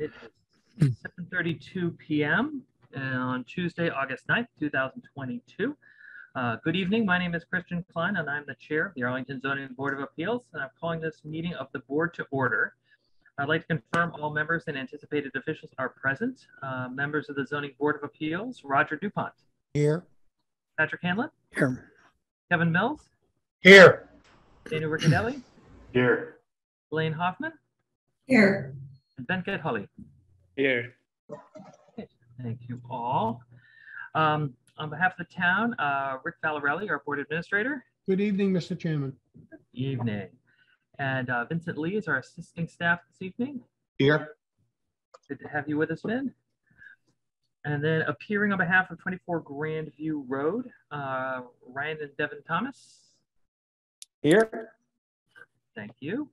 It is 7:32 PM on Tuesday, August 9th, 2022. Uh, Good evening. My name is Christian Klein, and I'm the Chair of the Arlington Zoning Board of Appeals, and I'm calling this meeting of the board to order. I'd like to confirm all members and anticipated officials are present. Uh, Members of the Zoning Board of Appeals, Roger Dupont, Here. Patrick Hanlon, Here. Kevin Mills, Here. Daniel Riccadelli, Here. Blaine Hoffman, Here, and Venkat Holly. Here. Thank you all. Um, On behalf of the town, uh, Rick Valarelli, our Board Administrator, Good evening, Mr. Chairman. evening. And uh, Vincent Lee is our assisting staff this evening. Here. Good to have you with us, Vin. And then appearing on behalf of 24 Grandview Road, uh, Ryan and Devin Thomas. Here. Thank you.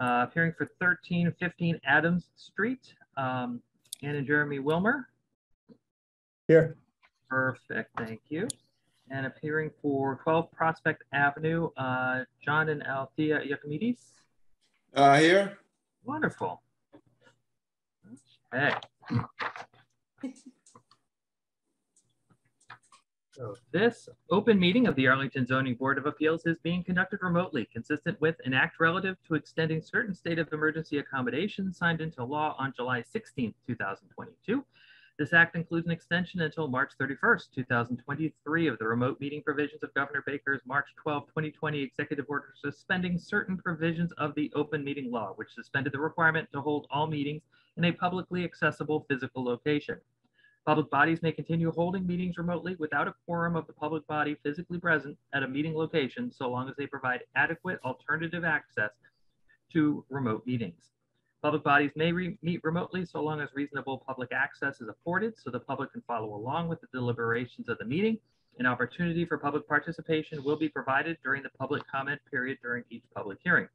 Uh, Appearing for 1315 Adams Street, um, Ann and Jeremy Wilmer. Here. Perfect, thank you. And appearing for 12 Prospect Avenue, uh, John and Althea Yacomides. Uh, here. Wonderful. Okay. So this open meeting of the Arlington Zoning Board of Appeals is being conducted remotely, consistent with an act relative to extending certain state of emergency accommodations signed into law on July 16, 2022. This act includes an extension until March 31st, 2023 of the remote meeting provisions of Governor Baker's March 12, 2020 executive order suspending certain provisions of the open meeting law, which suspended the requirement to hold all meetings in a publicly accessible physical location. Public bodies may continue holding meetings remotely without a quorum of the public body physically present at a meeting location so long as they provide adequate alternative access to remote meetings. Public bodies may re- meet remotely so long as reasonable public access is afforded so the public can follow along with the deliberations of the meeting. An opportunity for public participation will be provided during the public comment period during each public hearing.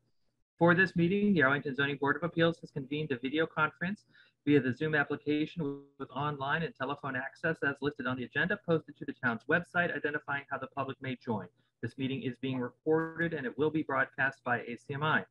For this meeting, the Arlington Zoning Board of Appeals has convened a video conference via the Zoom application with- online and telephone access as listed on the agenda posted to the town's website identifying how the public may join. This meeting is being recorded and it will be broadcast by ACMI.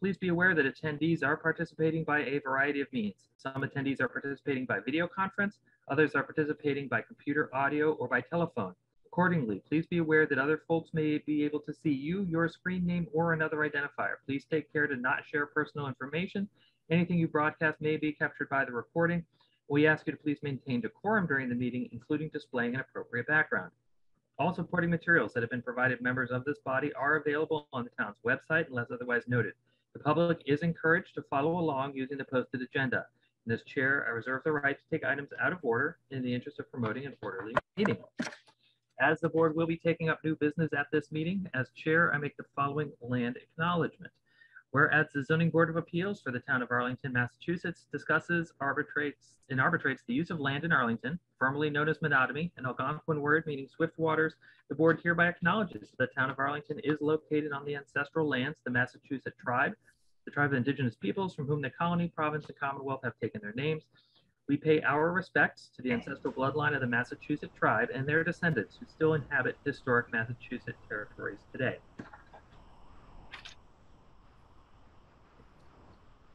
Please be aware that attendees are participating by a variety of means. Some attendees are participating by video conference, others are participating by computer audio or by telephone. Accordingly, please be aware that other folks may be able to see you, your screen name, or another identifier. Please take care to not share personal information. Anything you broadcast may be captured by the recording. We ask you to please maintain decorum during the meeting, including displaying an appropriate background. All supporting materials that have been provided members of this body are available on the town's website unless otherwise noted. The public is encouraged to follow along using the posted agenda. And as chair, I reserve the right to take items out of order in the interest of promoting an orderly meeting. As the board will be taking up new business at this meeting, as chair, I make the following land acknowledgement. Whereas the zoning board of appeals for the town of Arlington, Massachusetts discusses, arbitrates, and arbitrates the use of land in Arlington, formerly known as Menotomy, an Algonquin word meaning swift waters, the board hereby acknowledges that the town of Arlington is located on the ancestral lands, of the Massachusetts tribe, the tribe of indigenous peoples from whom the colony, province, and commonwealth have taken their names. We pay our respects to the ancestral bloodline of the Massachusetts tribe and their descendants who still inhabit historic Massachusetts territories today.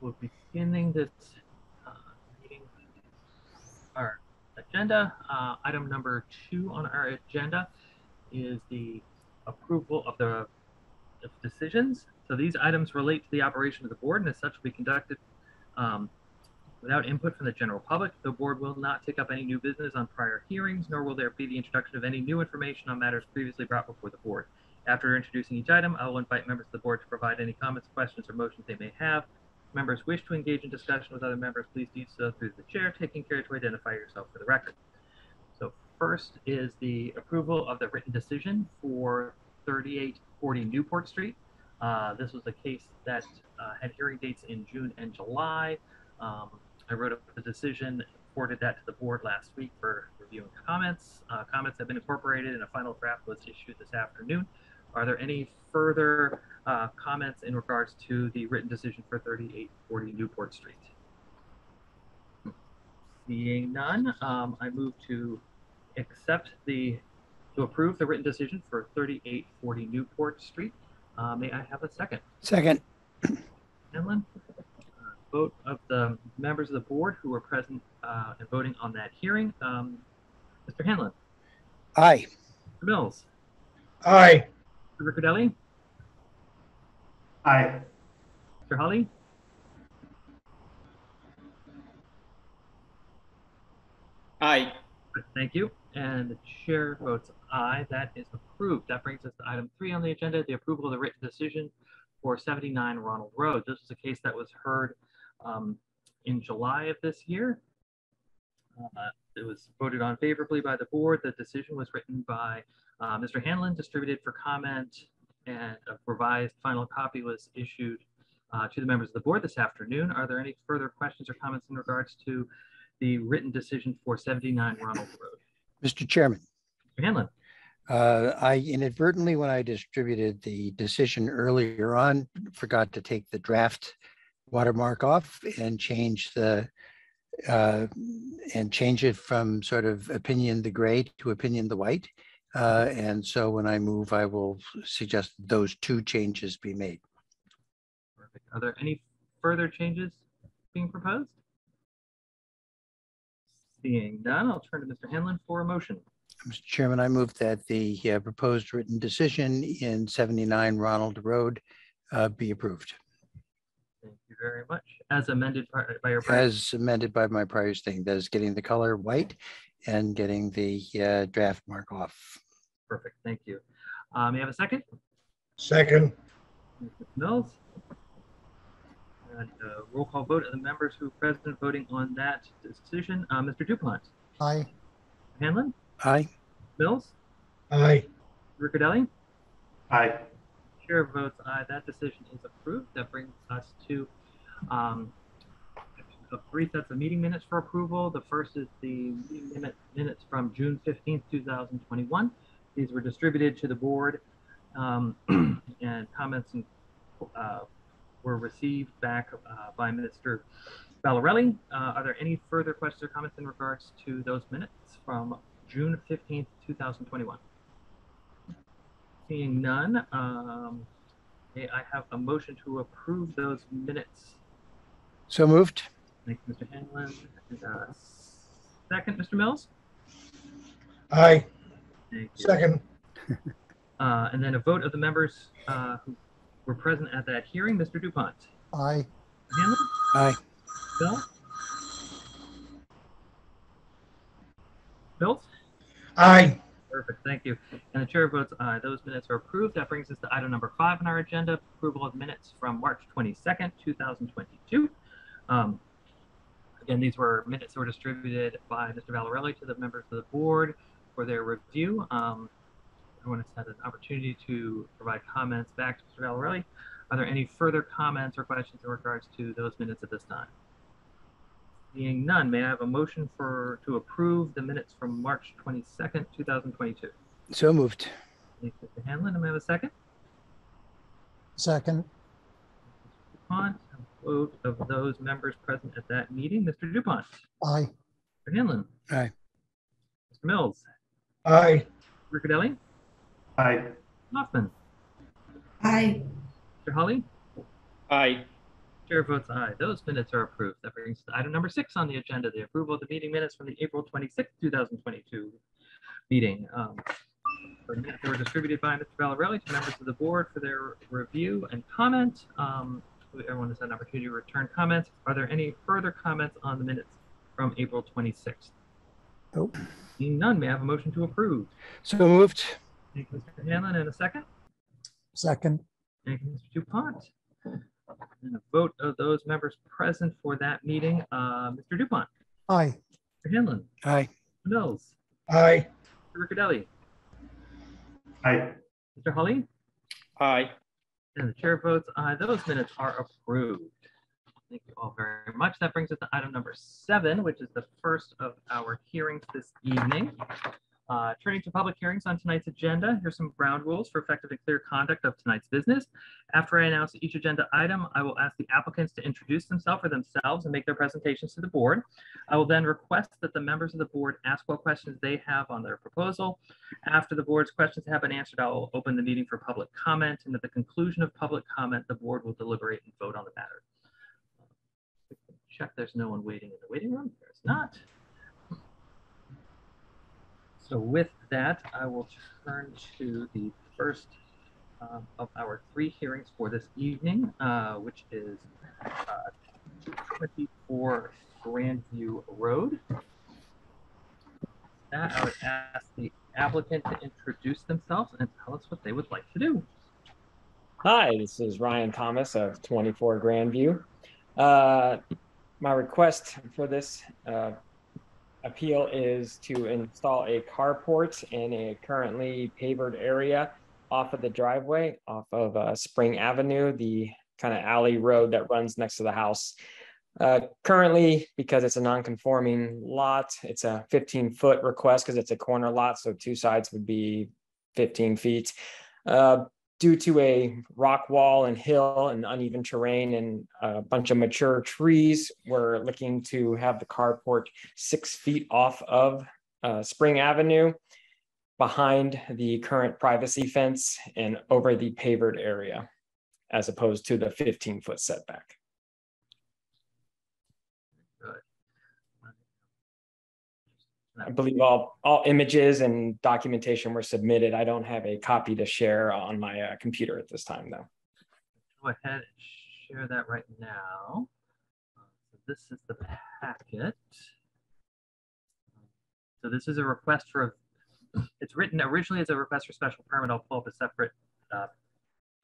We're beginning this uh, meeting. Our agenda, uh, item number two on our agenda is the approval of the of decisions. So these items relate to the operation of the board and as such will be conducted um, without input from the general public. The board will not take up any new business on prior hearings, nor will there be the introduction of any new information on matters previously brought before the board. After introducing each item, I will invite members of the board to provide any comments, questions, or motions they may have. Members wish to engage in discussion with other members, please do so through the chair, taking care to identify yourself for the record. So first is the approval of the written decision for 3840 Newport Street. Uh, This was a case that uh, had hearing dates in June and July. Um, I wrote up the decision, forwarded that to the board last week for review and comments. Uh, Comments have been incorporated and a final draft was issued this afternoon. Are there any further uh, comments in regards to the written decision for 3840 Newport Street? Seeing none, um, I move to accept the, to approve the written decision for 3840 Newport Street. Uh, May I have a second? Second. Hanlon? Uh, vote of the members of the board who are present uh, and voting on that hearing. Um, Mr. Hanlon, Aye. Mr. Mills, Aye. Mr. Riccadelli, Aye. Mr. Holly, Aye. Thank you. And the chair votes aye. That is approved. That brings us to item three on the agenda, the approval of the written decision for 79 Ronald Road. This is a case that was heard um, in July of this year. Uh, It was voted on favorably by the board. The decision was written by uh, Mr. Hanlon, distributed for comment, and a revised final copy was issued uh, to the members of the board this afternoon. Are there any further questions or comments in regards to the written decision for 79 Ronald Road? Mr. Chairman, Mr. Hanlon, uh, I inadvertently, when I distributed the decision earlier on, forgot to take the draft watermark off and change the uh, and change it from sort of opinion the gray to opinion the white. Uh, And so when I move, I will suggest those two changes be made. perfect. Are there any further changes being proposed? Seeing none, I'll turn to Mr. Hanlon for a motion. Mr. Chairman, I move that the uh, proposed written decision in 79 Ronald Road uh, be approved Thank you very much. As amended by by your. as amended by my prior thing, that is getting the color white and getting the uh, draft mark off. Perfect, thank you. May I have a second? Second. Mrs. Mills? And uh, roll call vote of the members who are present voting on that decision. Uh, Mr. Dupont, Aye. Hanlon, Aye. Mills, Aye. Riccadelli? Aye. Chair votes aye. That decision is approved. That brings us to um, of three sets of meeting minutes for approval. The first is the minute- minutes from June fifteenth, two thousand twenty-one. These were distributed to the board um, and comments and, uh, were received back uh, by Mr. Valarelli. Uh, Are there any further questions or comments in regards to those minutes from June fifteenth, two thousand twenty-one? Seeing none, um, I have a motion to approve those minutes? So moved. Thank you, Mr. Hanlon. And, uh, Second, Mr. Mills? Aye. Thank you. Second. Uh, and then a vote of the members, uh, who were present at that hearing. Mr. Dupont? Aye. Hanlon? Aye. Bill? Bill? Aye. Perfect, thank you. And the chair votes aye. Those minutes are approved. That brings us to item number five on our agenda, approval of minutes from March 22nd, 2022. Um, Again, these were minutes that were distributed by Mr. Valarelli to the members of the board for their review. Um, Everyone has had an opportunity to provide comments back to Mr. Valarelli. Are there any further comments or questions in regards to those minutes at this time? Being none, may I have a motion for, to approve the minutes from March 22nd, 2022? So moved. Thank you, Mr. Hanlon. May I have a second? Second. DuPont, a vote of those members present at that meeting. Mr. DuPont, Aye. Mr. Hanlon. Aye. Mr. Mills, Aye. Riccadelli, Aye. Hoffman, Aye. Mr. Holly. Aye. Chair votes aye. Those minutes are approved. That brings us to item number six on the agenda, the approval of the meeting minutes from the April 26th, 2022 meeting. Um, the minutes They were distributed by Mr. Valarelli to members of the board for their review and comment. Um, Everyone has had an opportunity to return comments. Are there any further comments on the minutes from April 26th? Nope. Seeing none, may I have a motion to approve? So moved. Thank you, Mr. Hanlon, and a second? Second. Thank you, Mr. Dupont. And a vote of those members present for that meeting, uh, Mr. Dupont, Aye. Mr. Hanlon, Aye. Mills, Aye. Mr. Riccadelli, Aye. Mr. Holly, Aye. And the chair votes aye. Those minutes are approved. Thank you all very much. That brings us to item number seven, which is the first of our hearings this evening. Uh, Turning to public hearings on tonight's agenda, here's some ground rules for effective and clear conduct of tonight's business. After I announce each agenda item, I will ask the applicants to introduce themselves or themselves and make their presentations to the board. I will then request that the members of the board ask what questions they have on their proposal. After the board's questions have been answered, I will open the meeting for public comment, and at the conclusion of public comment, the board will deliberate and vote on the matter. check there's no one waiting in the waiting room. There's not. So with that, I will turn to the first um, of our three hearings for this evening, uh, which is uh, 24 Grandview Road. That I would ask the applicant to introduce themselves and tell us what they would like to do. Hi, this is Ryan Thomas of 24 Grandview. Uh, my request for this uh, appeal is to install a carport in a currently pavered area off of the driveway, off of uh, Spring Avenue, the kind of alley road that runs next to the house. Uh, currently, because it's a non-conforming lot, it's a 15-foot request because it's a corner lot, so two sides would be 15 feet. Uh, due to a rock wall and hill and uneven terrain and a bunch of mature trees, we're looking to have the carport six feet off of uh, Spring Avenue behind the current privacy fence and over the pavered area, as opposed to the 15 foot setback. I believe all, all images and documentation were submitted. I don't have a copy to share on my uh, computer at this time, though. Go ahead and share that right now. So this is the packet. So this is a request for, it's written originally as a request for special permit. I'll pull up a separate uh,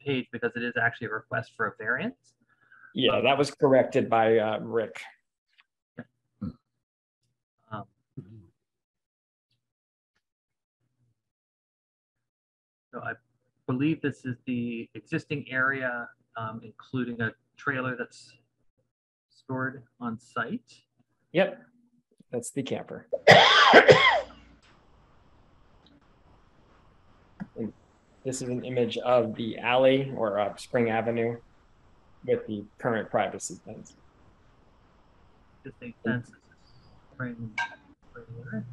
page because it is actually a request for a variance. Yeah, that was corrected by uh, Rick. Um, So I believe this is the existing area, um, including a trailer that's stored on site. Yep, that's the camper. This is an image of the alley or uh, Spring Avenue with the current privacy fence. Existing fence is spring trailer.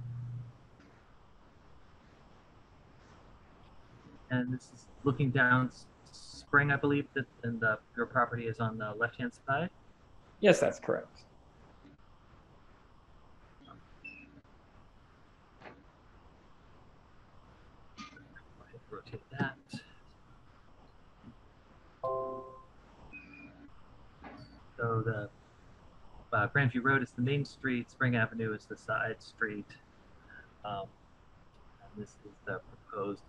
And this is looking down Spring, I believe, that, and the, your property is on the left-hand side. Yes, that's correct. Rotate that. So the uh, Grandview Road is the main street, Spring Avenue is the side street. Um, and this is the proposed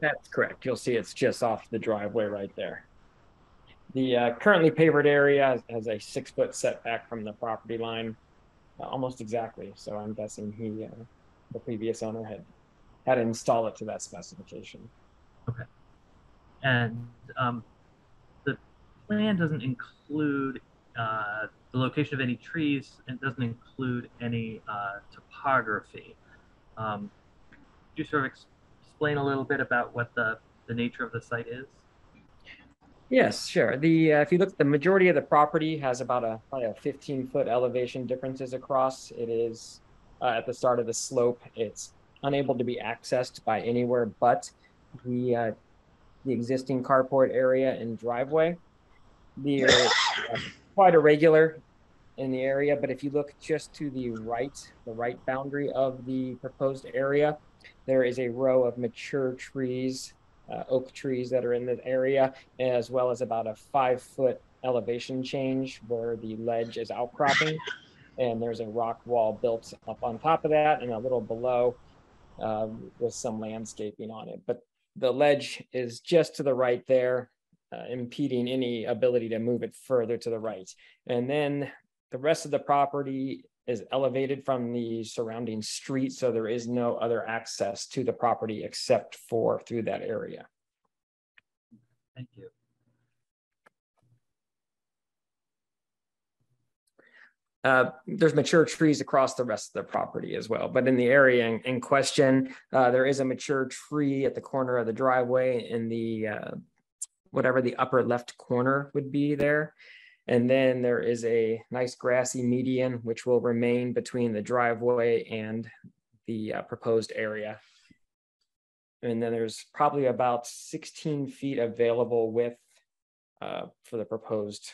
That's correct. You'll see it's just off the driveway right there. The uh, currently pavered area has- a six foot setback from the property line, uh, almost exactly. So I'm guessing he, uh, the previous owner had had to install it to that specification. Okay. And um, the plan doesn't include uh, the location of any trees and doesn't include any uh, topography. Um, could you sort of explain a little bit about what the, the nature of the site is? Yes, sure. The uh, if you look, the majority of the property has about a probably a 15 foot elevation differences across. It is uh, at the start of the slope. It's unable to be accessed by anywhere but the uh, the existing carport area and driveway. The uh, quite irregular in the area, but if you look just to the right, the right boundary of the proposed area, there is a row of mature trees, uh, oak trees that are in the area, as well as about a five foot elevation change where the ledge is outcropping. And there's a rock wall built up on top of that and a little below uh, with some landscaping on it. But the ledge is just to the right there, uh, impeding any ability to move it further to the right. And then the rest of the property is elevated from the surrounding street, so there is no other access to the property except for through that area. Thank you. Uh, there's mature trees across the rest of the property as well, but in the area in, in question, uh, there is a mature tree at the corner of the driveway in the uh, whatever the upper left corner would be there. And then there is a nice grassy median, which will remain between the driveway and the uh, proposed area. And then there's probably about 16 feet available width uh, for the proposed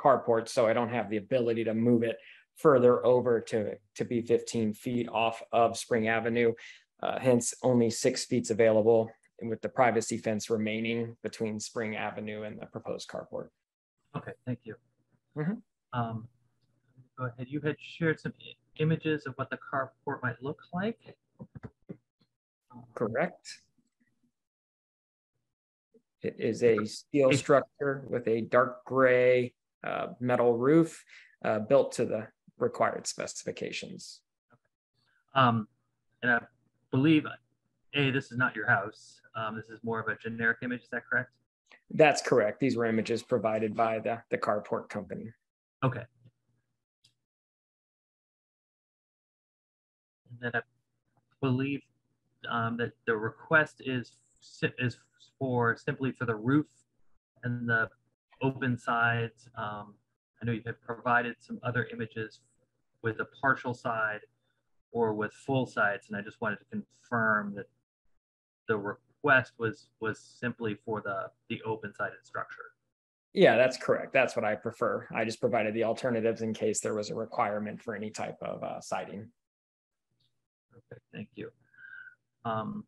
carport, so I don't have the ability to move it further over to, to be 15 feet off of Spring Avenue. Uh, hence, only six feet's available with the privacy fence remaining between Spring Avenue and the proposed carport. Okay, thank you. Mhm. Um, Go ahead, you had shared some images of what the carport might look like. Correct. It is a steel structure with a dark gray uh, metal roof uh, built to the required specifications. Um, and I believe, A, this is not your house. Um, this is more of a generic image, is that correct? That's correct. These were images provided by the, the carport company. Okay. And then I believe um, that the request is is for simply for the roof and the open sides. Um, I know you have provided some other images with a partial side or with full sides, and I just wanted to confirm that the request was was simply for the the open sided structure. Yeah, that's correct. That's what I prefer. I just provided the alternatives in case there was a requirement for any type of uh, siding. Perfect, thank you. Um,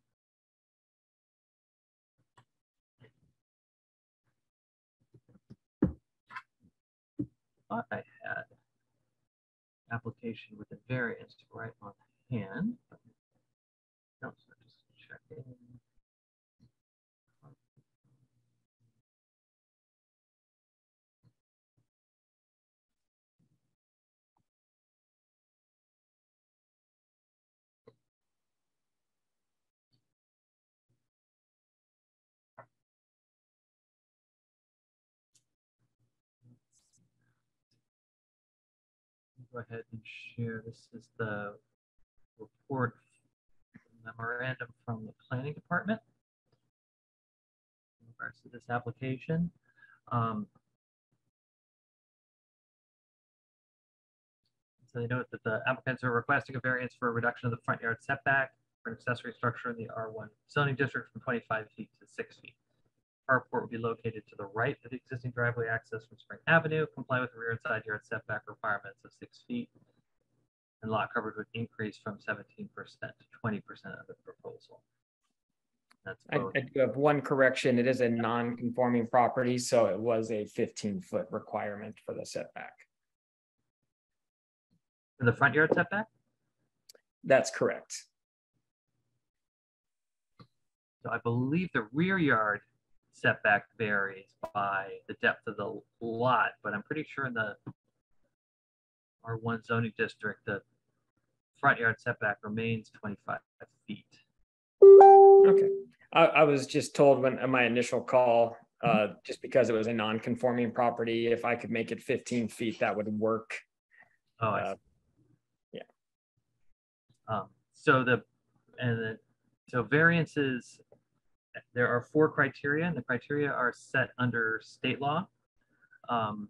Thought I had application with a variance right on hand. No, so just checking. Go ahead and share. This is the report memorandum from the planning department. In regards to this application. Um, So they note that the applicants are requesting a variance for a reduction of the front yard setback for an accessory structure in the R1 zoning district from 25 feet to 6 feet. Carport will be located to the right of the existing driveway access from Spring Avenue, comply with rear and side yard setback requirements of 6 feet. And lot coverage would increase from 17% to 20% of the proposal. That's I. I do have one correction. It is a non-conforming property, so it was a 15-foot requirement for the setback. For the front yard setback, That's correct. so I believe the rear yard setback varies by the depth of the lot, but I'm pretty sure in the R1 zoning district, the front yard setback remains 25 feet. Okay. I, I was just told when, in my initial call, uh, just because it was a non-conforming property, if I could make it 15 feet, that would work. Oh, I Uh, see. Um, so the, and then, so variances, there are four criteria, and the criteria are set under state law. Um,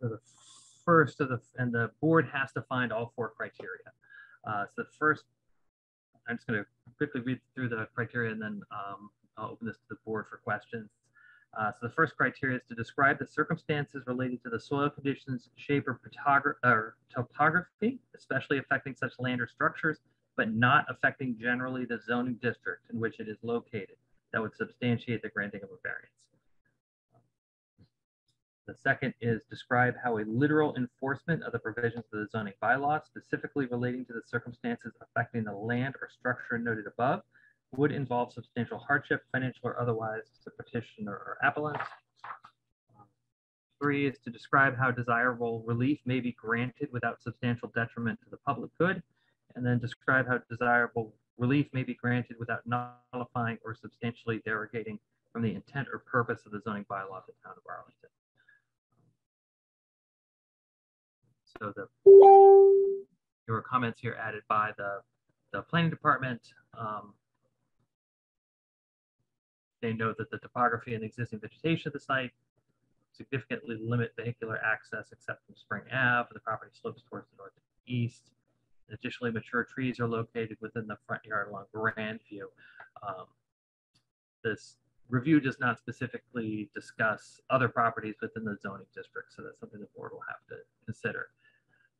the first of the, and the board has to find all four criteria. Uh, so the first, I'm just gonna quickly read through the criteria and then um, I'll open this to the board for questions. Uh, so the first criteria is to describe the circumstances related to the soil conditions, shape or or topography, especially affecting such land or structures, but not affecting generally the zoning district in which it is located that would substantiate the granting of a variance. The second is describe how a literal enforcement of the provisions of the zoning bylaw specifically relating to the circumstances affecting the land or structure noted above would involve substantial hardship, financial or otherwise, to petitioner or appellant. Three is to describe how desirable relief may be granted without substantial detriment to the public good. And then describe how desirable relief may be granted without nullifying or substantially derogating from the intent or purpose of the zoning bylaw of the town of Arlington. So the, there were comments here added by the, the planning department. Um, They note that the topography and existing vegetation of the site significantly limit vehicular access except from Spring Ave. The property slopes towards the north and east. Additionally, mature trees are located within the front yard along Grandview. Um, This review does not specifically discuss other properties within the zoning district, so that's something the board will have to consider.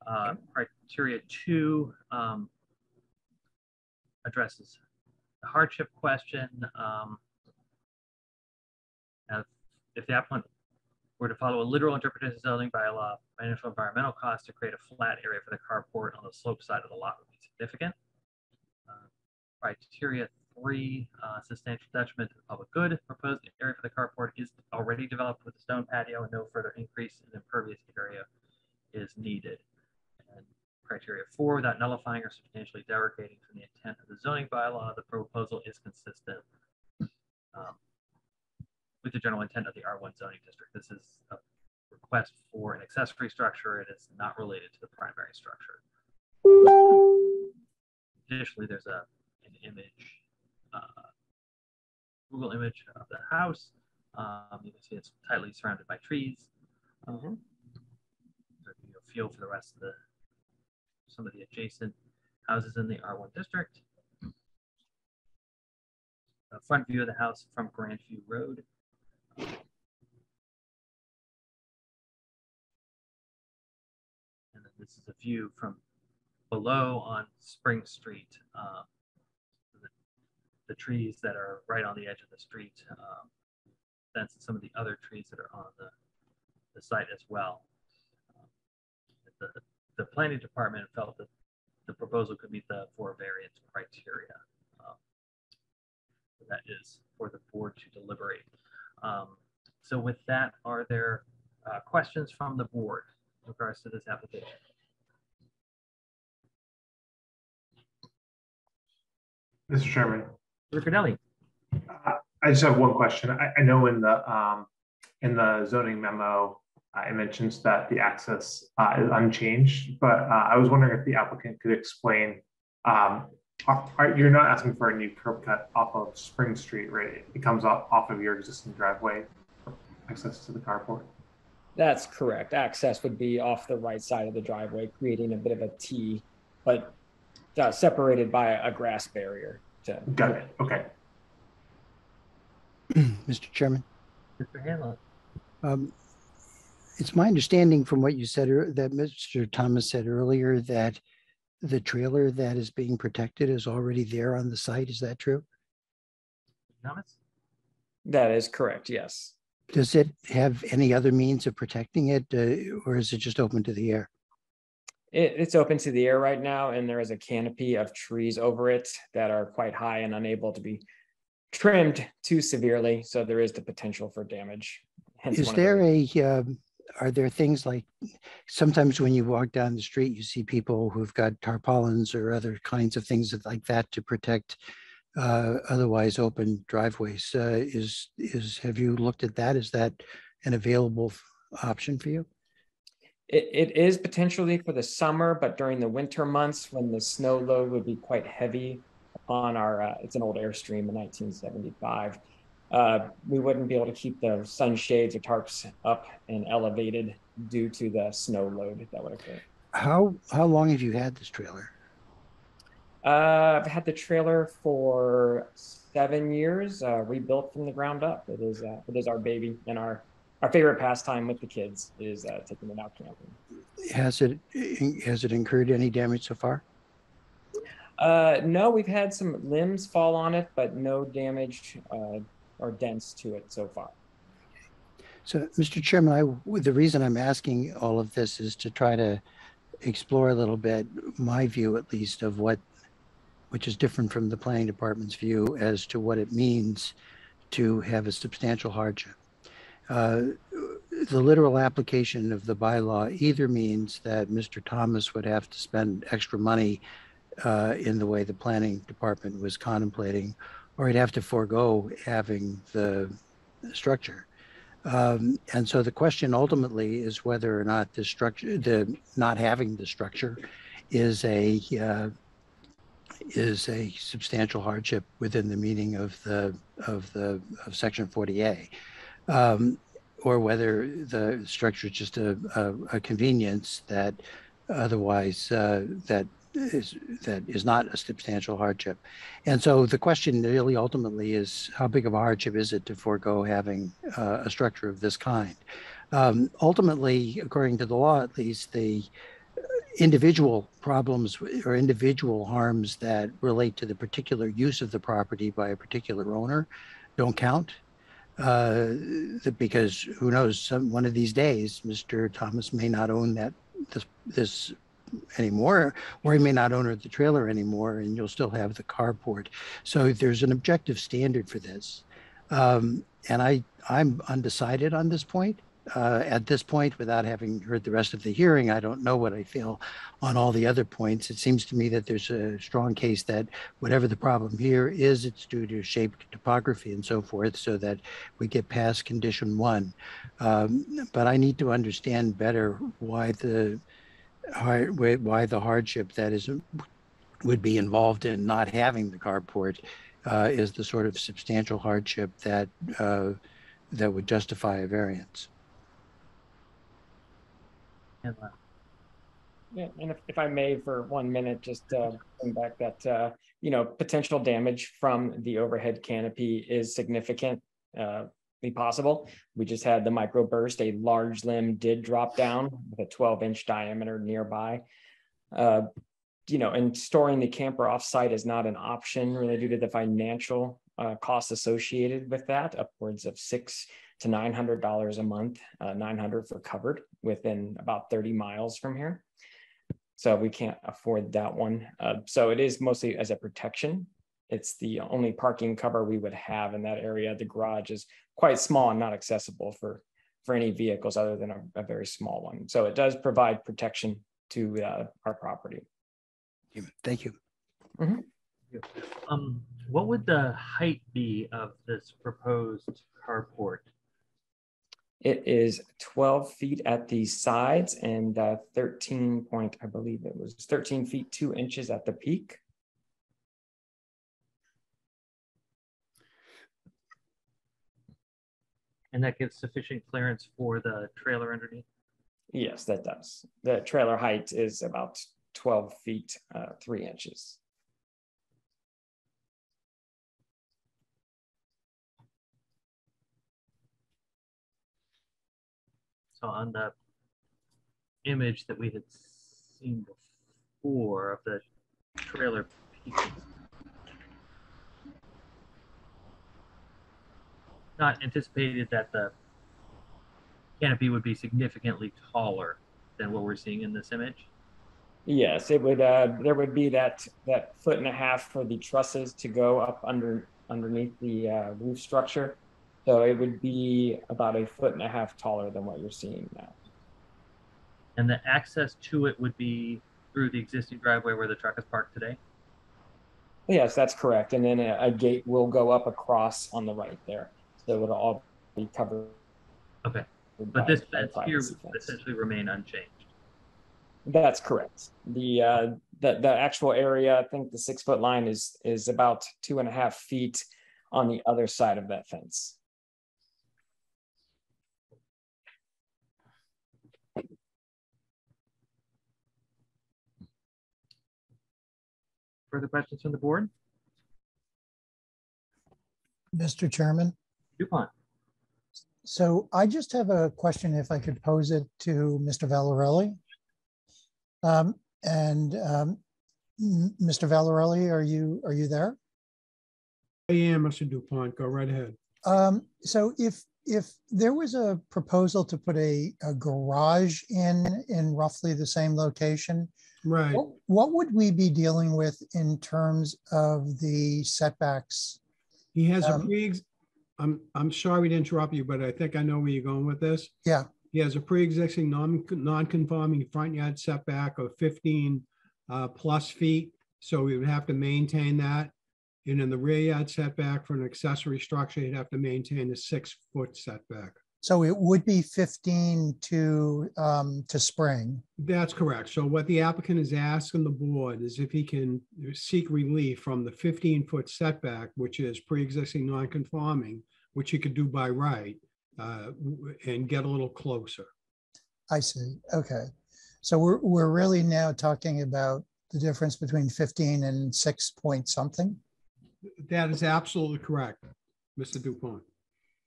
Uh, Criteria two um, addresses the hardship question. um, If the applicant were to follow a literal interpretation of the zoning bylaw, financial environmental costs to create a flat area for the carport on the slope side of the lot would be significant. Uh, Criteria three, uh, substantial detriment to the public good. Proposed area for the carport is already developed with a stone patio and no further increase in impervious area is needed. And criteria four, without nullifying or substantially derogating from the intent of the zoning bylaw, the proposal is consistent um, with the general intent of the R1 zoning district. This is a request for an accessory structure. It is not related to the primary structure. Additionally, there's a, an image, uh, Google image of the house. Um, you can see it's tightly surrounded by trees. Um, Mhm. so you know, feel for the rest of the, some of the adjacent houses in the R1 district. A front view of the house from Grandview Road. And then this is a view from below on Spring Street. the, the trees that are right on the edge of the street. Um, that's some of the other trees that are on the, the site as well. Um, The, the planning department felt that the proposal could meet the four variance criteria. Um, That is for the board to deliberate. Um, So with that, are there uh, questions from the board in regards to this application? Mr. Chairman, Mr. Cornelli? uh, I just have one question. I, I know in the, um, in the zoning memo, uh, it mentions that the access, uh, is unchanged, but, uh, I was wondering if the applicant could explain, um, are, are- you're not asking for a new curb cut off of Spring Street, right? It comes off, off of your existing driveway, for access to the carport. That's correct. Access would be off the right side of the driveway, creating a bit of a T, but uh, separated by a grass barrier. To Got it, okay. Mr. Chairman, Mr. Hanlon? um, it's my understanding from what you said, ear- that Mr. Thomas said earlier, that the trailer that is being protected is already there on the site. Is that true? That is correct. Yes. Does it have any other means of protecting it, uh, or is it just open to the air? It, it's open to the air right now, and there is a canopy of trees over it that are quite high and unable to be trimmed too severely. So there is the potential for damage. Hence Is there a, um, are there things like, sometimes when you walk down the street, you see people who've got tarpaulins or other kinds of things like that to protect uh, otherwise open driveways? Uh, Is, is, have you looked at that? Is that an available option for you? It, it is potentially for the summer, but during the winter months when the snow load would be quite heavy on our, uh, it's an old Airstream in 1975. Uh, we wouldn't be able to keep the sunshades or tarps up and elevated due to the snow load that would occur. How, how long have you had this trailer? Uh, I've had the trailer for seven years, uh, rebuilt from the ground up. It is, uh, it is our baby and our, our favorite pastime with the kids is uh, taking it out camping. Has it, has it incurred any damage so far? Uh, no, we've had some limbs fall on it, but no damage uh, or dents to it so far. So, Mr. Chairman, I, the reason I'm asking all of this is to try to explore a little bit, my view at least, of what, which is different from the planning department's view as to what it means to have a substantial hardship. Uh, The literal application of the bylaw either means that Mr. Thomas would have to spend extra money uh, in the way the planning department was contemplating, or he'd have to forego having the structure. Um, and so the question ultimately is whether or not the structure, the not having the structure is a, uh, is a substantial hardship within the meaning of the, of the, of section 40A. Um, or whether the structure is just a, a, a convenience that otherwise, uh, that is that is not a substantial hardship. And so the question really ultimately is how big of a hardship is it to forego having uh, a structure of this kind? Um, ultimately, according to the law, at least, the individual problems or individual harms that relate to the particular use of the property by a particular owner don't count. Uh, because who knows, some one of these days, Mr. Thomas may not own that this this anymore, or he may not own the trailer anymore, and you'll still have the carport. So there's an objective standard for this, um, and I I'm undecided on this point. Uh, at this point, without having heard the rest of the hearing, I don't know what I feel on all the other points. It seems to me that there's a strong case that whatever the problem here is, it's due to shape topography and so forth, so that we get past condition one. Um, but I need to understand better why the why the hardship that is would be involved in not having the carport uh, is the sort of substantial hardship that uh, that would justify a variance. Yeah, and if, if I may, for one minute, just uh, bring back that uh, you know potential damage from the overhead canopy is significant. Uh, possible. We just had the microburst. A large limb did drop down with a 12 inch diameter nearby. Uh, you know, and storing the camper offsite is not an option really due to the financial uh, costs associated with that, upwards of six to nine hundred dollars a month, uh, nine hundred for covered within about 30 miles from here. So we can't afford that one. Uh, so it is mostly as a protection it's the only parking cover we would have in that area. The garage is quite small and not accessible for, for any vehicles other than a, a very small one. So it does provide protection to uh, our property. Thank you. Mm -hmm. Um, what would the height be of this proposed carport? It is 12 feet at the sides and uh, 13 point, I believe it was 13 feet, two inches at the peak. And that gives sufficient clearance for the trailer underneath? Yes, that does. The trailer height is about 12 feet, uh, three inches. So on the image that we had seen before of the trailer pieces, not anticipated that the canopy would be significantly taller than what we're seeing in this image? Yes, it would. Uh, there would be that that foot and a half for the trusses to go up under underneath the uh, roof structure. So it would be about a foot and a half taller than what you're seeing now. And the access to it would be through the existing driveway where the truck is parked today? Yes, that's correct. And then a, a gate will go up across on the right there that would all be covered. Okay, but this fence here would essentially remain unchanged. That's correct. The uh, the the actual area, I think the six foot line is is about two and a half feet on the other side of that fence. Further questions from the board? Mr. Chairman? DuPont. So I just have a question if I could pose it to Mr. Valarelli. Um, and um, Mr. Valarelli, are you are you there? I am, Mr. DuPont. Go right ahead. Um, so if if there was a proposal to put a, a garage in in roughly the same location, right? What, what would we be dealing with in terms of the setbacks? He has um, a pre I'm, I'm sorry to interrupt you, but I think I know where you're going with this. Yeah. He has a pre-existing non, non-conforming front yard setback of 15 uh, plus feet. So we would have to maintain that. And in the rear yard setback for an accessory structure, you'd have to maintain a six foot setback. So it would be 15 to, um, to spring. That's correct. So what the applicant is asking the board is if he can seek relief from the 15 foot setback, which is pre-existing non-conforming, which he could do by right, uh, and get a little closer. I see. Okay. So we're, we're really now talking about the difference between 15 and six point something? That is absolutely correct, Mr. Dupont.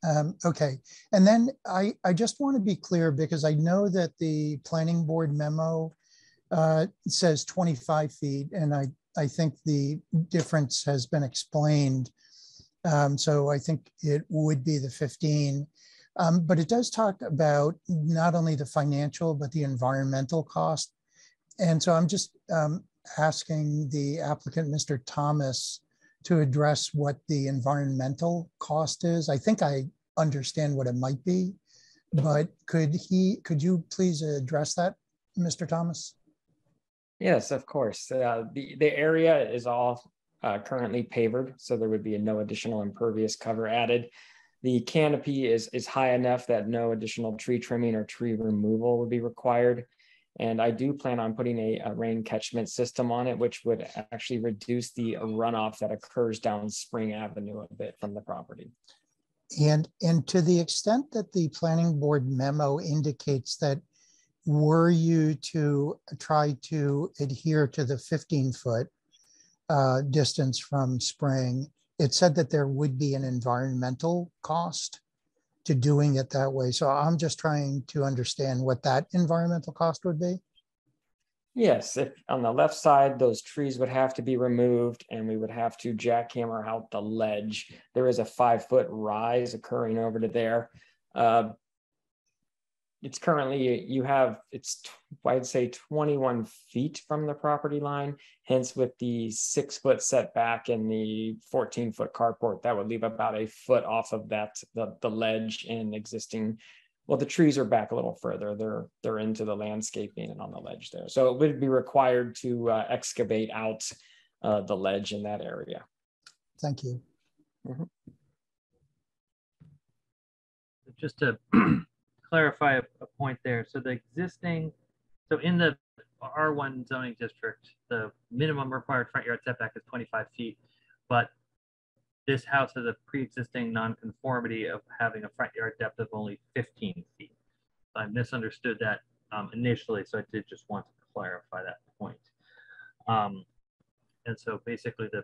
Um, okay, and then I, I just want to be clear because I know that the planning board memo uh, says 25 feet and I, I think the difference has been explained. Um, so I think it would be the 15. Um, but it does talk about not only the financial, but the environmental cost. And so I'm just um, asking the applicant, Mr. Thomas, to address what the environmental cost is. I think I understand what it might be, but could he, could you please address that, Mr. Thomas? Yes, of course. Uh, the, the area is all uh, currently pavered, so there would be no additional impervious cover added. The canopy is, is high enough that no additional tree trimming or tree removal would be required. And I do plan on putting a, a, rain catchment system on it, which would actually reduce the runoff that occurs down Spring Avenue a bit from the property. And, and to the extent that the planning board memo indicates that were you to try to adhere to the 15 foot uh, distance from Spring, it said that there would be an environmental cost to doing it that way. So I'm just trying to understand what that environmental cost would be. Yes, if on the left side, those trees would have to be removed and we would have to jackhammer out the ledge. There is a five foot rise occurring over to there. Uh, it's currently you have it's I'd say 21 feet from the property line. Hence, with the six foot setback and the 14 foot carport, that would leave about a foot off of that the, the ledge and existing. Well, the trees are back a little further. They're they're into the landscaping and on the ledge there. So it would be required to uh, excavate out uh, the ledge in that area. Thank you. Mm -hmm. Just to clarify a, a point there. So the existing, so in the R1 zoning district, the minimum required front yard setback is 25 feet, but this house has a pre-existing nonconformity of having a front yard depth of only 15 feet. I misunderstood that um, initially, so I did just want to clarify that point. Um, and so basically the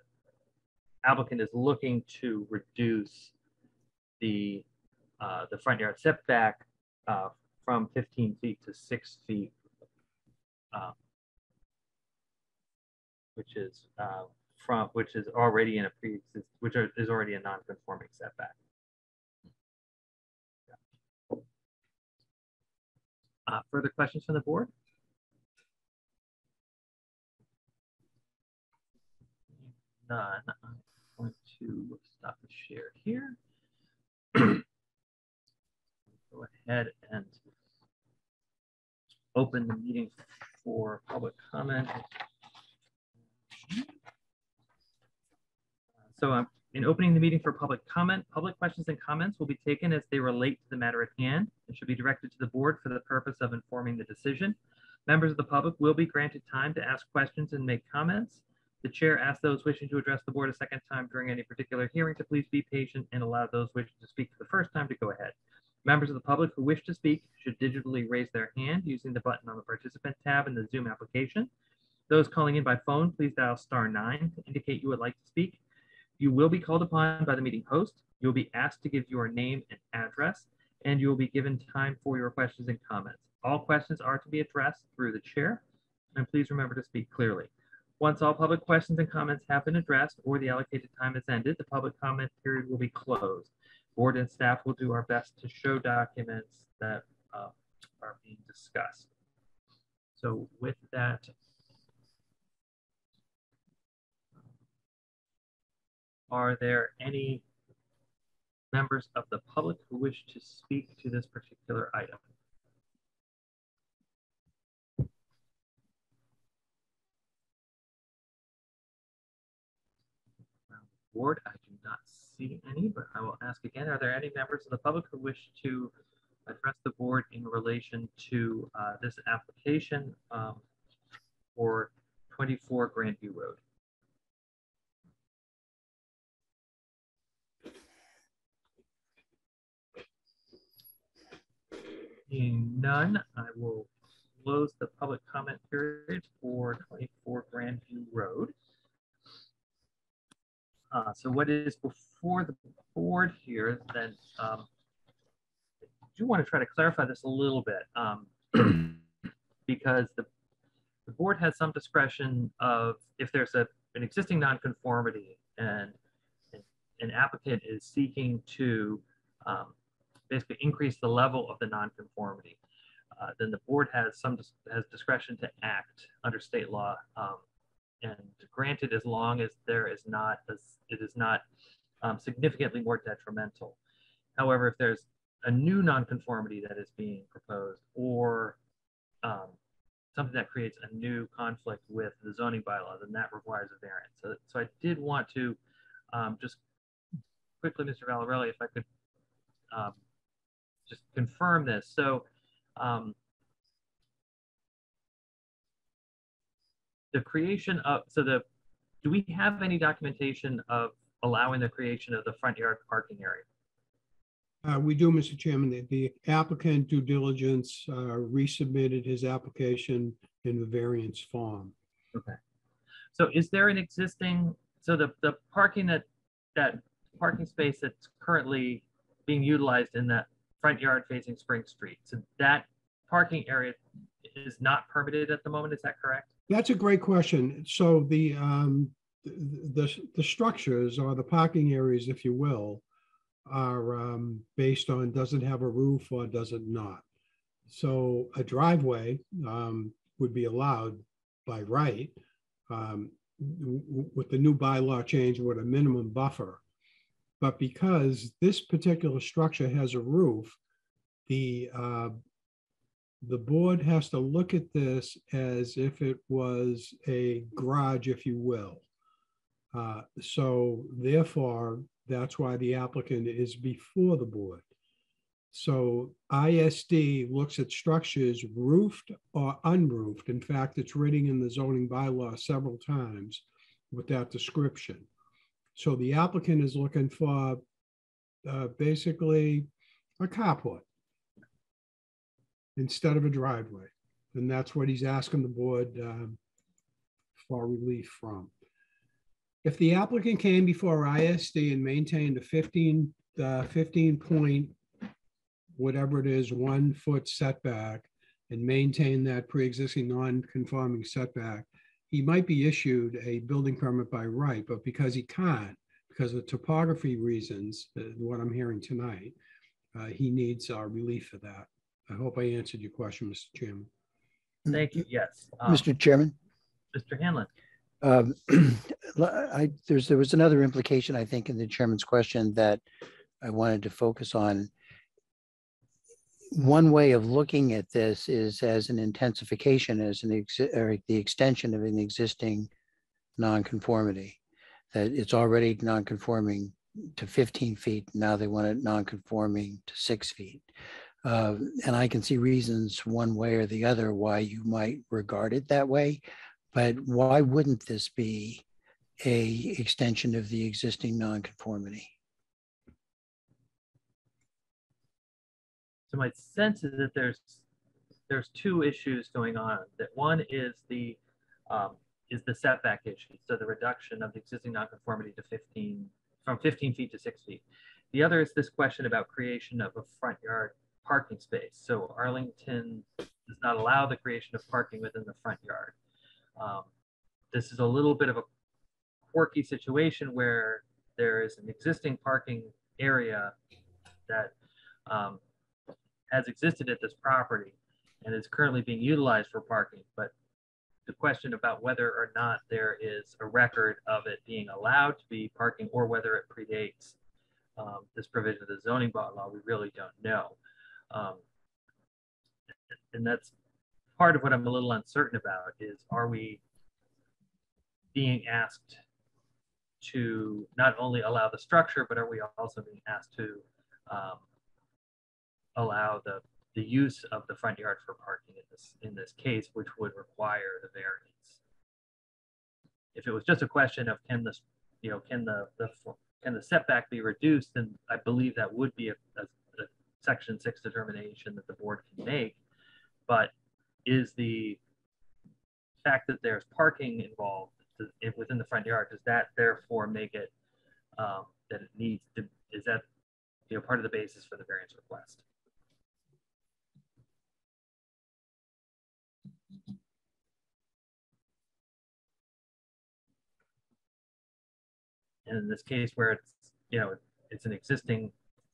applicant is looking to reduce the uh, the front yard setback uh, from 15 feet to six feet, uh, which is uh, from which is already in a pre which are, is already a non-conforming setback. Uh, further questions from the board? None. I'm going to stop the share here. go ahead and open the meeting for public comment. So um, in opening the meeting for public comment, public questions and comments will be taken as they relate to the matter at hand and should be directed to the board for the purpose of informing the decision. Members of the public will be granted time to ask questions and make comments. The chair asks those wishing to address the board a second time during any particular hearing to please be patient and allow those wishing to speak for the first time to go ahead. Members of the public who wish to speak should digitally raise their hand using the button on the participant tab in the Zoom application. Those calling in by phone, please dial star nine to indicate you would like to speak. You will be called upon by the meeting host. You will be asked to give your name and address, and you will be given time for your questions and comments. All questions are to be addressed through the chair, and please remember to speak clearly. Once all public questions and comments have been addressed or the allocated time is ended, the public comment period will be closed board and staff will do our best to show documents that uh, are being discussed. So with that, are there any members of the public who wish to speak to this particular item? Board, I see any, but I will ask again, are there any members of the public who wish to address the board in relation to uh, this application um, for 24 Grandview Road? Seeing none, I will close the public comment period for 24 Grandview Road. Uh, so what is before the board here, then, um, I do want to try to clarify this a little bit, um, because the, the board has some discretion of if there's a, an existing nonconformity and an- an applicant is seeking to, um, basically increase the level of the nonconformity, uh, then the board has some, has discretion to act under state law, um, and granted, as long as there is not, as it is not um, significantly more detrimental. However, if there's a new nonconformity that is being proposed or um, something that creates a new conflict with the zoning bylaw, then that requires a variance. So, so I did want to um, just quickly, Mr. Valarelli, if I could um, just confirm this. So um, the creation of, so the, do we have any documentation of allowing the creation of the front yard parking area? Uh, we do, Mr. Chairman, the- the applicant due diligence, uh, resubmitted his application in the variance form. Okay. So is there an existing, so the, the parking that, that parking space that's currently being utilized in that front yard facing Spring Street, so that parking area is not permitted at the moment, is that correct? That's a great question. So the, um, the, the, structures or the parking areas, if you will, are, um, based on does it have a roof or does it not? So a driveway, um, would be allowed by right, um, with the new bylaw change with a minimum buffer. But because this particular structure has a roof, the, uh, the board has to look at this as if it was a garage, if you will. Uh, So therefore, that's why the applicant is before the board. So ISD looks at structures roofed or unroofed. In fact, it's written in the zoning bylaw several times with that description. So the applicant is looking for uh, basically a carport instead of a driveway. And that's what he's asking the board um, for relief from. If the applicant came before ISD and maintained a 15, uh, 15 point, whatever it is, one foot setback and maintained that pre-existing non-conforming setback, he might be issued a building permit by right, but because he can't, because of topography reasons, uh, what I'm hearing tonight, uh, he needs our relief for that. I hope I answered your question, Mr. Chairman. Thank you, yes. Um, Mr. Chairman, Mr. Hanlon, um, I, there's, there was another implication, I think, in the chairman's question that I wanted to focus on. One way of looking at this is as an intensification, as an, exi- or the extension of an existing nonconformity. That it's already nonconforming to 15 feet, now they want it nonconforming to six feet. Uh, And I can see reasons one way or the other why you might regard it that way. But why wouldn't this be a extension of the existing nonconformity? so my sense is that there's, there's two issues going on. That one is the, um, is the setback issue. So the reduction of the existing nonconformity to 15, from 15 feet to six feet. The other is this question about creation of a front yard parking space. So Arlington does not allow the creation of parking within the front yard. Um, This is a little bit of a quirky situation where there is an existing parking area that um, has existed at this property and is currently being utilized for parking, but the question about whether or not there is a record of it being allowed to be parking or whether it predates um, this provision of the zoning bylaw, we really don't know. Um, and that's part of what I'm a little uncertain about is are we being asked to not only allow the structure, but are we also being asked to um, allow the the use of the front yard for parking in this in this case, which would require the variance. If it was just a question of can this, you know, can the the can the setback be reduced, then I believe that would be a, a, a section six determination that the board can make. But is the fact that there's parking involved within the front yard, does that therefore make it um, that it needs to, is that, you know, part of the basis for the variance request? And in this case where it's, you know, it's an existing,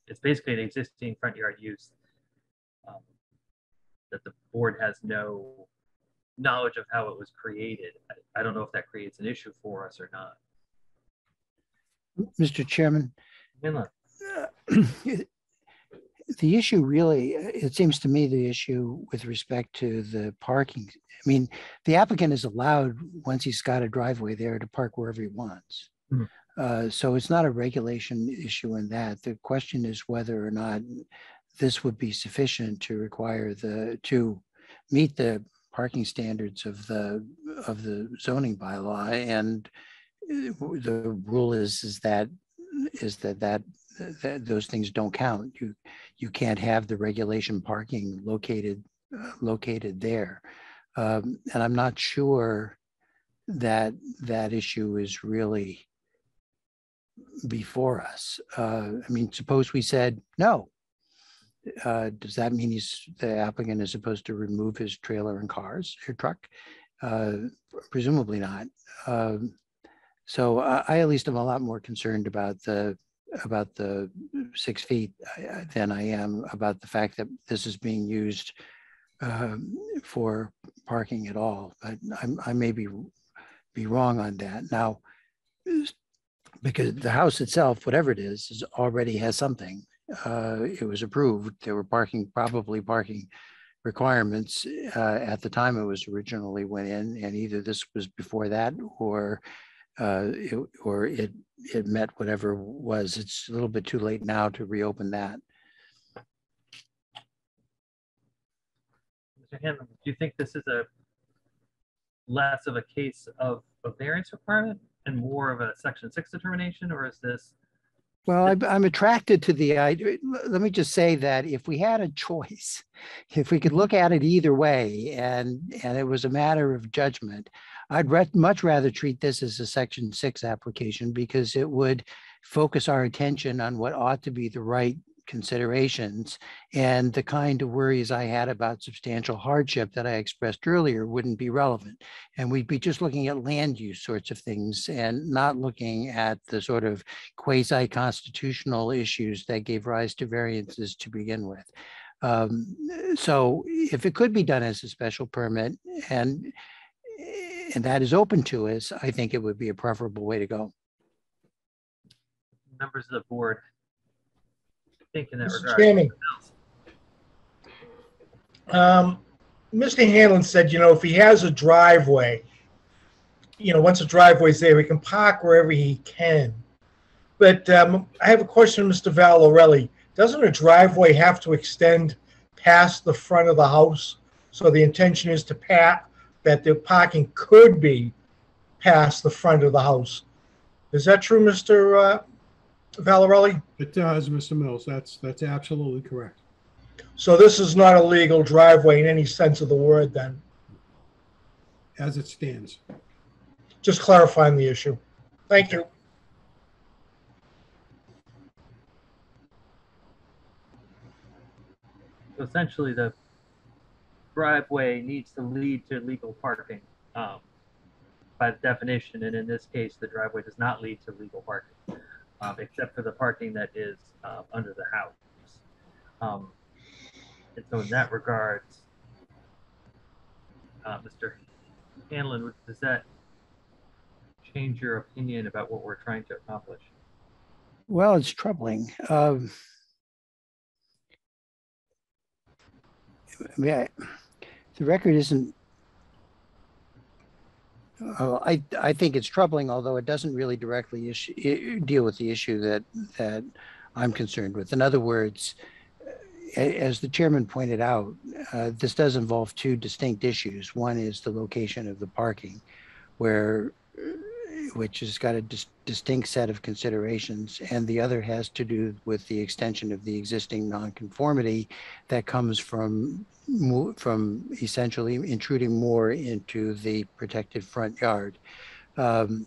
it's basically an existing front yard use um, that the board has no knowledge of how it was created. I, I don't know if that creates an issue for us or not. Mr. Chairman, Inland, the issue really, it seems to me the issue with respect to the parking, I mean, the applicant is allowed, once he's got a driveway there, to park wherever he wants. Mhm. Uh, So it's not a regulation issue in that. The question is whether or not this would be sufficient to require the, to meet the parking standards of the, of the zoning bylaw. And uh, the rule is, is that, is that, that, that those things don't count. You, you can't have the regulation parking located, uh, located there. Um, And I'm not sure that that issue is really before us. Uh, I mean, suppose we said, no. Uh, Does that mean he's, the applicant is supposed to remove his trailer and cars, or truck? Uh, Presumably not. Um, So I, I at least am a lot more concerned about the, about the six feet I- I- than I am about the fact that this is being used um, for parking at all. But I'm, I may be, be wrong on that. Now, because the house itself, whatever it is, is already has something. Uh, It was approved. There were parking, probably parking requirements uh, at the time it was originally went in, and either this was before that or uh, it- or it, it met whatever was. It's a little bit too late now to reopen that. Mr. Hanlon, do you think this is a less of a case of a variance requirement and more of a section six determination, or is this? Well, I'm, attracted to the idea. Let me just say that if we had a choice, if we could look at it either way and, and it was a matter of judgment, I'd much rather treat this as a section six application because it would focus our attention on what ought to be the right considerations. And the kind of worries I had about substantial hardship that I expressed earlier wouldn't be relevant. And we'd be just looking at land use sorts of things and not looking at the sort of quasi-constitutional issues that gave rise to variances to begin with. Um, So if it could be done as a special permit and, and that is open to us, I think it would be a preferable way to go. members of the board think in that Mr. regard? Chairman. Um, Mr. Hanlon said, you know, if he has a driveway, you know, once a driveway's there, he can park wherever he can. But um, I have a question, Mr. Valarelli. Doesn't a driveway have to extend past the front of the house? So the intention is to pat, that the parking could be past the front of the house. Is that true, Mr. uh, Valarelli? It does, Mr. Mills. That's, that's absolutely correct. So this is not a legal driveway in any sense of the word then? As it stands. Just clarifying the issue. Thank you. So Essentially, the driveway needs to lead to legal parking um, by definition, and in this case, the driveway does not lead to legal parking, um, except for the parking that is uh, under the house. Um, And so in that regard, uh, Mr. Hanlon, does that change your opinion about what we're trying to accomplish? Well, it's troubling. Um, I- the record isn't. I, I think it's troubling, although it doesn't really directly issue, deal with the issue that, that I'm concerned with. In other words, as the chairman pointed out, uh, this does involve two distinct issues. One is the location of the parking, where which has got a dis- distinct set of considerations, and the other has to do with the extension of the existing nonconformity that comes from from essentially intruding more into the protected front yard. Um,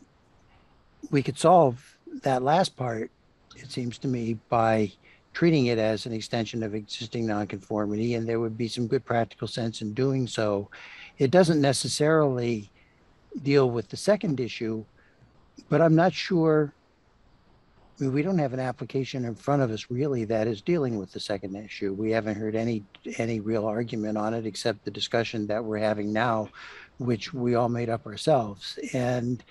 we could solve that last part, it seems to me, by treating it as an extension of existing nonconformity, and there would be some good practical sense in doing so. It doesn't necessarily deal with the second issue, but I'm not sure. I mean, we don't have an application in front of us really that is dealing with the second issue. We haven't heard any any real argument on it except the discussion that we're having now, which we all made up ourselves. And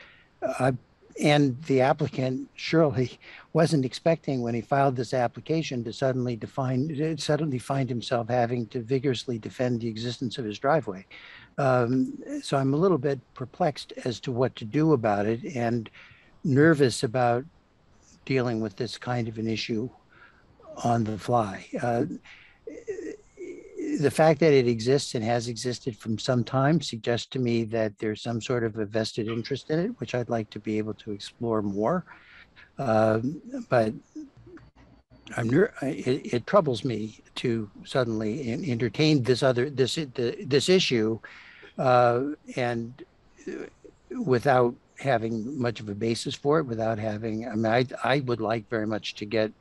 uh, and the applicant surely wasn't expecting when he filed this application to suddenly define suddenly find himself having to vigorously defend the existence of his driveway. Um, so I'm a little bit perplexed as to what to do about it and nervous about dealing with this kind of an issue on the fly. Uh, the fact that it exists and has existed from some time suggests to me that there's some sort of a vested interest in it, which I'd like to be able to explore more. Um, but I'm ner- it, it troubles me to suddenly entertain this other this the, this issue, uh, and uh, without having much of a basis for it, without having. I mean, I I would like very much to get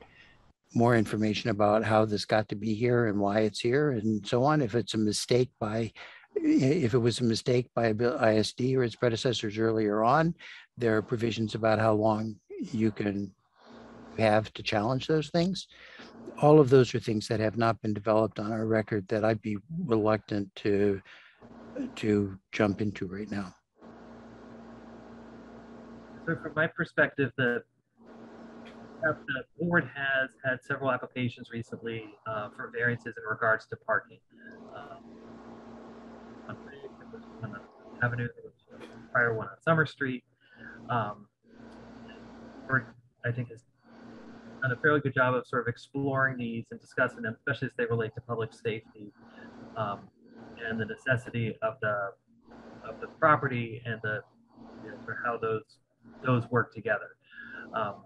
more information about how this got to be here and why it's here and so on. If it's a mistake by, if it was a mistake by ISD or its predecessors earlier on, there are provisions about how long you can have to challenge those things. All of those are things that have not been developed on our record that I'd be reluctant to to jump into right now. So from my perspective, the the board has had several applications recently uh, for variances in regards to parking. Um, on the- Avenue, prior one on Summer Street. Um, I think, has done a fairly good job of sort of exploring these and discussing them, especially as they relate to public safety um, and the necessity of the of the property and the you know, for how those those work together. Um,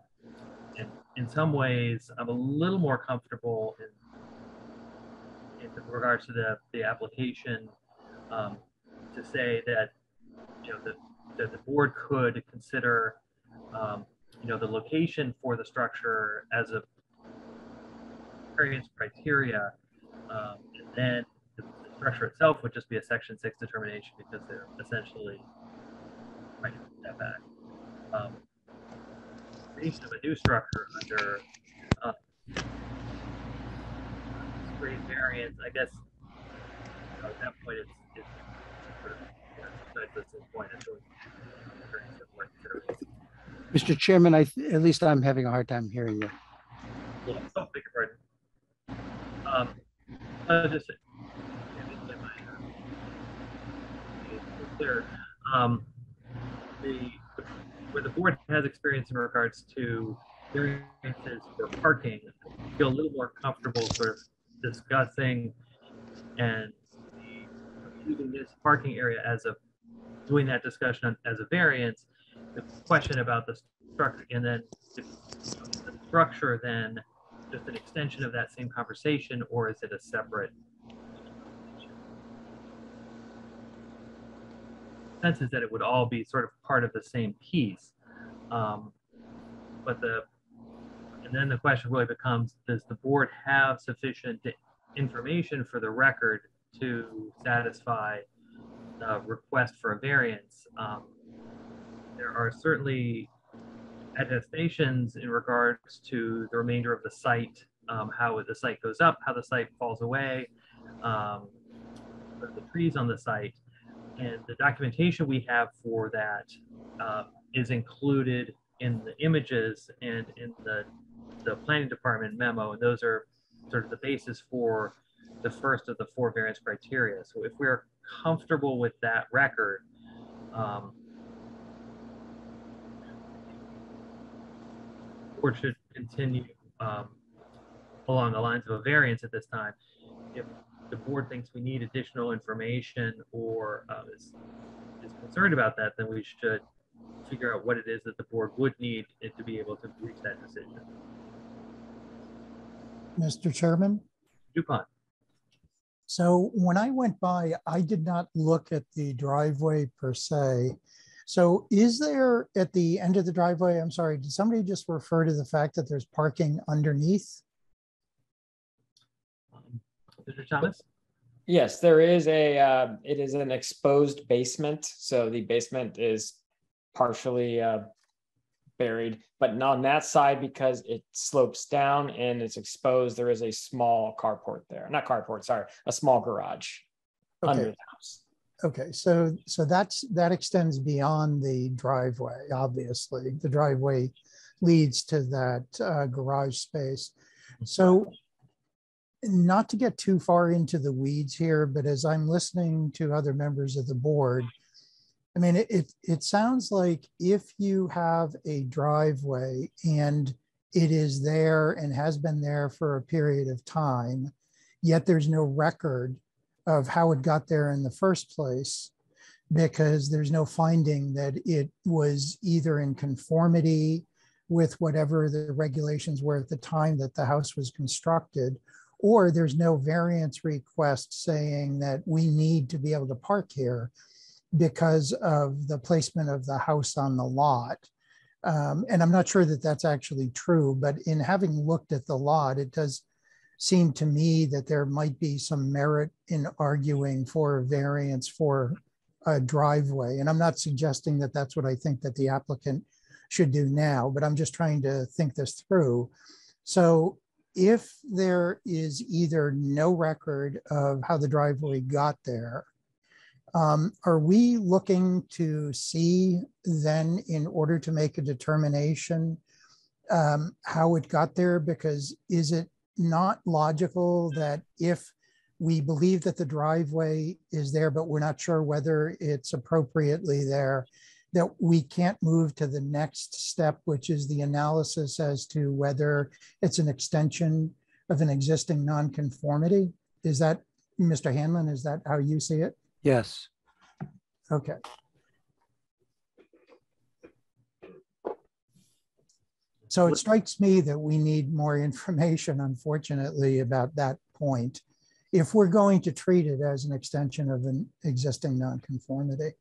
and in some ways, I'm a little more comfortable in, in regards to the, the application um, to say that, you know, that, that the board could consider, um, you know, the location for the structure as a variance criteria. Um, and then the, the structure itself would just be a section six determination because they're essentially right that back. Um, creation of a new structure under uh, grade variance, I guess, you know, at that point, it's, it's sort of, you know, point, it's really very similar considerations. Mr. Chairman, I th- at least I'm having a hard time hearing you. Yeah, beg your pardon. Um, was just. saying- let me get my, uh, it's Clear, um, the, where the board has experience in regards to variances for parking, I feel a little more comfortable sort of discussing and using this parking area as a, doing that discussion as a variance, the question about the structure, and then the structure then just an extension of that same conversation, or is it a separate? Sense is that it would all be sort of part of the same piece. Um, But the, and then the question really becomes, does the board have sufficient information for the record to satisfy the request for a variance? Um, There are certainly attestations in regards to the remainder of the site, um, how the site goes up, how the site falls away, um, the the trees on the site. And the documentation we have for that um, is included in the images and in the, the planning department memo. And those are sort of the basis for the first of the four variance criteria. So if we're comfortable with that record, um, board should continue um, along the lines of a variance at this time. If the board thinks we need additional information or uh, is, is concerned about that, then we should figure out what it is that the board would need it to be able to reach that decision. Mr. Chairman? DuPont, So when I went by, I did not look at the driveway per se. So is there at the end of the driveway, I'm sorry, did somebody just refer to the fact that there's parking underneath? Mr. Thomas, Yes, there is a, uh, it is an exposed basement, so the basement is partially, uh, buried, but not on that side because it slopes down and it's exposed. There is a small carport there, not carport, sorry, a small garage under Okay, the house. okay, so, so that's, that extends beyond the driveway, obviously. The driveway leads to that uh, garage space. So not to get too far into the weeds here, but as I'm listening to other members of the board, I mean, it, it, it sounds like if you have a driveway and it is there and has been there for a period of time, yet there's no record of how it got there in the first place, because there's no finding that it was either in conformity with whatever the regulations were at the time that the house was constructed, or there's no variance request saying that we need to be able to park here because of the placement of the house on the lot. Um, and I'm not sure that that's actually true, but in having looked at the lot, it does seem to me that there might be some merit in arguing for a variance for a driveway. And I'm not suggesting that that's what I think that the applicant should do now, but I'm just trying to think this through. So if there is either no record of how the driveway got there, um, are we looking to see then in order to make a determination um, how it got there? Because is it not logical that if we believe that the driveway is there, but we're not sure whether it's appropriately there, that we can't move to the next step, which is the analysis as to whether it's an extension of an existing nonconformity? Is that, Mr. Hanlon, is that how you see it? Yes, Okay. So it strikes me that we need more information, unfortunately, about that point. If we're going to treat it as an extension of an existing nonconformity.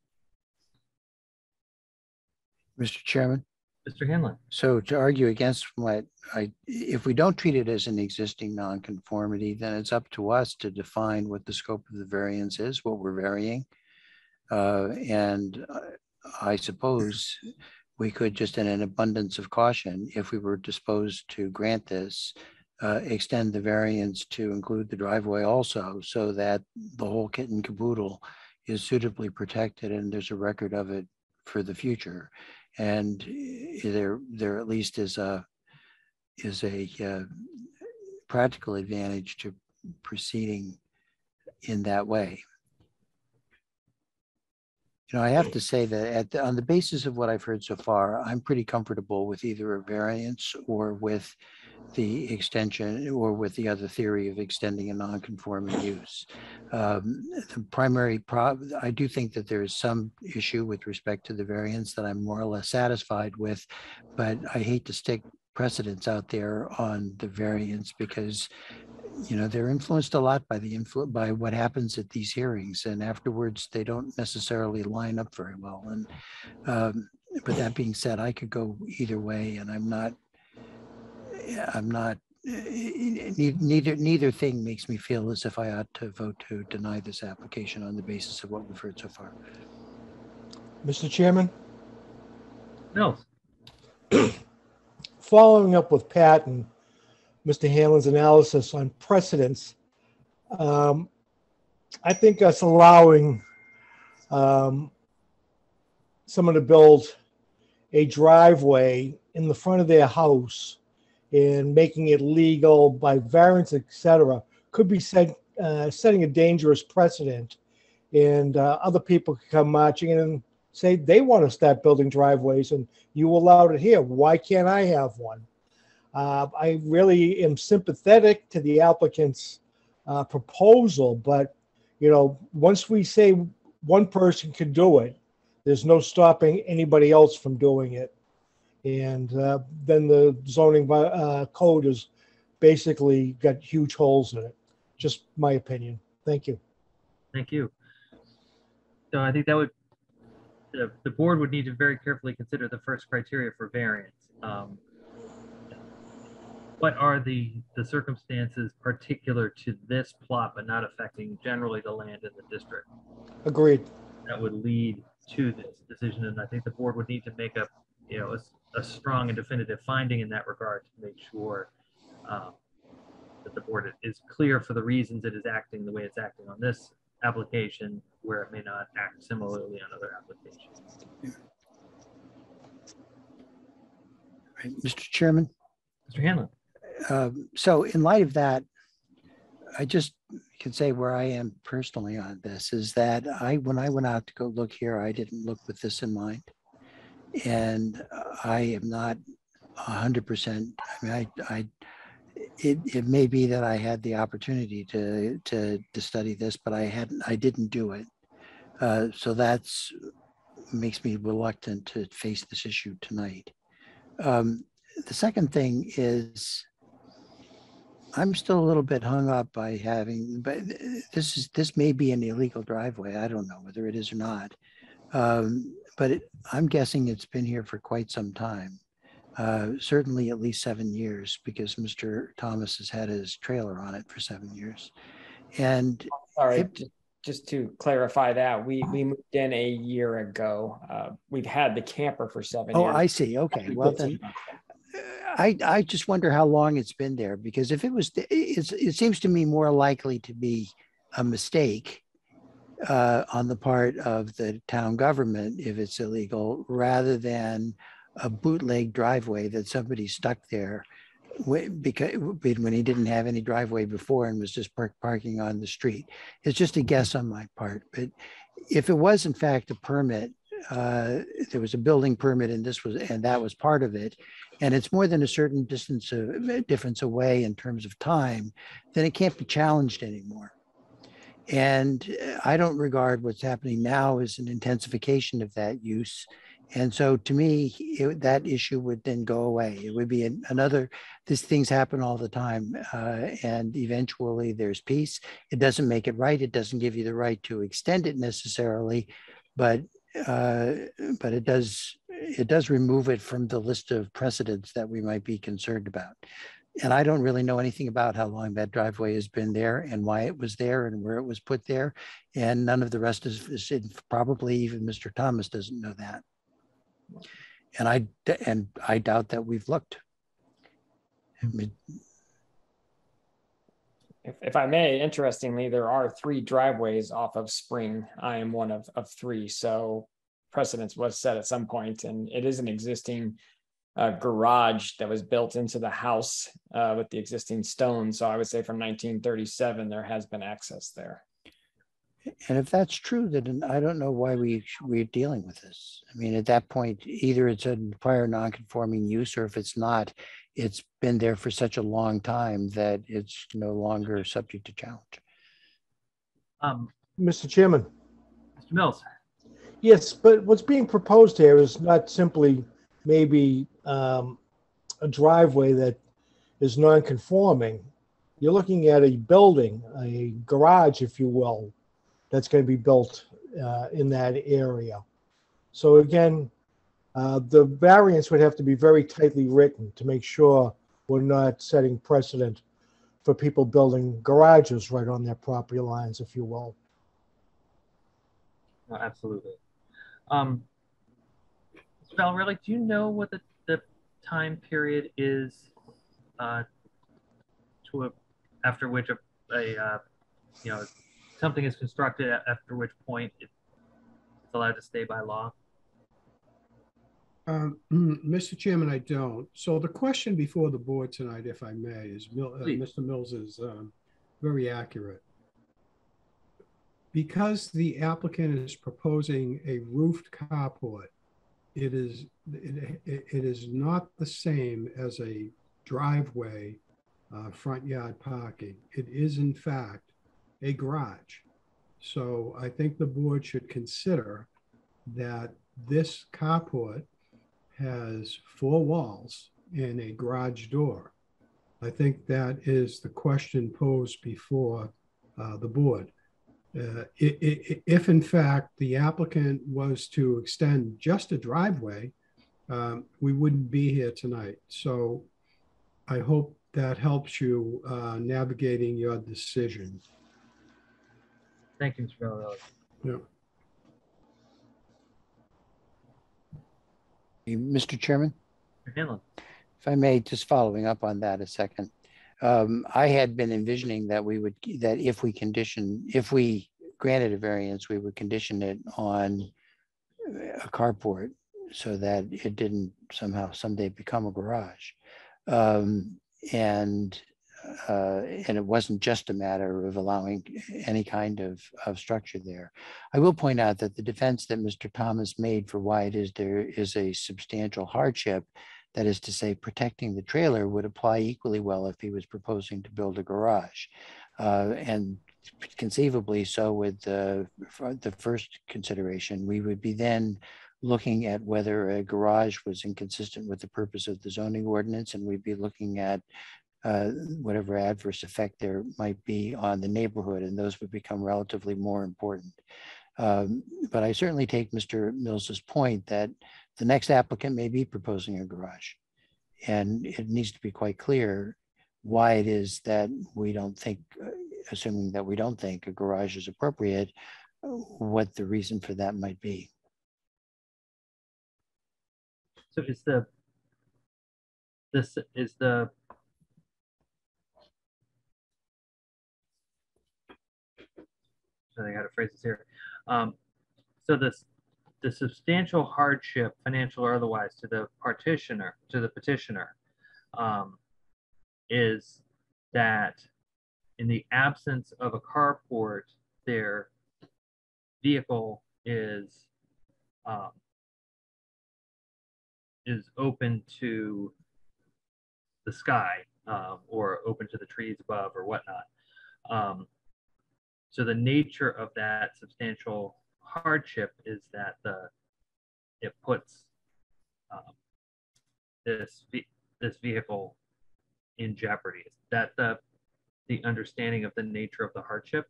Mr. Chairman. Mr. Hanlon, So to argue against what I, if we don't treat it as an existing nonconformity, then it's up to us to define what the scope of the variance is, what we're varying. Uh, and I suppose we could just in an abundance of caution, if we were disposed to grant this, uh, extend the variance to include the driveway also, so that the whole kit and caboodle is suitably protected and there's a record of it for the future. And there, there at least is a, is a uh, practical advantage to proceeding in that way. You know, I have to say that at, the- on the basis of what I've heard so far, I'm pretty comfortable with either a variance or with the extension or with the other theory of extending a non-conforming use. Um, The primary prob, I do think that there is some issue with respect to the variance that I'm more or less satisfied with, but I hate to stick precedents out there on the variance because you know, they're influenced a lot by the influ, by what happens at these hearings and afterwards they don't necessarily line up very well. And, um, but that being said, I could go either way and I'm not, I'm not, eh, neither, neither thing makes me feel as if I ought to vote to deny this application on the basis of what we've heard so far. Mr. Chairman, No. following up with Pat and Mr. Hanlon's analysis on precedents, um, I think us allowing um, someone to build a driveway in the front of their house and making it legal by variance, et cetera, could be set, uh, setting a dangerous precedent. And uh, other people could come marching in and say they want to start building driveways and you allowed it here. Why can't I have one? Uh, I really am sympathetic to the applicant's uh, proposal, but you know, once we say one person can do it, there's no stopping anybody else from doing it. And uh, then the zoning by, uh, code has basically got huge holes in it. Just my opinion. Thank you. Thank you. So I think that would, the, the board would need to very carefully consider the first criteria for variance. Um, What are the, the circumstances particular to this plot, but not affecting generally the land in the district? Agreed. that would lead to this decision. And I think the board would need to make a, you know, a strong and definitive finding in that regard to make sure um, that the board is clear for the reasons it is acting the way it's acting on this application, where it may not act similarly on other applications. Right, Mr. Chairman, Mr. Hanlon, um, so in light of that, I just can say where I am personally on this is that I, when I went out to go look here, I didn't look with this in mind. And I am not hundred percent, I mean, I, I, it, it may be that I had the opportunity to, to, to study this, but I hadn't, I didn't do it. Uh, so that's, makes me reluctant to face this issue tonight. Um, the second thing is, I'm still a little bit hung up by having, but this is, this may be an illegal driveway. I don't know whether it is or not. Um, But it- I'm guessing it's been here for quite some time. Uh, Certainly at least seven years because Mr. Thomas has had his trailer on it for seven years. And Sorry, Yep. just, to clarify that, we, we moved in a year ago. Uh, we've had the camper for seven Oh, years. I see. Okay, well then, I, I just wonder how long it's been there, because if it was, it's, it seems to me more likely to be a mistake uh, on the part of the town government if it's illegal, rather than a bootleg driveway that somebody stuck there because, when he didn't have any driveway before and was just park, parking on the street. It's just a guess on my part, but if it was in fact a permit, uh, there was a building permit and this was, and that was part of it. And it's more than a certain distance of difference away in terms of time, then it can't be challenged anymore. And uh, I don't regard what's happening now as an intensification of that use. And so to me, it- that issue would then go away. It would be an- another, these things happen all the time. uh, And eventually there's peace. It doesn't make it right. It doesn't give you the right to extend it necessarily. But, uh, but it does, it does remove it from the list of precedents that we might be concerned about. And I don't really know anything about how long that driveway has been there and why it was there and where it was put there. And none of the rest is, is in- probably even Mr. Thomas doesn't know that. And I, and I doubt that we've looked. I hmm. mean, If, if I may, interestingly, there are three driveways off of Spring. I am one of, of three, so precedence was set at some point, and it is an existing uh, garage that was built into the house uh, with the existing stone. So I would say from 1937, there has been access there. And if that's true, then I don't know why we we're dealing with this. I mean, at that point, either it's a prior non-conforming use, or if it's not, it's been there for such a long time that it's no longer subject to challenge. um, Mr. Chairman. Mr. Mills, Yes, but what's being proposed here is not simply maybe um, a driveway that is non-conforming. You're looking at a building, a garage, if you will, that's going to be built uh, in that area. So again, uh, the variance would have to be very tightly written to make sure we're not setting precedent for people building garages right on their property lines, if you will. Absolutely. Um, Mr. Valarelli, do you know what the, the time period is uh, to a, after which a, a uh, you know something is constructed after which point it's allowed to stay by law? Um, Mr. Chairman, I don't. So the question before the board tonight, if I may, is, Mil- uh, Mr. Mills is um, very accurate. Because the applicant is proposing a roofed carport, it is, it, it is not the same as a driveway, uh, front yard parking. It is in fact a garage. So I think the board should consider that this carport has four walls and a garage door. I think that is the question posed before uh, the board. Uh, i- i- if in fact the applicant was to extend just a driveway, um, we wouldn't be here tonight. So I hope that helps you uh, navigating your decision. Thank you, Mr. Valarelli. Yeah. Mr. Chairman? Mr. Hanlon. If I may, just following up on that a second. Um, I had been envisioning that we would, that if we condition, if we granted a variance, we would condition it on a carport so that it didn't somehow someday become a garage. Um, and uh, and it wasn't just a matter of allowing any kind of, of structure there. I will point out that the defense that Mr. Thomas made for why it is there is a substantial hardship that is to say, protecting the trailer would apply equally well if he was proposing to build a garage. Uh, and conceivably so with the, the first consideration, we would be then looking at whether a garage was inconsistent with the purpose of the zoning ordinance, and we'd be looking at uh, whatever adverse effect there might be on the neighborhood, and those would become relatively more important. Um, but I certainly take Mr. Mills's point that the next applicant may be proposing a garage. And it needs to be quite clear why it is that we don't think, uh, assuming that we don't think a garage is appropriate, uh, what the reason for that might be. So is the, this is the I think I got to phrase this here. Um, so this, the substantial hardship, financial or otherwise, to the partitioner, to the petitioner, um, is that in the absence of a carport, their vehicle is um, is open to the sky um, or open to the trees above or whatnot. Um, so the nature of that substantial hardship is that the it puts um, this this vehicle in jeopardy. Is that the the understanding of the nature of the hardship?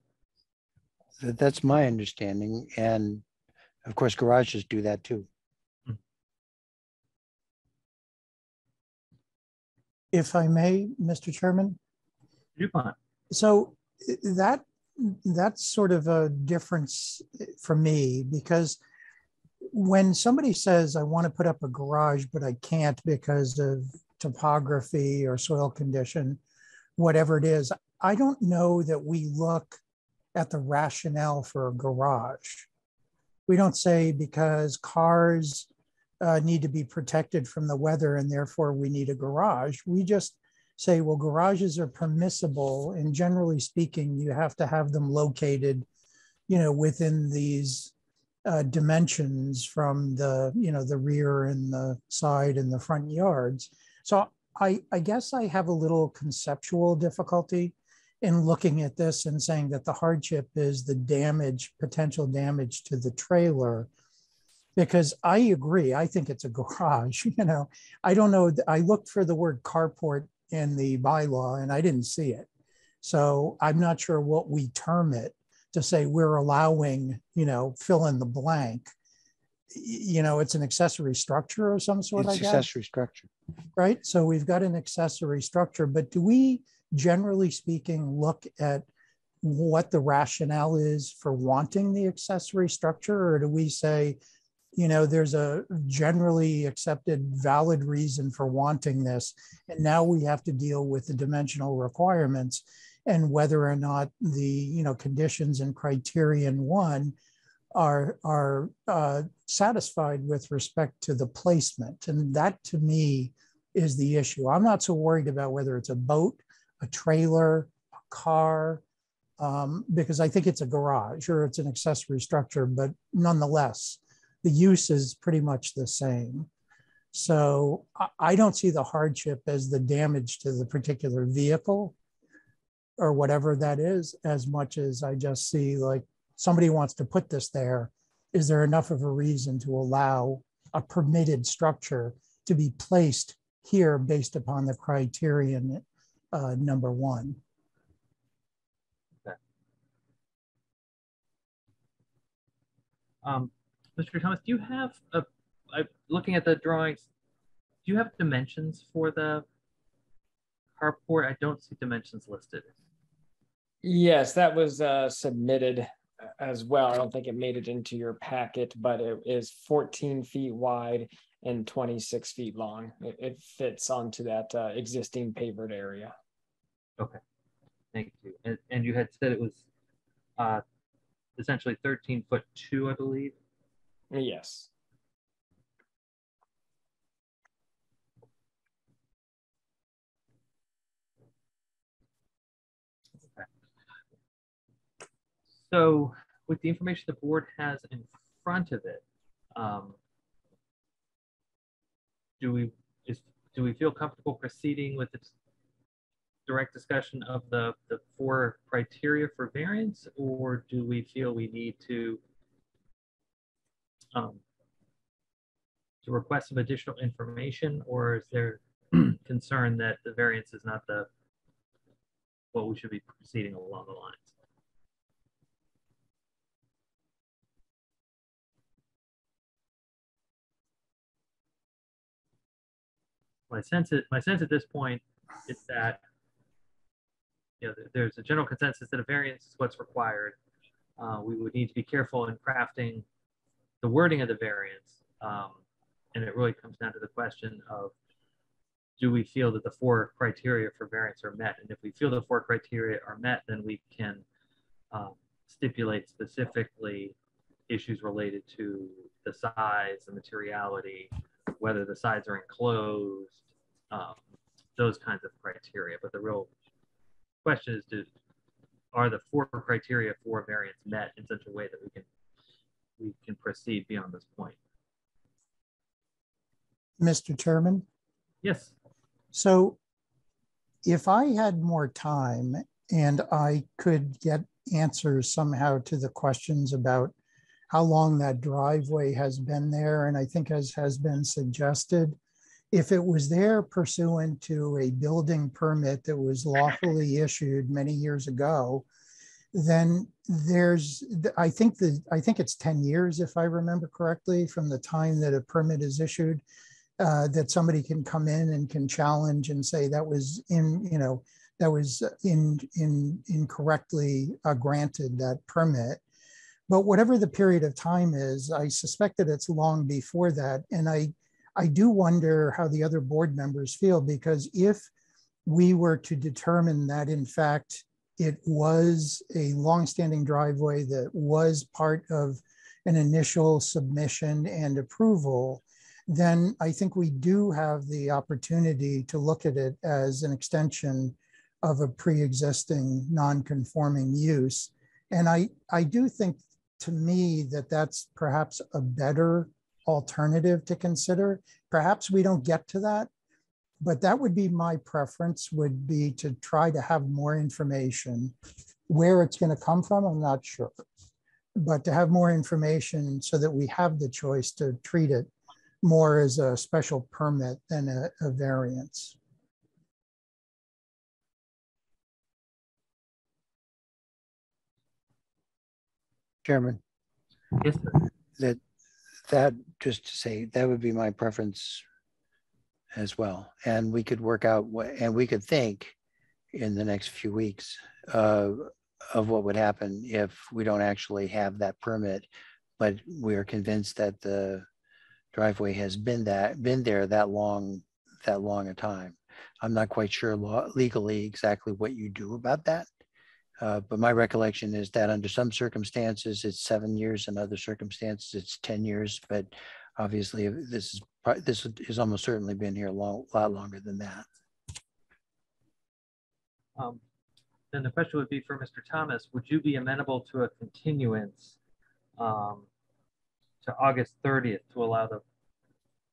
That's my understanding, and of course, garages do that too. If I may, Mr. Chairman. DuPont. So that that's sort of a difference for me because when somebody says I want to put up a garage but I can't because of topography or soil condition, whatever it is, I don't know that we look at the rationale for a garage. We don't say because cars uh, need to be protected from the weather and therefore we need a garage. We just say, well, garages are permissible, and generally speaking, you have to have them located, you know, within these uh, dimensions from the, you know, the rear and the side and the front yards. So I, I guess I have a little conceptual difficulty in looking at this and saying that the hardship is the damage, potential damage to the trailer because I agree. I think it's a garage. You know, I don't know. I looked for the word carport in the bylaw and I didn't see it. So I'm not sure what we term it to say we're allowing, you know, fill in the blank. You know, it's an accessory structure of some sort, It's I guess. accessory structure. Right. So we've got an accessory structure, but do we, generally speaking, look at what the rationale is for wanting the accessory structure? Or do we say, you know, there's a generally accepted valid reason for wanting this. And now we have to deal with the dimensional requirements and whether or not the, you know, conditions in criterion one are, are uh, satisfied with respect to the placement. And that to me is the issue. I'm not so worried about whether it's a boat, a trailer, a car, um, because I think it's a garage or it's an accessory structure, but nonetheless, the use is pretty much the same. So I, don't see the hardship as the damage to the particular vehicle or whatever that is, as much as I just see like somebody wants to put this there is there enough of a reason to allow a permitted structure to be placed here based upon the criterion uh, number one? Um, Mr. Thomas, do you have a, I, looking at the drawings, do you have dimensions for the carport? I don't see dimensions listed. Yes, that was uh, submitted as well. I don't think it made it into your packet, but it is 14 feet wide and 26 feet long. It, it fits onto that uh, existing pavered area. Okay, thank you. And, and you had said it was uh, essentially 13 foot two, I believe. Yes. So with the information the board has in front of it, um, do we is do we feel comfortable proceeding with its direct discussion of the, the four criteria for variance, or do we feel we need to um, to request some additional information, or is there concern that the variance is not the what we should be proceeding along the lines? my sense at, my sense at this point is that you know there's a general consensus that a variance is what's required. Uh, we would need to be careful in crafting the wording of the variance, um, and it really comes down to the question of do we feel that the four criteria for variance are met? And if we feel the four criteria are met, then we can um, stipulate specifically issues related to the size, the materiality, whether the sides are enclosed, um, those kinds of criteria. But the real question is, do, are the four criteria for variance met in such a way that we can we can proceed beyond this point? Mr. Chairman? Yes. So if I had more time and I could get answers somehow to the questions about how long that driveway has been there. And I think as has been suggested, if it was there pursuant to a building permit that was lawfully issued many years ago, then there's, I think the, I think it's 10 years, if I remember correctly, from the time that a permit is issued, uh, that somebody can come in and can challenge and say that was in, you know, that was in, in incorrectly uh, granted that permit. But whatever the period of time is, I suspect that it's long before that. And I, I do wonder how the other board members feel because if we were to determine that in fact it was a longstanding driveway that was part of an initial submission and approval, then I think we do have the opportunity to look at it as an extension of a pre-existing non-conforming use. And I, I do think to me that that's perhaps a better alternative to consider. Perhaps we don't get to that, but that would be my preference would be to try to have more information. Where it's going to come from, I'm not sure, but to have more information so that we have the choice to treat it more as a special permit than a, a variance. Chairman, Yes, sir. that, that, just to say, that would be my preference as well. And we could work out what, and we could think in the next few weeks uh, of what would happen if we don't actually have that permit, but we are convinced that the driveway has been that, been there that long, that long a time. I'm not quite sure law, legally exactly what you do about that. Uh, but my recollection is that under some circumstances, it's seven years, and other circumstances, it's 10 years. But obviously, this is this has almost certainly been here a long, lot longer than that. Um, then the question would be for Mr. Thomas, would you be amenable to a continuance um, to August 30th to allow the,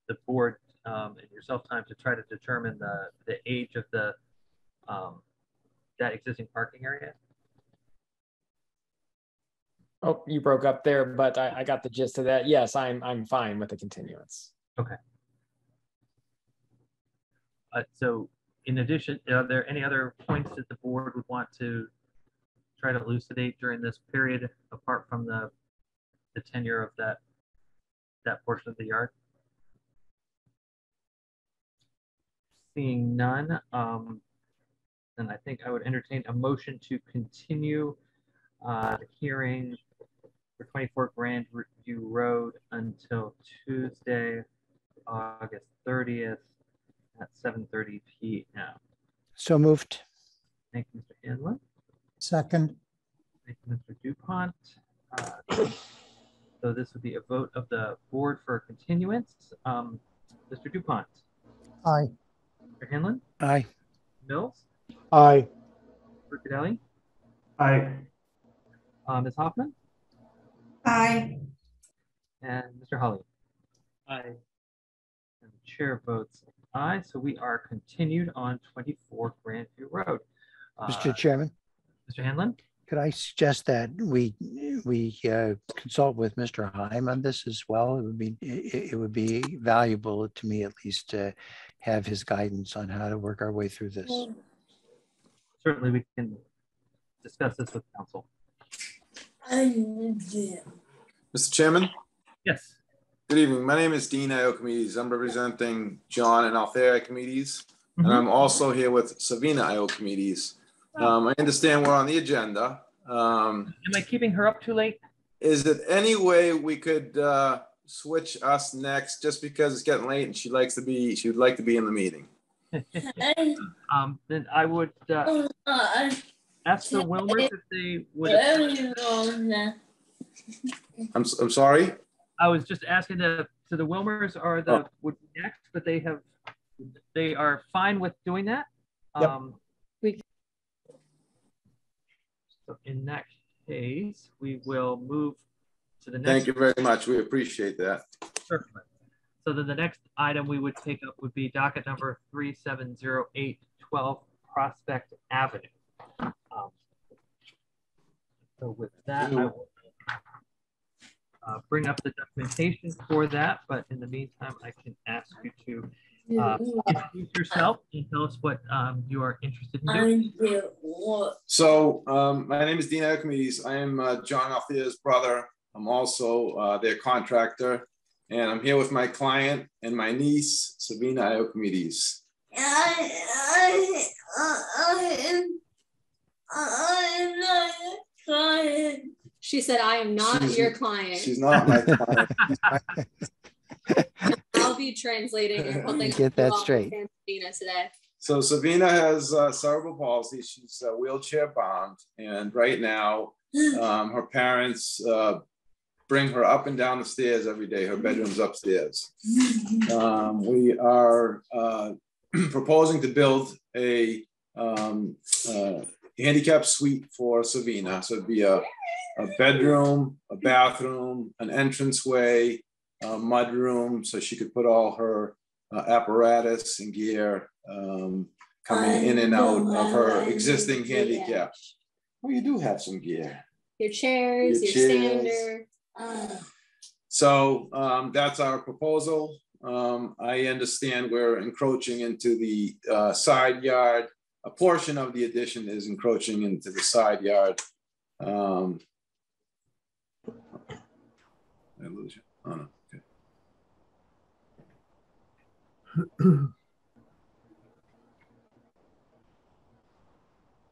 the board um, and yourself time to try to determine the, the age of the um, that existing parking area? Oh, you broke up there, but I, I got the gist of that. Yes, I'm, I'm fine with the continuance. Okay. Uh, so in addition, are there any other points that the board would want to try to elucidate during this period, apart from the, the tenure of that, that portion of the yard? Seeing none, um, then I think I would entertain a motion to continue uh, the hearing for 24 Grand View Road until Tuesday, August 30th at 7:30 PM. So moved. Thank you, Mr. Hanlon. Second, Thank you, Mr. Dupont. Uh, So this would be a vote of the board for continuance. Um, Mr. Dupont, aye. Mr. Hanlon, Aye. Mills, Aye. Riccadelli, Aye. uh, Ms. Hoffman, Aye. and Mr. Holly. Aye. And the chair votes aye, so we are continued on 24 Grandview Road. Uh, Mr. Chairman, Mr. Hanlon? could I suggest that we, we uh, consult with Mr. Heim on this as well? It would be, it, it would be valuable to me at least to have his guidance on how to work our way through this. Certainly, we can discuss this with counsel. Mr. Chairman, Yes, good evening. My name is Dean Iocomides. I'm representing John and Althea Iocomides, and Mhm. I'm also here with Savina Iocomides. Um, I understand we're on the agenda. Um, am I keeping her up too late? is there any way we could, uh, switch us next just because it's getting late and she likes to be, she would like to be in the meeting? Um, then I would, uh, ask the Wilmers if they would, I'm, s- I'm sorry? I was just asking the, to the Wilmers are the, would be next, but they have, they are fine with doing that. Yep. Um, We- So in that case, we will move to the next. Thank you very much. We appreciate that. Certainly. So then the next item we would take up would be docket number three seven zero eight twelve Prospect Avenue. So with that, I will uh, bring up the documentation for that, but in the meantime, I can ask you to uh, introduce yourself and tell us what um, you are interested in doing. So, um, my name is Dean Iocomides. I am, uh, John Althea's brother. I'm also, uh, their contractor. And I'm here with my client and my niece, Sabina Iocomides. She said, I am not She's- your client. She's not my client. I'll be translating. Get that straight. Sabina today. So Sabina has uh, cerebral palsy. She's uh, wheelchair bound. And right now, um, her parents uh, bring her up and down the stairs every day. Her bedroom's upstairs. Um, we are uh, proposing to build a um, uh, handicap suite for Savina. So it'd be a, a bedroom, a bathroom, an entranceway, a mudroom, so she could put all her uh, apparatus and gear um, coming in and out of her existing handicap. Well, you do have some gear. Your chairs, Your your, chairs. stander. So um, that's our proposal. Um, I understand we're encroaching into the uh, side yard. A portion of the addition is encroaching into the side yard. Um, I lose you. Oh, no. Okay.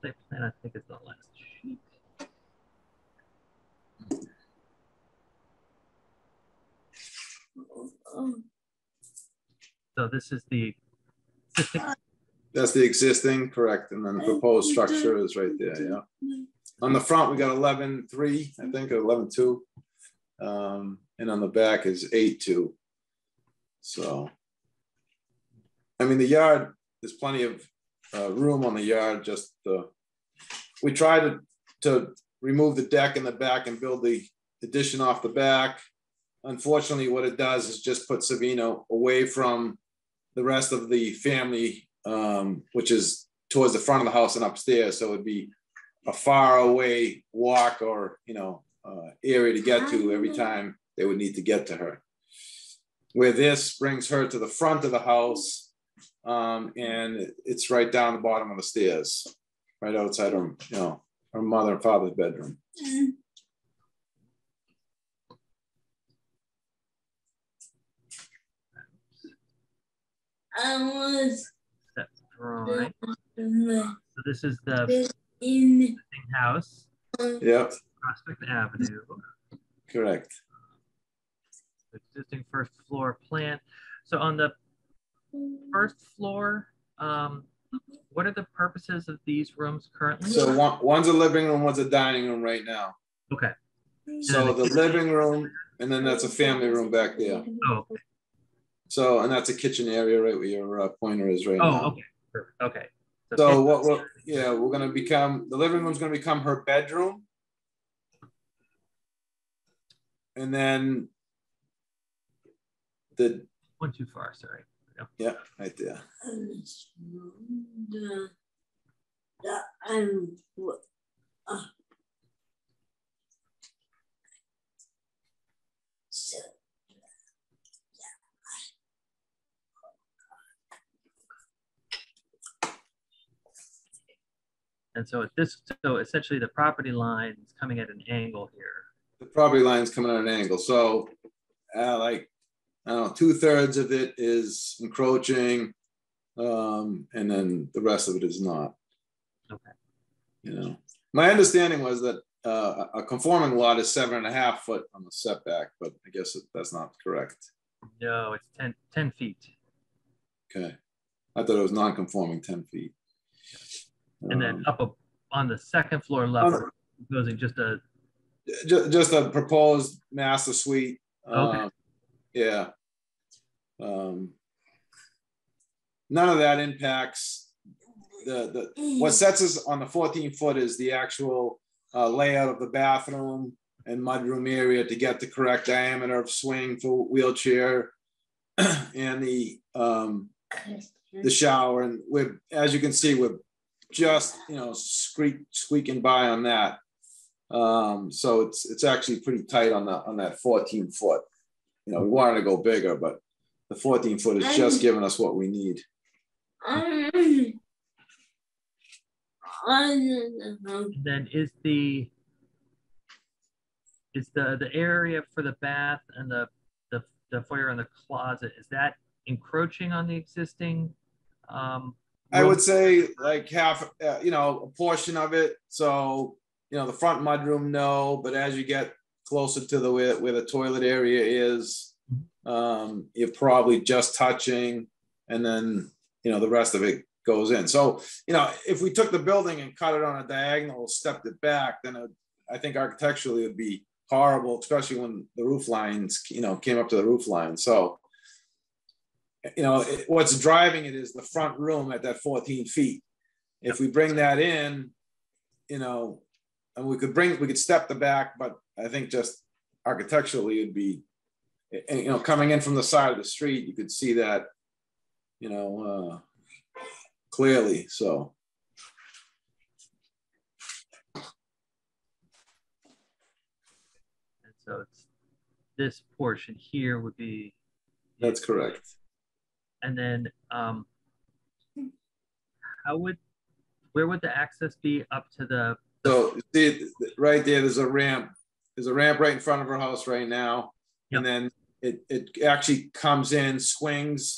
Site plan, I think is the last sheet. So this is the That's the existing, correct, and then the proposed structure is right there, yeah. On the front, we got eleven three, I think, or eleven two. Um, and on the back is eight two. So. I mean, the yard, there's plenty of uh room on the yard, just uh. We tried to to remove the deck in the back and build the addition off the back. Unfortunately, what it does is just put Savino away from the rest of the family, um, which is towards the front of the house and upstairs, so it'd be a far away walk or, you know, uh, area to get to every time they would need to get to her. Where this brings her to the front of the house, um, and it's right down the bottom of the stairs, right outside her, you know, her mother and father's bedroom. I was That So this is the in house, Yep, Prospect Avenue, correct. existing first floor plan. So on the first floor, um, what are the purposes of these rooms currently? So one, one's a living room, one's a dining room right now. Okay. So the living room, and then that's a family room back there. Oh, So, and that's a kitchen area right where your uh, pointer is right oh, now. Oh, okay. Perfect, Okay. So kitchen- what, we're yeah, we're gonna become, the living room's gonna become her bedroom. And then the, One too far, sorry. Yep. yeah, right there. the the I'm uh, And so at this, so essentially the property line is coming at an angle here. The property line's coming at an angle, so uh, like, I don't know, two thirds of it is encroaching. Um, and then the rest of it is not. Okay. You know, my understanding was that uh, a conforming lot is seven and a half foot on the setback, but I guess that's not correct. No, it's 10, 10 feet. Okay. I thought it was non-conforming ten feet. And then Um, up a- on the second floor level, proposing just a, ju- just a proposed master suite. Okay. Um, Yeah. Um, None of that impacts the, the, what sets us on the fourteen foot is the actual uh, layout of the bathroom and mudroom area to get the correct diameter of swing for wheelchair and the, um, the shower and we're, as you can see, we're just, you know, squeak, squeaking by on that. Um, so it's, it's actually pretty tight on the, on that fourteen foot. You know, we wanted to go bigger, but the fourteen foot is just giving us what we need. I'm I'm and then is the, is the, the area for the bath and the, the, the foyer and the closet, is that encroaching on the existing? um, I would say like half, uh, you know, a portion of it. So, you know, the front mudroom, no, but as you get closer to the where, where the toilet area is, um, you're probably just touching, and then you know the rest of it goes in. So, you know, if we took the building and cut it on a diagonal, stepped it back, then it, I think architecturally it would be horrible, especially when the roof lines, you know, came up to the roof line. So, you know, it- what's driving it is the front room at that 14 feet. If we bring that in, you know, and we could bring, we could step the back, but I think just architecturally it'd be, and, you know, coming in from the side of the street, you could see that, you know, uh, clearly. So, And so it's, this portion here would be. that's correct. And then, um, how would, where would the access be up to the, So see, right there, there's a ramp. There's a ramp right in front of her house right now. And then it, it actually comes in, swings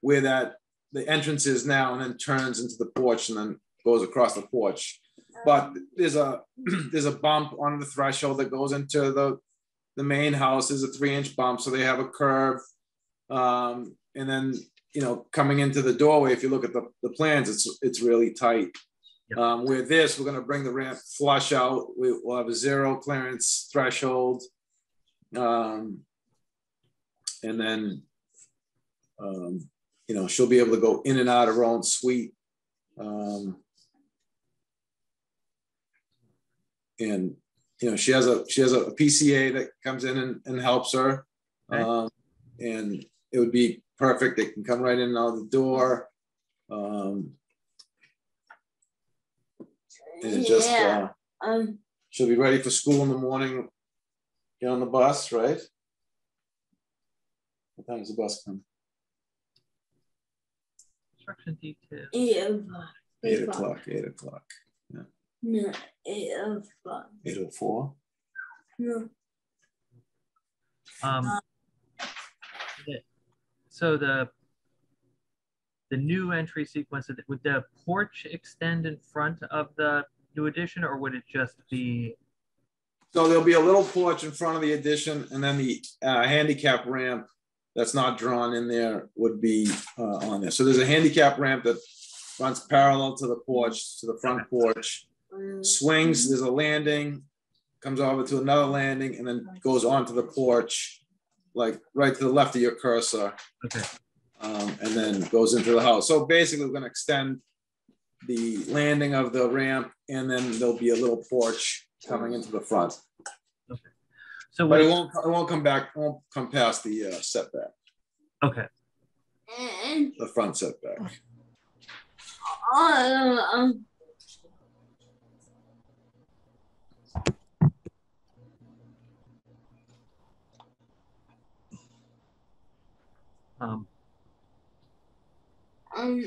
where that, the entrance is now, and then turns into the porch and then goes across the porch. But there's a, there's a bump on the threshold that goes into the, the main house. There's a three inch bump, so they have a curve. Um, and then, you know, coming into the doorway, if you look at the, the plans, it's, it's really tight. Yep. Um, with this, we're gonna bring the ramp flush out. We will have a zero clearance threshold. Um, and then, um, you know, she'll be able to go in and out of her own suite. Um, and, you know, she has a, she has a PCA that comes in and, and helps her. Um, and it would be perfect. They can come right in and out the door. Um, and it just, uh, um she'll be ready for school in the morning, get on the bus, right? What time does the bus come? Construction detail. Eight o'clock. Eight o'clock, eight o'clock, No, eight o'clock. eight oh four. No, Um, the- so the the new entry sequence would the porch extend in front of the new addition, or would it just be? So there'll be a little porch in front of the addition and then the uh, handicap ramp that's not drawn in there would be uh, on there. So there's a handicap ramp that runs parallel to the porch, to the front porch, swings, there's a landing, comes over to another landing and then goes onto the porch, like right to the left of your cursor. Okay. um, and then goes into the house. So basically, we're gonna extend the landing of the ramp, and then there'll be a little porch coming into the front. Okay. So But it it, won't, it won't come back, it won't come past the uh, setback, okay. And, the front setback. uh, um, Um, um,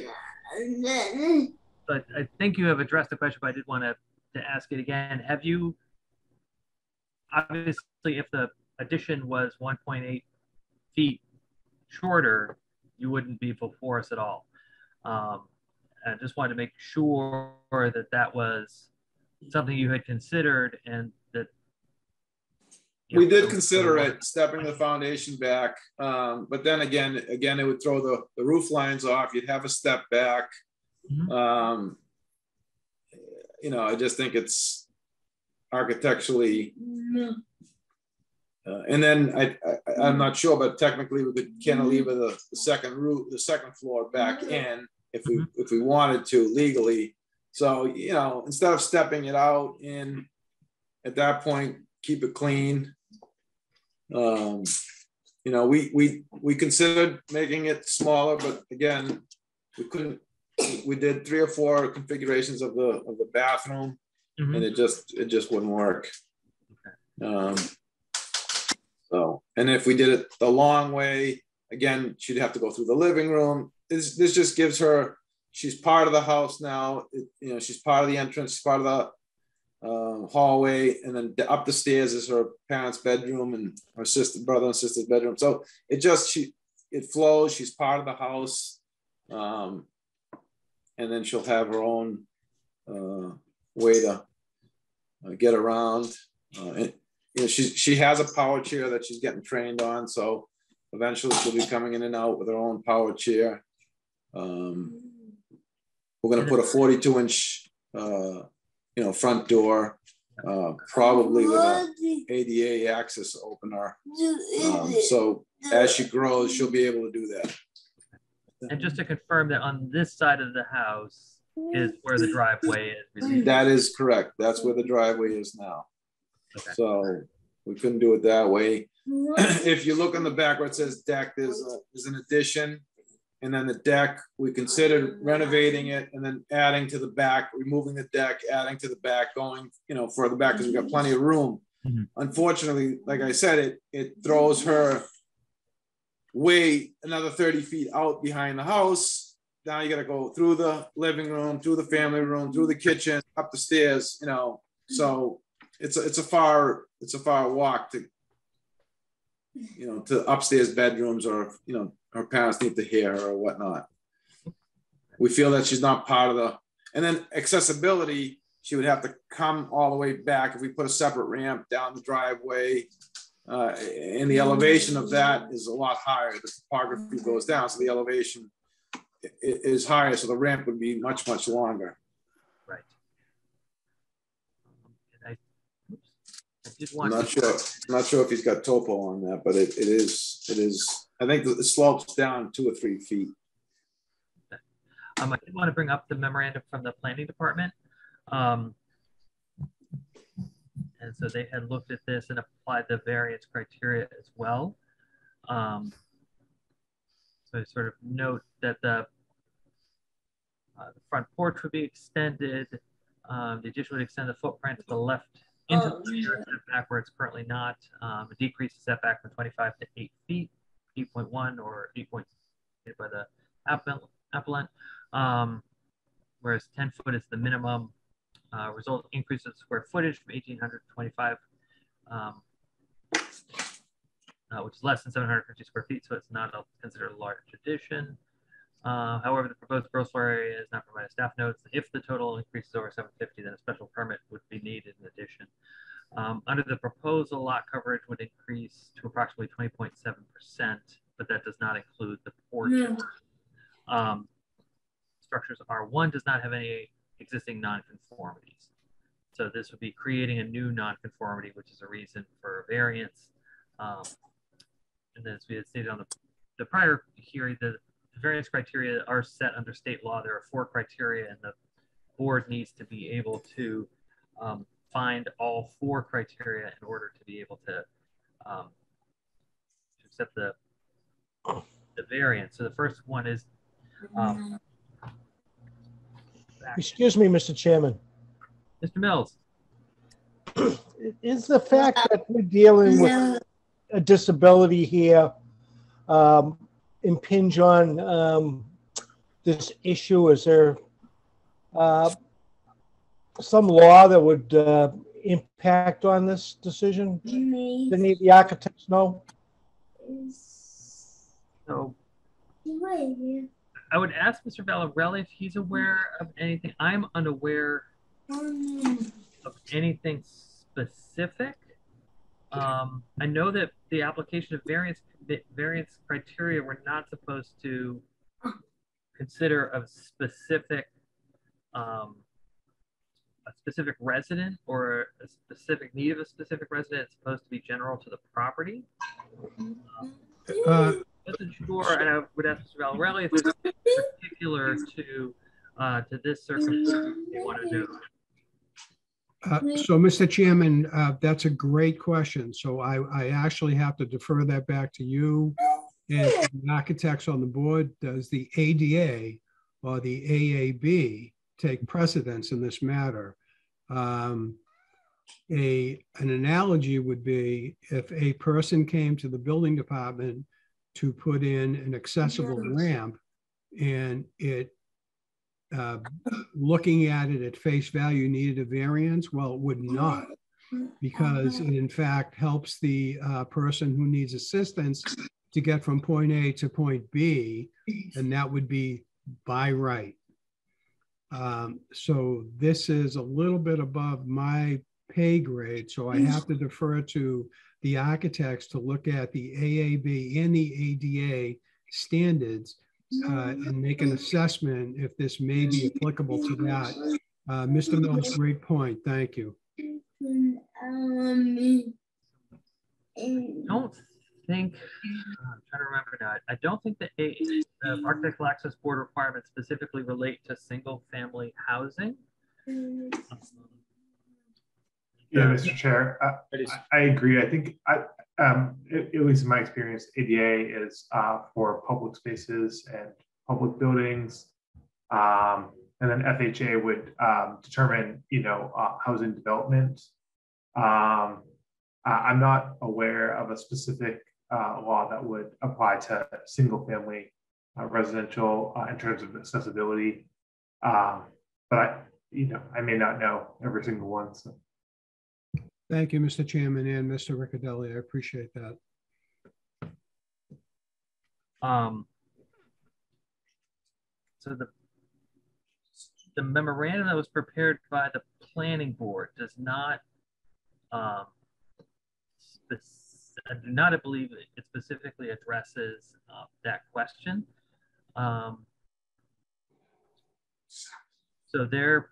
but I think you have addressed the question, but I did want to to ask it again. Have you obviously if the addition was 1.8 feet shorter, you wouldn't be before us at all. Um, I just wanted to make sure that that was something you had considered and We did consider it, stepping the foundation back, um, but then again, again, it would throw the, the roof lines off, you'd have a step back. Mhm. Um, You know, I just think it's architecturally Uh, and then I, I, I'm not sure, but technically we could cantilever the, the second roof, the second floor back in if we, if we wanted to legally. So, you know, instead of stepping it out in, at that point, keep it clean. Um, you know, we, we, we considered making it smaller, but again, we couldn't, we did three or four configurations of the, of the bathroom Mhm. and it just, it just wouldn't work. Um, so, and if we did it the long way, again, she'd have to go through the living room. This, this just gives her, she's part of the house now, It- you know, she's part of the entrance, she's part of the uh, hallway, and then up the stairs is her parents' bedroom and her sister, brother and sister's bedroom. So it just, she, it flows, she's part of the house. Um, and then she'll have her own uh, way to uh, get around. Uh, and, you know, she, she has a power chair that she's getting trained on, so eventually she'll be coming in and out with her own power chair. Um, we're gonna put a forty-two inch, uh, you know, front door, uh, probably with a ADA access opener. Um, so as she grows, she'll be able to do that. And just to confirm that on this side of the house is where the driveway is. That is correct. That's where the driveway is now. Okay. So we couldn't do it that way. If you look on the back where it says deck, there's a, there's an addition. And then the deck, we considered renovating it and then adding to the back, removing the deck, adding to the back, going, you know, further back because we've got plenty of room. Mhm. Unfortunately, like I said, it, it throws her way another 30 feet out behind the house. Now you gotta go through the living room, through the family room, through the kitchen, up the stairs, you know, so it's a, it's a far, it's a far walk to, you know, to upstairs bedrooms or, you know, her parents need to hear her or whatnot. We feel that she's not part of the, and then accessibility, she would have to come all the way back if we put a separate ramp down the driveway. Uh, and the elevation of that is a lot higher. The topography goes down, so the elevation is higher, so the ramp would be much, much longer. Right. I, oops, I did I'm want not sure, I'm not sure if he's got topo on that, but it, it is, it is, I think the slopes down two or three feet. um, I did want to bring up the memorandum from the planning department. Um, and so they had looked at this and applied the variance criteria as well. Um, so I sort of note that the uh, the front porch would be extended. Um, the addition would extend the footprint to the left into Oh, the rear setback where it's currently not, um, a decrease in setback from 25 to 8 feet, 8.1 or 8 point by the appel- appellant. Um, whereas 10 foot is the minimum. Uh, result increase in square footage from 1,825, um, uh, which is less than 750 square feet, so it's not a, considered a large addition. Uh, however, the proposed gross floor area is not provided staff notes. If the total increases over 750, then a special permit would be needed in addition. Um, under the proposal, lot coverage would increase to approximately 20.7%, but that does not include the porches. Um, structures R1 does not have any existing nonconformities. So this would be creating a new nonconformity, which is a reason for variance. Um, and as we had stated on the, the prior hearing, the the variance criteria are set under state law. There are four criteria and the board needs to be able to um, find all four criteria in order to be able to, um, to accept the, the variance. So the first one is um, Excuse me, Mr. Chairman. Mr. Mills. Is the fact that we're dealing with a disability here um, impinge on um, this issue? Is there uh, some law that would uh, impact on this decision? Did any of the architects know? So I would ask Mr. Valarelli if he's aware of anything. I'm unaware of anything specific. Um, I know that the application of variance variance criteria were not supposed to consider a specific um, a specific resident or a specific need of a specific resident. It's supposed to be general to the property. Uh, wasn't sure, and I would ask Mr. Valarelli if it's particular to uh, to this circumstance you want to do. Uh, So, Mr. Chairman, uh, that's a great question. So I, I actually have to defer that back to you and the architects on the board. Does the ADA or the AAB take precedence in this matter? Um, A, an analogy would be if a person came to the building department to put in an accessible ramp and it uh, looking at it at face value needed a variance? Well, it would not, because it in fact helps the uh, person who needs assistance to get from point A to point B, and that would be by right. Um, so this is a little bit above my pay grade, so I have to defer to the architects to look at the AAB and the ADA standards uh, and make an assessment if this may be applicable to that. Uh, Mr. Mills, great point. Thank you. don't think, I'm trying to remember now, I don't think the A- the architectural access board requirements specifically relate to single family housing. Yeah, Mr. Chair, I, I- I agree. I think I, um, at, at least in my experience, ADA is, uh, for public spaces and public buildings. Um, and then FHA would, um, determine, you know, uh, housing development. Um, I'm not aware of a specific, uh, law that would apply to single family uh, residential, uh, in terms of accessibility. Um, but I, you know, I may not know every single one, so. Thank you, Mr. Chairman and Mr. Riccadelli. I appreciate that. Um, so the the memorandum that was prepared by the planning board does not um, spec- I do not believe it specifically addresses uh, that question. Um, so there,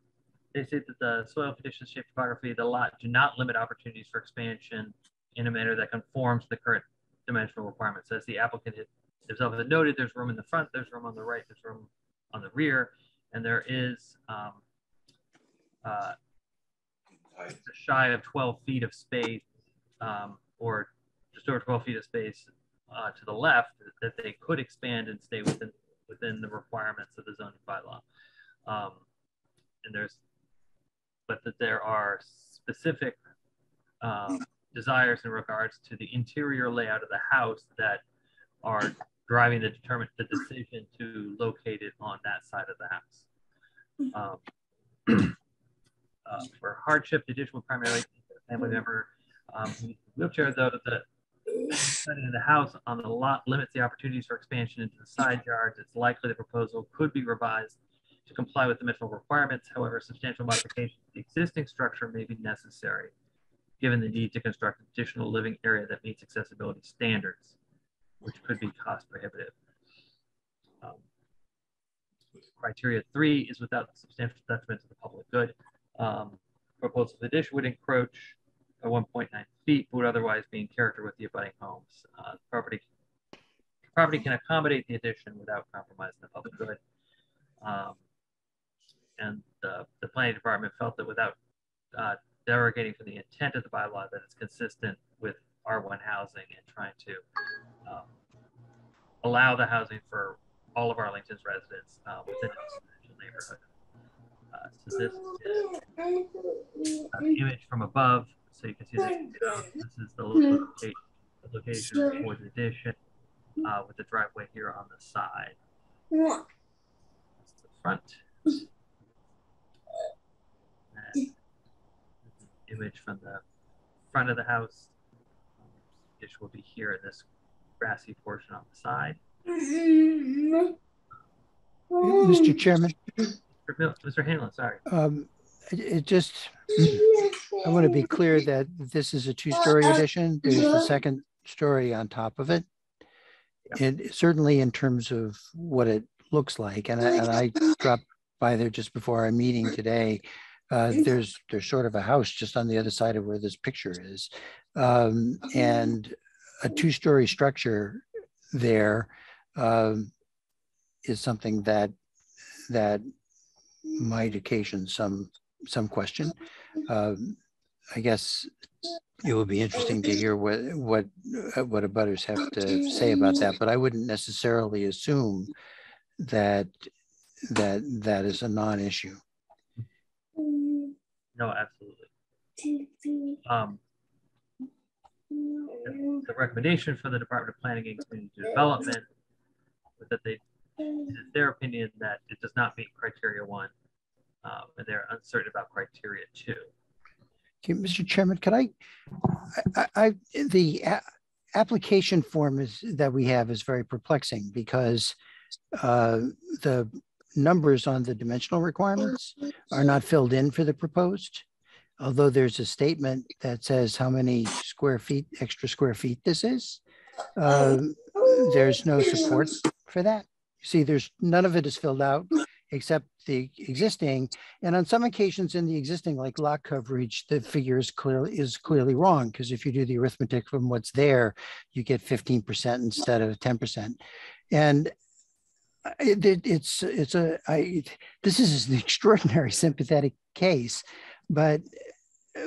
they say that the soil conditions, shape, topography, the lot do not limit opportunities for expansion in a manner that conforms to the current dimensional requirements. As the applicant himself had noted, there's room in the front, there's room on the right, there's room on the rear, and there is um, uh, shy of 12 feet of space, um, or just over 12 feet of space uh, to the left that they could expand and stay within within the requirements of the zoning bylaw. Um, and there's, but that there are specific um, desires in regards to the interior layout of the house that are driving the determine the decision to locate it on that side of the house. Um, uh, for hardship, the addition will primarily family member um, wheelchair, though the setting of the house on the lot limits the opportunities for expansion into the side yards. It's likely the proposal could be revised to comply with the dimensional requirements. However, substantial modifications to the existing structure may be necessary, given the need to construct additional living area that meets accessibility standards, which could be cost prohibitive. Um, criteria three is without substantial detriment to the public good. Um, proposal addition would encroach at 1.9 feet, would otherwise be in character with the abutting homes. Uh, property, property can accommodate the addition without compromising the public good. Um, and the, the planning department felt that without uh, derogating from the intent of the bylaw, that it's consistent with R1 housing and trying to um, allow the housing for all of Arlington's residents uh, within residential neighborhood. Uh, so this is an image from above, so you can see this, this is the location, the location for the addition uh, with the driveway here on the side. That's the front. And image from the front of the house. Dish will be here in this grassy portion on the side. Mr. Chairman, Mr. Hanlon, sorry. um, it, just, I want to be clear that this is a two-story addition. There's a second story on top of it. And certainly in terms of what it looks like, and I, and I dropped by there just before our meeting today. Uh, there's, there's sort of a house just on the other side of where this picture is. Um, and a two-story structure there um, is something that, that might occasion some, some question. Um, I guess it would be interesting to hear what, what, uh, what abutters have to say about that, but I wouldn't necessarily assume that, that, that is a non-issue. No, absolutely. Um, the recommendation for the Department of Planning and Community Development was that they, it's their opinion that it does not meet criteria one, um, and they're uncertain about criteria two. Okay, Mr. Chairman, could I, I, I the a- application form is that we have is very perplexing because uh, the numbers on the dimensional requirements are not filled in for the proposed. Although there's a statement that says how many square feet, extra square feet this is. Um, there's no support for that. See, there's none of it is filled out except the existing. And on some occasions in the existing, like lot coverage, the figure is clearly is clearly wrong because if you do the arithmetic from what's there, you get 15% instead of 10%. And I- it, it's it's a I this is an extraordinary sympathetic case, but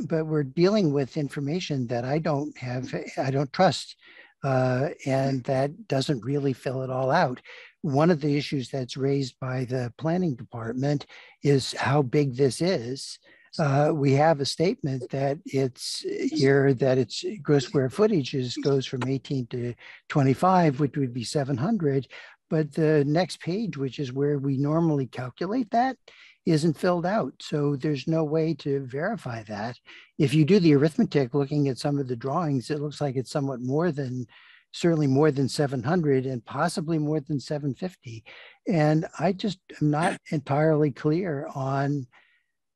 but we're dealing with information that I don't have I don't trust, uh, and that doesn't really fill it all out one of the issues that's raised by the planning department is how big this is. Uh, we have a statement that it's here that its gross square footage is goes from 18 to 25, which would be 700. But the next page, which is where we normally calculate that, isn't filled out. So there's no way to verify that. If you do the arithmetic, looking at some of the drawings, it looks like it's somewhat more than certainly more than 700 and possibly more than 750. And I just am not entirely clear on,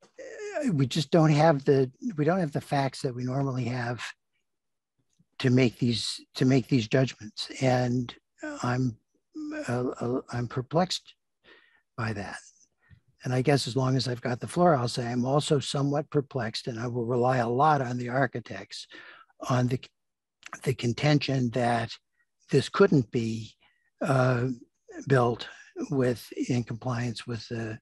uh, we just don't have the, we don't have the facts that we normally have to make these, to make these judgments. And I'm, uh, uh, I'm perplexed by that. And I guess as long as I've got the floor, I'll say I'm also somewhat perplexed and I will rely a lot on the architects on the the contention that this couldn't be uh, built with in compliance with the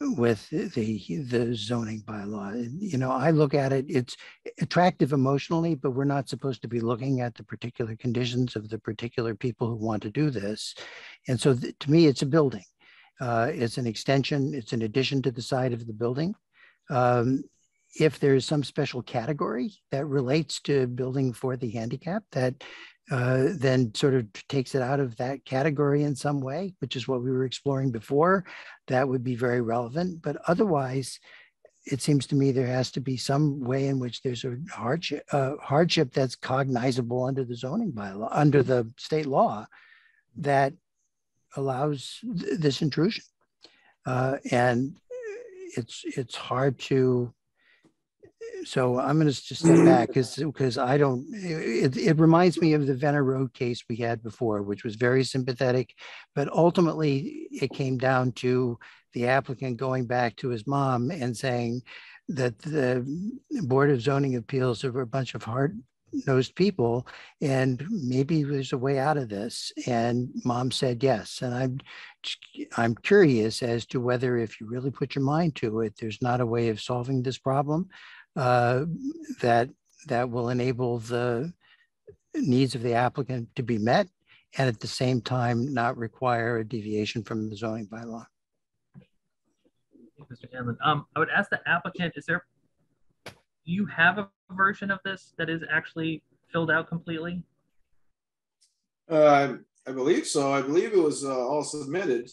with the the zoning bylaw. You know, I look at it, it's attractive emotionally, but we're not supposed to be looking at the particular conditions of the particular people who want to do this. And so th- to me, it's a building. Uh, it's an extension, it's an addition to the side of the building. Um, if there's some special category that relates to building for the handicap that uh, then sort of takes it out of that category in some way, which is what we were exploring before, that would be very relevant. But otherwise, it seems to me there has to be some way in which there's a hardship, uh, hardship that's cognizable under the zoning bylaw, under the state law that allows th- this intrusion. Uh, and it's it's hard to so I'm going to just step back mm. because because I don't. It, it reminds me of the Venner Road case we had before, which was very sympathetic, but ultimately it came down to the applicant going back to his mom and saying that the Board of Zoning Appeals are a bunch of hard nosed people and maybe there's a way out of this. And mom said yes. And i'm i'm curious as to whether if you really put your mind to it there's not a way of solving this problem uh, that that will enable the needs of the applicant to be met and at the same time not require a deviation from the zoning bylaw. Mr. Hanlon. Um, I would ask the applicant, is there, do you have a version of this that is actually filled out completely? Uh, I believe so. I believe it was uh, all submitted.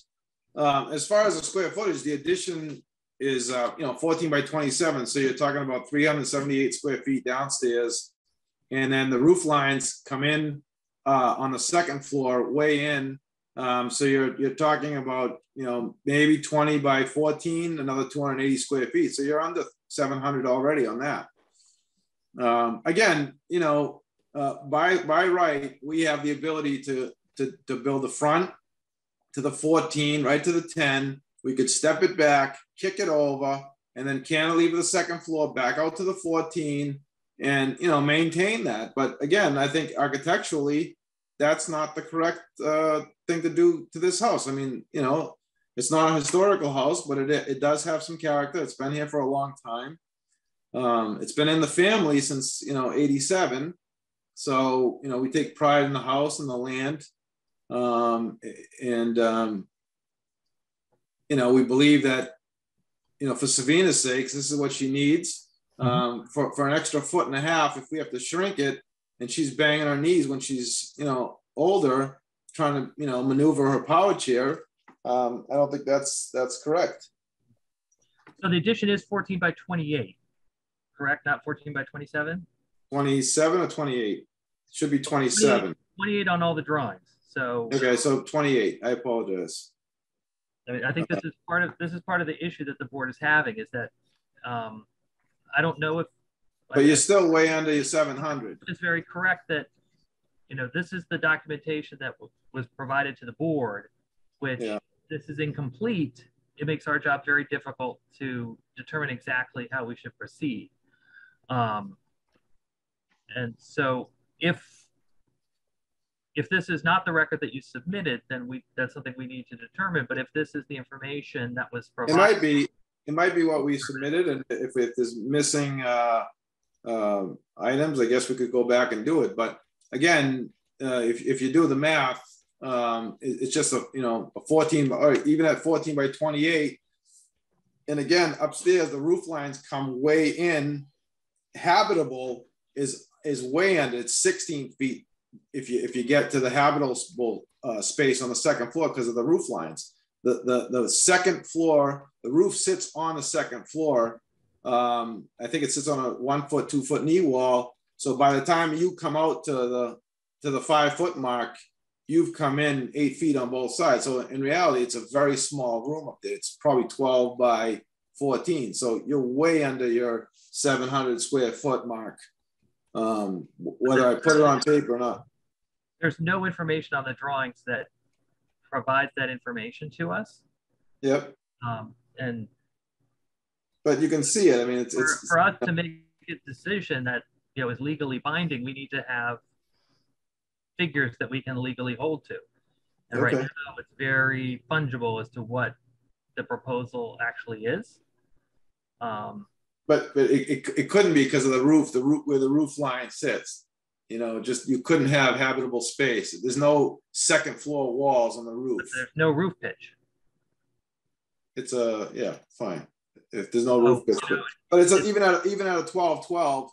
Um, as far as the square footage, the addition is uh, you know 14 by 27 so you're talking about 378 square feet downstairs. And then the roof lines come in uh, on the second floor way in. Um, so you're you're talking about you know maybe 20 by 14 another 280 square feet. So you're under 700 already on that. Um, again you know uh, by by right we have the ability to to, to build the front to the 14 right to the 10 we could step it back, kick it over, and then cantilever the second floor back out to the 14 and you know maintain that. But again, I think architecturally, that's not the correct uh, thing to do to this house. I mean, you know, it's not a historical house, but it, it does have some character. It's been here for a long time. Um, it's been in the family since you know 87. So you know we take pride in the house and the land. Um, and um, you know, we believe that, you know, for Savina's sake, this is what she needs. Mm-hmm. Um, for, for an extra foot and a half, if we have to shrink it and she's banging her knees when she's, you know, older, trying to, you know, maneuver her power chair, um, I don't think that's that's correct. So the addition is 14 by 28, correct? Not 14 by 27? 27 or 28? It should be 27. 28, 28 on all the drawings. So okay, so 28. I apologize. I mean, I think this is part of this is part of the issue that the board is having is that um, I don't know if. But you're still way under your 700. It's very correct that you know this is the documentation that was provided to the board, which yeah. this is incomplete. It makes our job very difficult to determine exactly how we should proceed. Um, and so if if this is not the record that you submitted, then we that's something we need to determine. But if this is the information that was provided, it might be it might be what we submitted, and if, if there's missing uh, uh, items, I guess we could go back and do it. But again, uh, if if you do the math, um, it, it's just a you know a 14 or even at 14 by 28. And again, upstairs the roof lines come way in. Habitable is is way under. It's 16 feet if you if you get to the habitable uh, space on the second floor because of the roof lines. The, the, the second floor, the roof sits on the second floor. Um, I think it sits on a one foot, two foot knee wall. So by the time you come out to the to the five foot mark, you've come in eight feet on both sides. So in reality, it's a very small room up there. It's probably 12 by 14. So you're way under your 700 square foot mark um, whether I put it on tape or not. There's no information on the drawings that provides that information to us. Yep. Um, and but you can see it. I mean, it's, for, it's for us to make a decision that you know is legally binding. We need to have figures that we can legally hold to. And okay. right now, it's very fungible as to what the proposal actually is. Um, but but it, it, it couldn't be because of the roof, the roof where the roof line sits. You know, just you couldn't have habitable space. There's no second floor walls on the roof. But there's no roof pitch. It's a yeah, fine. if there's no oh, roof pitch. But, but it's a, even at even at a 12 12,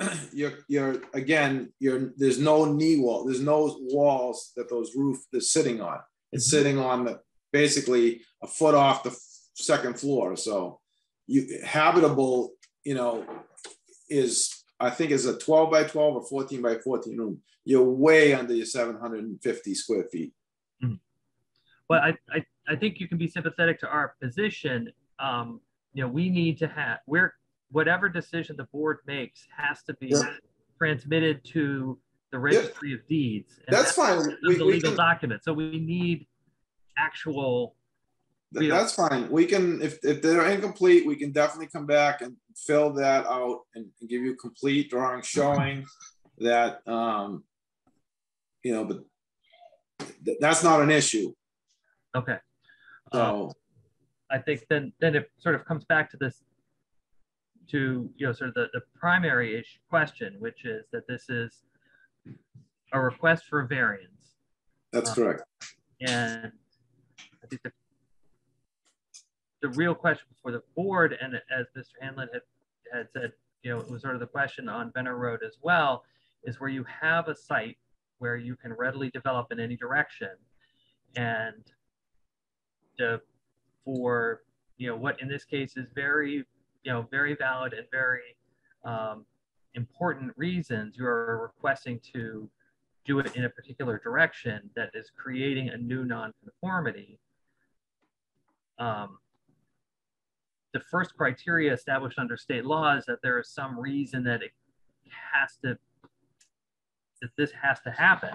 you're you're again you're there's no knee wall, there's no walls that those roof is sitting on. It's mm-hmm. sitting on the basically a foot off the second floor. So you habitable, you know, is I think is a 12 by 12 or 14 by 14 room. You're way under your 750 square feet. Well, I, I, I think you can be sympathetic to our position. Um, you know, we need to have we're whatever decision the board makes has to be Yeah. transmitted to the registry of deeds. and That's fine. The We- we legal can- document. So we need actual. Th- That's fine. We can, if, if they're incomplete, we can definitely come back and fill that out and and give you a complete drawing showing that, um, you know, but th- that's not an issue. Okay. Um, So, I think then then it sort of comes back to this to you know sort of the, the primary issue question, which is that this is a request for a variance. that's Uh, correct. And I think the the real question for the board, and as Mr. Hanlon had, had said, you know, it was sort of the question on Venner Road as well, is where you have a site where you can readily develop in any direction. And the, for, you know, what in this case is very, you know, very valid and very um, important reasons, you are requesting to do it in a particular direction that is creating a new nonconformity. Um, the first criteria established under state law is that there is some reason that it has to, that this has to happen.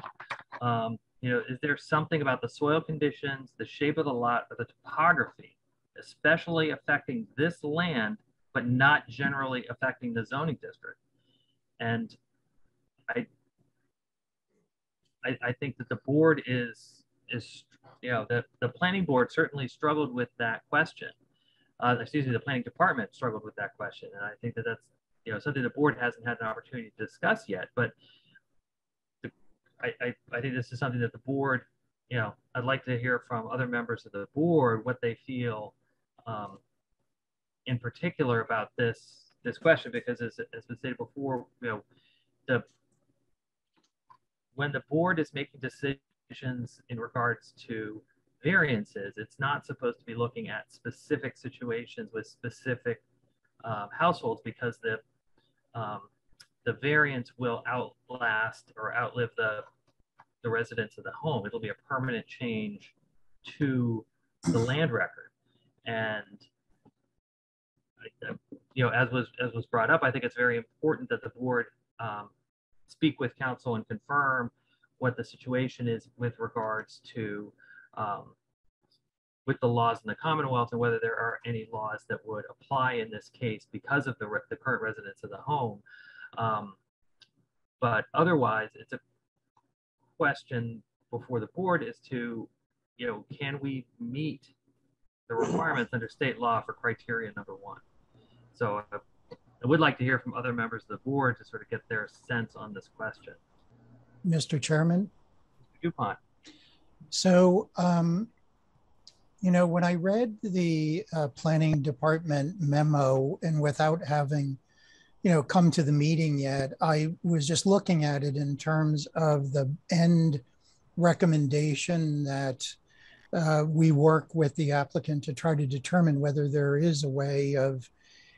Um, you know, is there something about the soil conditions, the shape of the lot, or the topography, especially affecting this land, but not generally affecting the zoning district? And I, I, I think that the board is, is, you know, the, the planning board certainly struggled with that question. Uh, excuse me, the planning department struggled with that question. And I think that that's, you know, something the board hasn't had an opportunity to discuss yet, but the, I, I, I think this is something that the board, you know, I'd like to hear from other members of the board, what they feel um, in particular about this, this question, because as, as was stated before, you know, the, when the board is making decisions in regards to variances, it's not supposed to be looking at specific situations with specific um, households because the um, the variance will outlast or outlive the the residents of the home. It'll be a permanent change to the land record, and you know, as was as was brought up, I think it's very important that the board um, speak with counsel and confirm what the situation is with regards to um, with the laws in the Commonwealth and whether there are any laws that would apply in this case because of the, re- the current residence of the home. Um, but otherwise, it's a question before the board is to, you know, can we meet the requirements under state law for criteria number one? So uh, I would like to hear from other members of the board to sort of get their sense on this question. Mr. Chairman. DuPont. So, um, you know, when I read the uh, planning department memo and without having, you know, come to the meeting yet, I was just looking at it in terms of the end recommendation that uh, we work with the applicant to try to determine whether there is a way of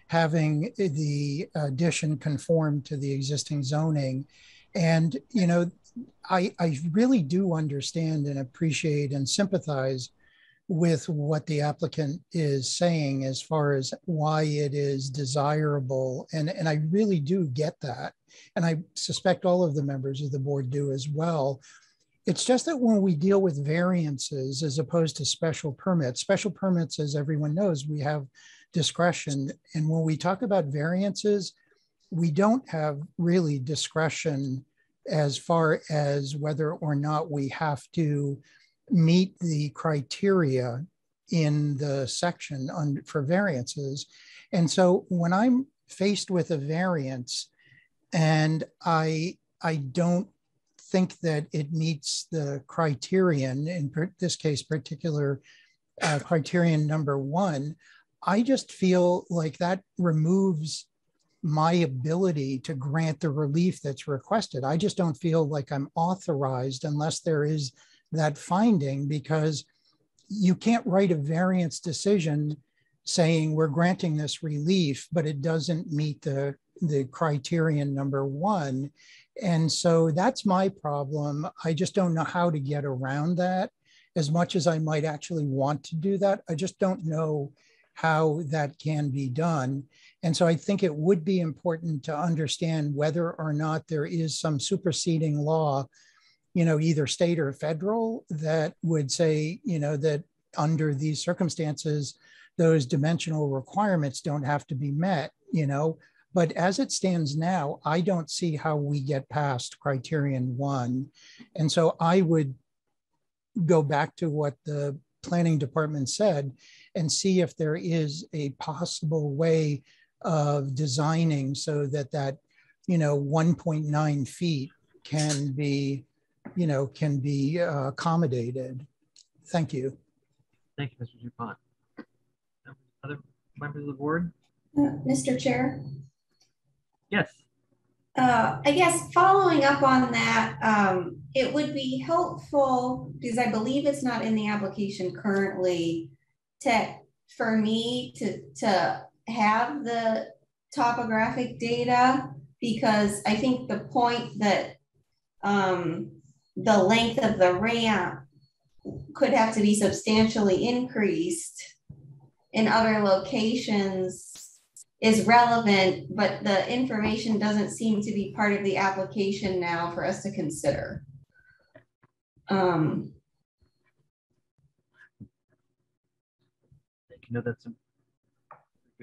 having the addition conform to the existing zoning. And, you know, I, I really do understand and appreciate and sympathize with what the applicant is saying as far as why it is desirable. And, and I really do get that. And I suspect all of the members of the board do as well. It's just that when we deal with variances as opposed to special permits, special permits, as everyone knows, we have discretion. And when we talk about variances, we don't have really discretion as far as whether or not we have to meet the criteria in the section on, for variances. And so when I'm faced with a variance and I, I don't think that it meets the criterion, in this case, particular uh, criterion number one, I just feel like that removes my ability to grant the relief that's requested. I just don't feel like I'm authorized unless there is that finding because you can't write a variance decision saying we're granting this relief, but it doesn't meet the, the criterion number one. And so that's my problem. I just don't know how to get around that as much as I might actually want to do that. I just don't know how that can be done. And so I think it would be important to understand whether or not there is some superseding law, you know, either state or federal, that would say, you know, that under these circumstances, those dimensional requirements don't have to be met, you know. But as it stands now, I don't see how we get past criterion one. And so I would go back to what the planning department said and see if there is a possible way of designing so that that you know 1.9 feet can be you know can be uh, accommodated. Thank you. Thank you mr dupont. Other members of the board? Uh, mr chair? Yes. Uh, I guess following up on that, um, it would be helpful because I believe it's not in the application currently to for me to to have the topographic data because I think the point that um, the length of the ramp could have to be substantially increased in other locations is relevant, but the information doesn't seem to be part of the application now for us to consider. Um, you know, that's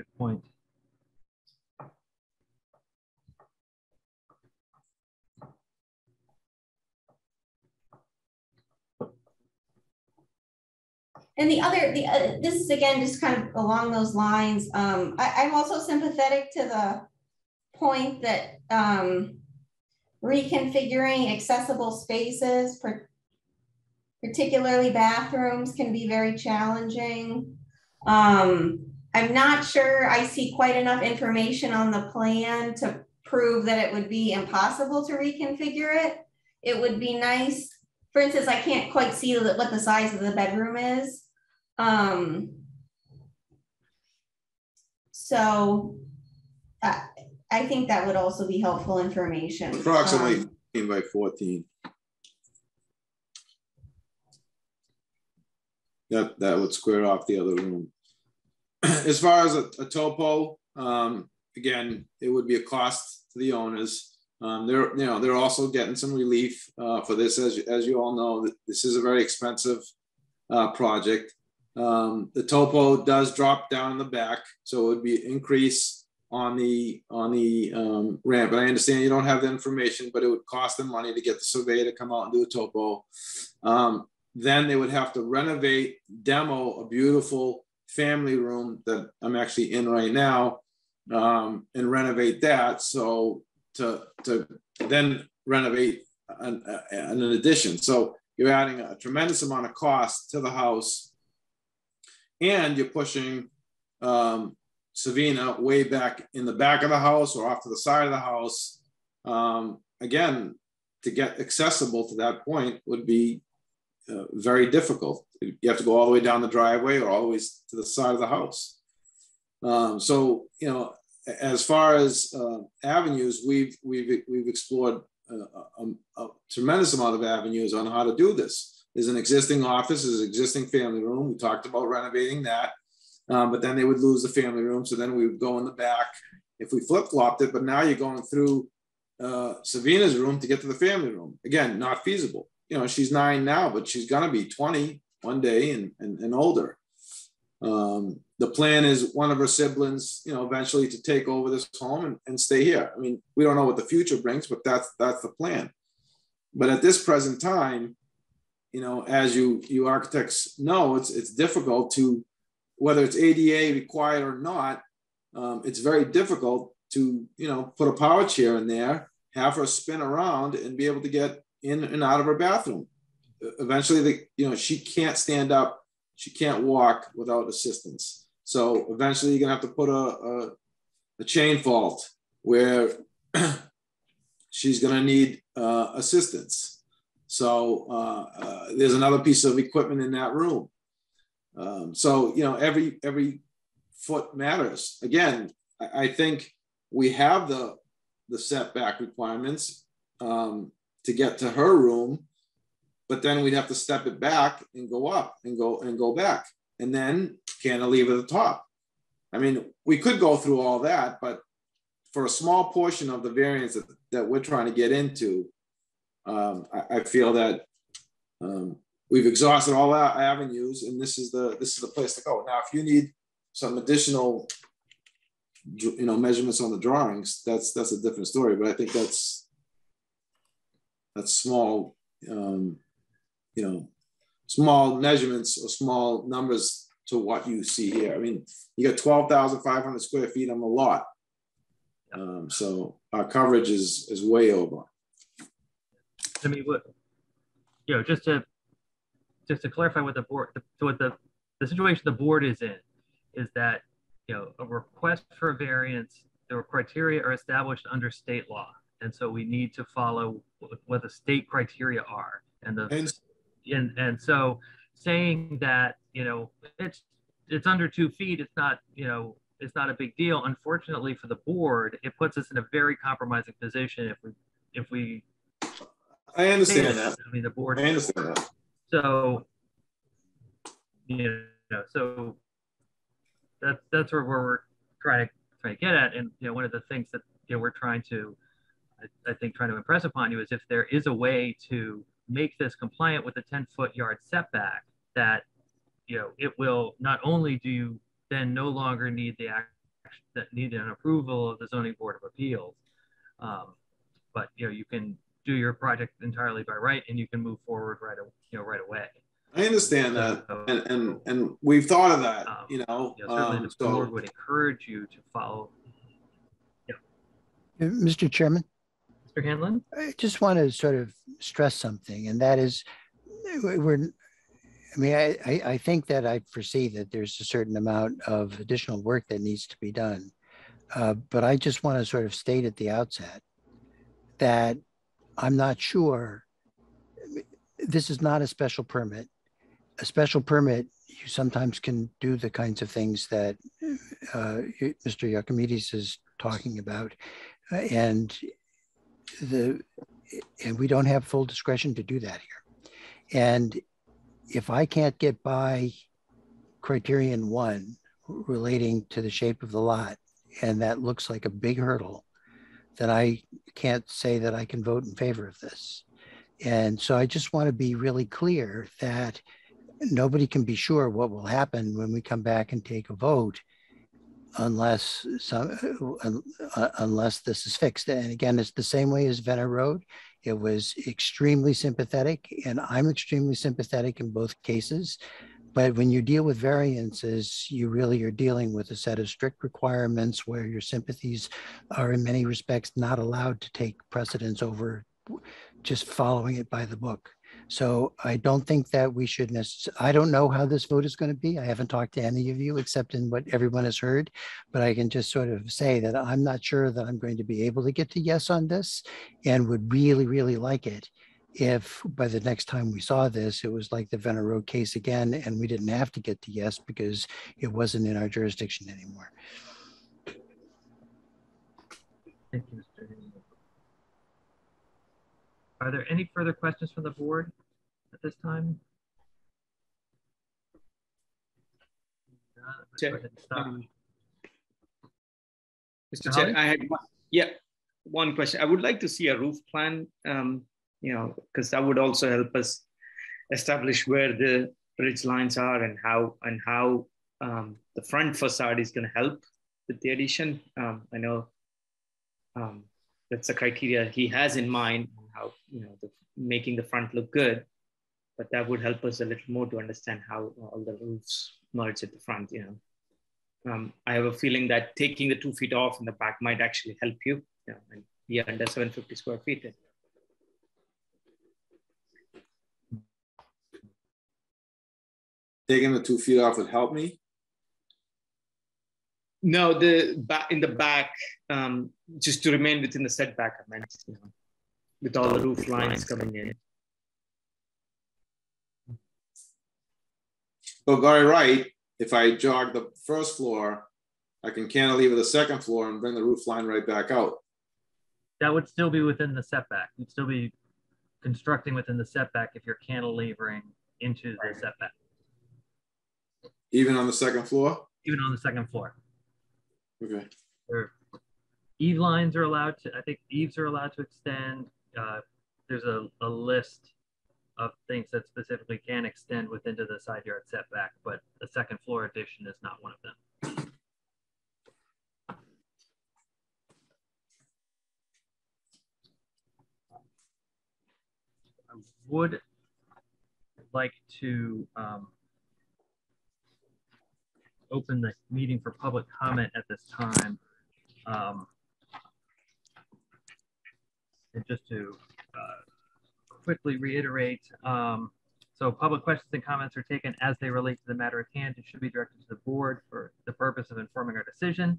good point. And the other, the uh, this is again just kind of along those lines. Um, I, am also sympathetic to the point that um, reconfiguring accessible spaces, per, particularly bathrooms, can be very challenging. Um, I'm not sure I see quite enough information on the plan to prove that it would be impossible to reconfigure it. It would be nice. For instance, I can't quite see what the size of the bedroom is. Um, so uh, I think that would also be helpful information. Approximately um, 15 by 14. That, that would square off the other room. as far as a, a topo, um, again, it would be a cost to the owners. Um, they're, you know, they're also getting some relief uh, for this, as, as you all know. This is a very expensive uh, project. Um, the topo does drop down in the back, so it would be increase on the on the um, ramp. But I understand you don't have the information, but it would cost them money to get the survey to come out and do a topo. Um, then they would have to renovate, demo a beautiful family room that I'm actually in right now, um, and renovate that. So to to then renovate an, an addition. So you're adding a tremendous amount of cost to the house and you're pushing um, Savina way back in the back of the house or off to the side of the house. Um, again, to get accessible to that point would be uh, very difficult. You have to go all the way down the driveway or all the way to the side of the house. Um, so, you know, as far as uh, avenues, we've we've we've explored a, a, a, tremendous amount of avenues on how to do this. There's an existing office, there's an existing family room. We talked about renovating that, um, but then they would lose the family room. So then we would go in the back if we flip flopped it. But now you're going through uh, Savina's room to get to the family room. Again, not feasible. You know, she's nine now, but she's going to be 20 one day and, and, and older. Um, the plan is one of her siblings, you know, eventually to take over this home and, and stay here. I mean, we don't know what the future brings, but that's that's the plan. But at this present time, you know, as you you architects know, it's it's difficult to whether it's ADA required or not. Um, it's very difficult to you know put a power chair in there, have her spin around, and be able to get in and out of her bathroom. Eventually, the you know she can't stand up, she can't walk without assistance. So eventually you're gonna have to put a, a, a chain fall where she's gonna need uh, assistance. So uh, uh, there's another piece of equipment in that room. Um, so you know every every foot matters. Again, I, I think we have the the setback requirements um, to get to her room, but then we'd have to step it back and go up and go and go back, and then cantilever the top. I mean, we could go through all that, but for a small portion of the variance that, that we're trying to get into, um, I, I, feel that um, we've exhausted all our avenues, and this is the this is the place to go. Now, if you need some additional, you know, measurements on the drawings, that's that's a different story. But I think that's that's small, um, you know, small measurements or small numbers to what you see here. I mean, you got 12,500 square feet on the lot. Um, so our coverage is, is way over. I mean, what, you know, just to, just to clarify what the board, so what the, the situation the board is in is that, you know, a request for a variance, the criteria are established under state law. And so we need to follow what the state criteria are. And the, and, and and so saying that you know it's it's under two feet it's not you know it's not a big deal. Unfortunately for the board it puts us in a very compromising position if we if we i understand that. i mean the board i understand that. So you know so that's that's where we're trying to try to get at. And you know one of the things that you know we're trying to I, I think trying to impress upon you is if there is a way to make this compliant with the 10 foot yard setback that you know it will not only do you then no longer need the act that need an approval of the zoning board of appeals um, but you know you can do your project entirely by right and you can move forward right you know right away I understand that, so, and, and and we've thought of that. Um, you know, you know certainly um, the board so. would encourage you to follow. Yeah. Mr. Chairman. Mr. Hanlon. I just want to sort of stress something, and that is, we're I mean, I, I, think that I foresee that there's a certain amount of additional work that needs to be done. Uh, but I just want to sort of state at the outset that I'm not sure. This is not a special permit. A special permit, you sometimes can do the kinds of things that uh, Mr. Yakumides is talking about. And the and we don't have full discretion to do that here. And if I can't get by criterion one relating to the shape of the lot, and that looks like a big hurdle, then I can't say that I can vote in favor of this. And so I just want to be really clear that nobody can be sure what will happen when we come back and take a vote unless some, uh, unless this is fixed. And again, it's the same way as Venner Road. It was extremely sympathetic, and I'm extremely sympathetic in both cases. But when you deal with variances, you really are dealing with a set of strict requirements where your sympathies are, in many respects, not allowed to take precedence over just following it by the book. So I don't think that we should I don't know how this vote is going to be. I haven't talked to any of you except in what everyone has heard, but I can just sort of say that I'm not sure that I'm going to be able to get to yes on this and would really, really like it if by the next time we saw this, it was like the Venner Road case again, and we didn't have to get to yes because it wasn't in our jurisdiction anymore. Thank you. Are there any further questions from the board at this time? Chair, um, Mr. Chair, I had one, yeah, one question. I would like to see a roof plan, um, you know, because that would also help us establish where the ridge lines are and how and how um, the front facade is going to help with the addition. Um, I know um, that's a criteria he has in mind how you know the, making the front look good but that would help us a little more to understand how all the roofs merge at the front you know. Um, i have a feeling that taking the two feet off in the back might actually help you, you know, and be under 750 square feet. Taking the two feet off would help me? No, the back in the back, um, just to remain within the setback. I meant, you know, with all the roof lines coming in. But by right, if I jog the first floor, I can cantilever the second floor and bring the roof line right back out. That would still be within the setback. You'd still be constructing within the setback if you're cantilevering into the setback, Even on the second floor? even on the second floor. Okay. Or Eave lines are allowed to, I think eaves are allowed to extend. Uh, there's a, a list of things that specifically can extend within to the side yard setback, but the second floor addition is not one of them. I would like to um, open the meeting for public comment at this time. Um, and just to uh, quickly reiterate, um, so public questions and comments are taken as they relate to the matter at hand. It should be directed to the board for the purpose of informing our decision.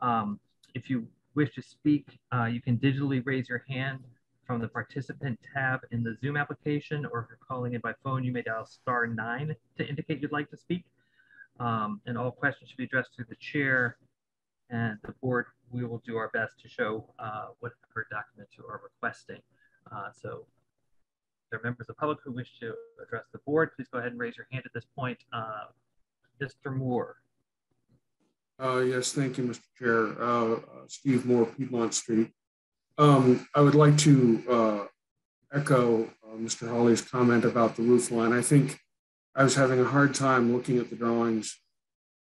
Um, if you wish to speak, uh, you can digitally raise your hand from the participant tab in the Zoom application, or if you're calling in by phone, you may dial star nine to indicate you'd like to speak. Um, and all questions should be addressed to the chair and the board. We will do our best to show uh, whatever documents you are requesting. Uh, so there are members of the public who wish to address the board, please go ahead and raise your hand at this point. Uh, Mr. Moore. Uh, yes, thank you, Mr. Chair. Uh, Steve Moore, Piedmont Street. Um, I would like to uh, echo Mr. Hawley's comment about the roof line. I think I was having a hard time looking at the drawings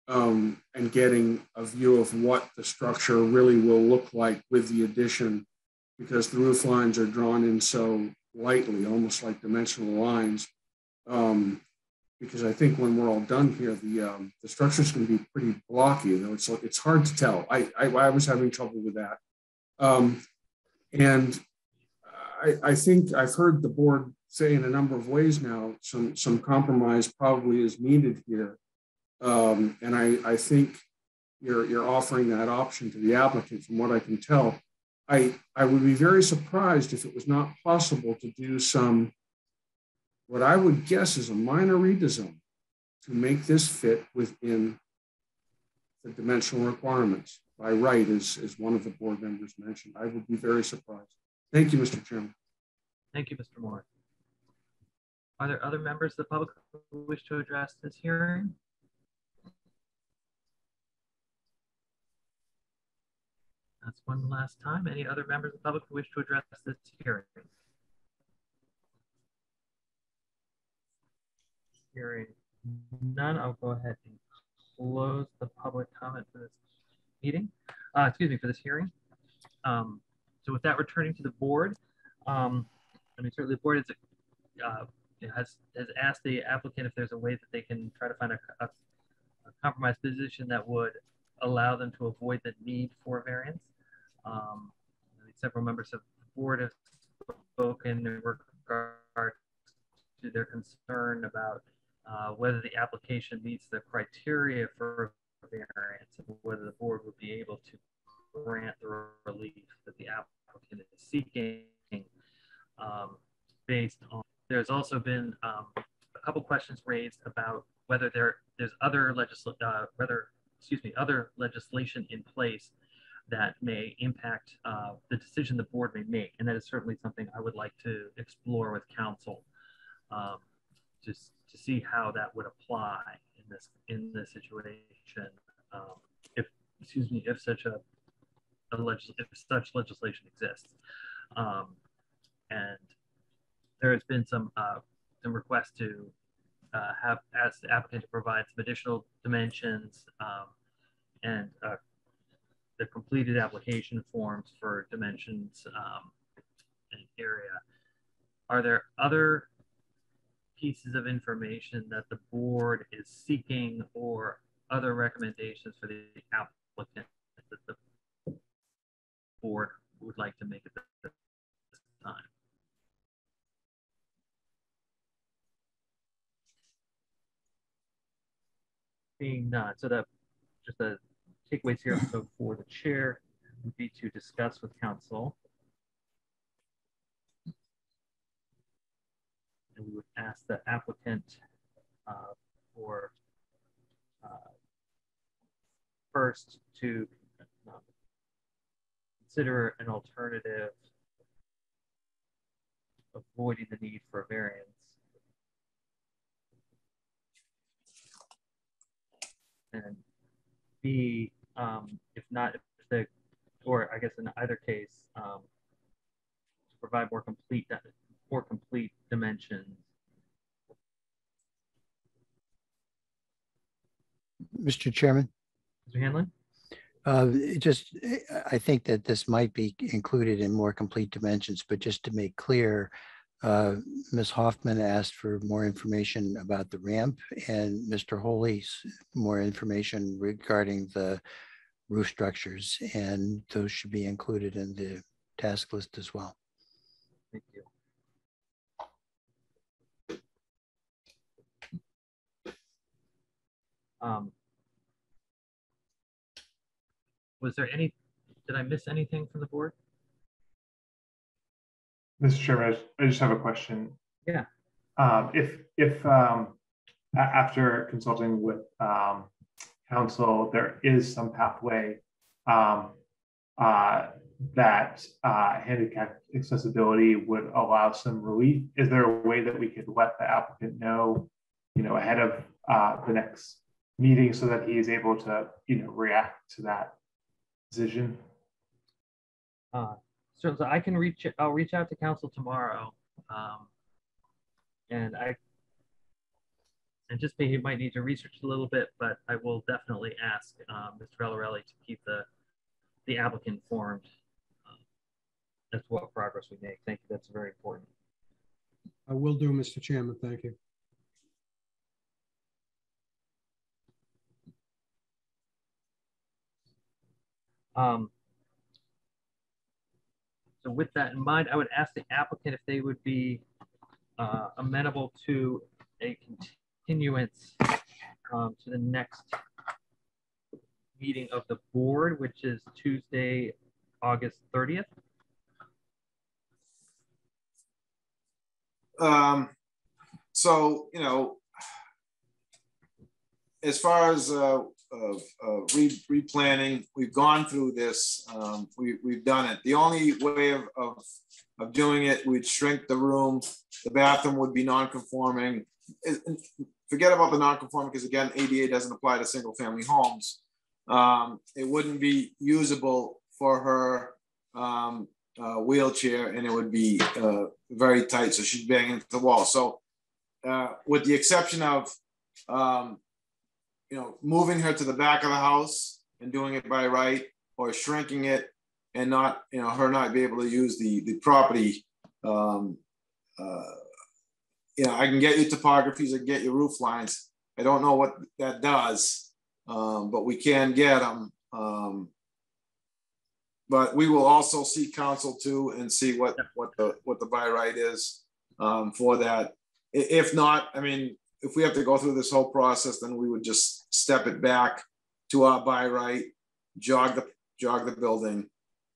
um, and getting a view of what the structure really will look like with the addition because the roof lines are drawn in so lightly, almost like dimensional lines. Um, because I think when we're all done here, the um, the structure is going to be pretty blocky. You know, it's it's hard to tell. I I, I was having trouble with that, um, and I, I think I've heard the board say in a number of ways now some some compromise probably is needed here, um, and I I think you're you're offering that option to the applicant. From what I can tell, I I would be very surprised if it was not possible to do some what I would guess is a minor redesign to make this fit within the dimensional requirements by right, as, as one of the board members mentioned. I would be very surprised. Thank you, Mr. Chairman. Thank you, Mr. Moore. Are there other members of the public who wish to address this hearing? That's one last time. Any other members of the public who wish to address this hearing? Hearing none, I'll go ahead and close the public comment for this meeting. Uh, excuse me, for this hearing. Um, so with that, returning to the board, um, I mean, certainly the board is, uh, has, has asked the applicant if there's a way that they can try to find a, a, a compromise position that would allow them to avoid the need for variance. Um, several members of the board have spoken in regard to their concern about uh, whether the application meets the criteria for variance and whether the board would be able to grant the relief that the applicant is seeking um, based on. There's also been um, a couple questions raised about whether there there's other legisl uh, whether excuse me other legislation in place that may impact uh, the decision the board may make, and that is certainly something I would like to explore with counsel. Um, just to see how that would apply in this in this situation. Um, if excuse me, if such a, a legis- if such legislation exists, um, and there has been some uh, some requests to uh, have asked the applicant to provide some additional dimensions um, and uh, the completed application forms for dimensions um, and area. Are there other pieces of information that the board is seeking or other recommendations for the applicant that the board would like to make at this time? Being none, so that just a takeaways here. So for the chair would be to discuss with counsel. And we would ask the applicant uh, for uh, first to uh, consider an alternative avoiding the need for a variance. And B, um, if not, if the, or I guess in either case, um, to provide more complete, more complete dimensions. Mr. Chairman? Mr. Hanlon? Uh, just, I think that this might be included in more complete dimensions, but just to make clear, uh, Ms. Hoffman asked for more information about the ramp and Mr. Holy's more information regarding the roof structures, and those should be included in the task list as well. Thank you. Um, was there any, did I miss anything from the board? Mr. Chairman, I just- have a question. Yeah. Um, if, if, um, after consulting with, um, counsel, there is some pathway, um, uh, that, uh, handicap accessibility would allow some relief, is there a way that we could let the applicant know, you know, ahead of, uh, the next meeting so that he is able to, you know, react to that decision? Uh, so, so I can reach, I'll reach out to counsel tomorrow. Um, and I anticipate he might need to research a little bit, but I will definitely ask um, Mr. Valarelli to keep the, the applicant informed um, as to what progress we make. Thank you. That's very important. I will do, Mr. Chairman. Thank you. Um, so with that in mind, I would ask the applicant if they would be uh, amenable to a continuance um, to the next meeting of the board, which is Tuesday, August 30th. Um, so, you know, as far as uh, of re- replanning, we've gone through this. Um, we, we've done it. The only way of, of, of doing it, we'd shrink the room. The bathroom would be non-conforming. Forget about the non-conforming because again, ADA doesn't apply to single-family homes. Um, it wouldn't be usable for her um, uh, wheelchair, and it would be uh, very tight, so she'd bang into the wall. So, uh, with the exception of um, you know, moving her to the back of the house and doing it by right, or shrinking it and not, you know, her not be able to use the the property. You know, I can get you topographies, I can get you roof lines. I don't know what that does, um, but we can get them. Um, but we will also see counsel too and see what what the what the by right is um, for that. If not, I mean, if we have to go through this whole process, then we would just step it back to our by right, jog the jog the building,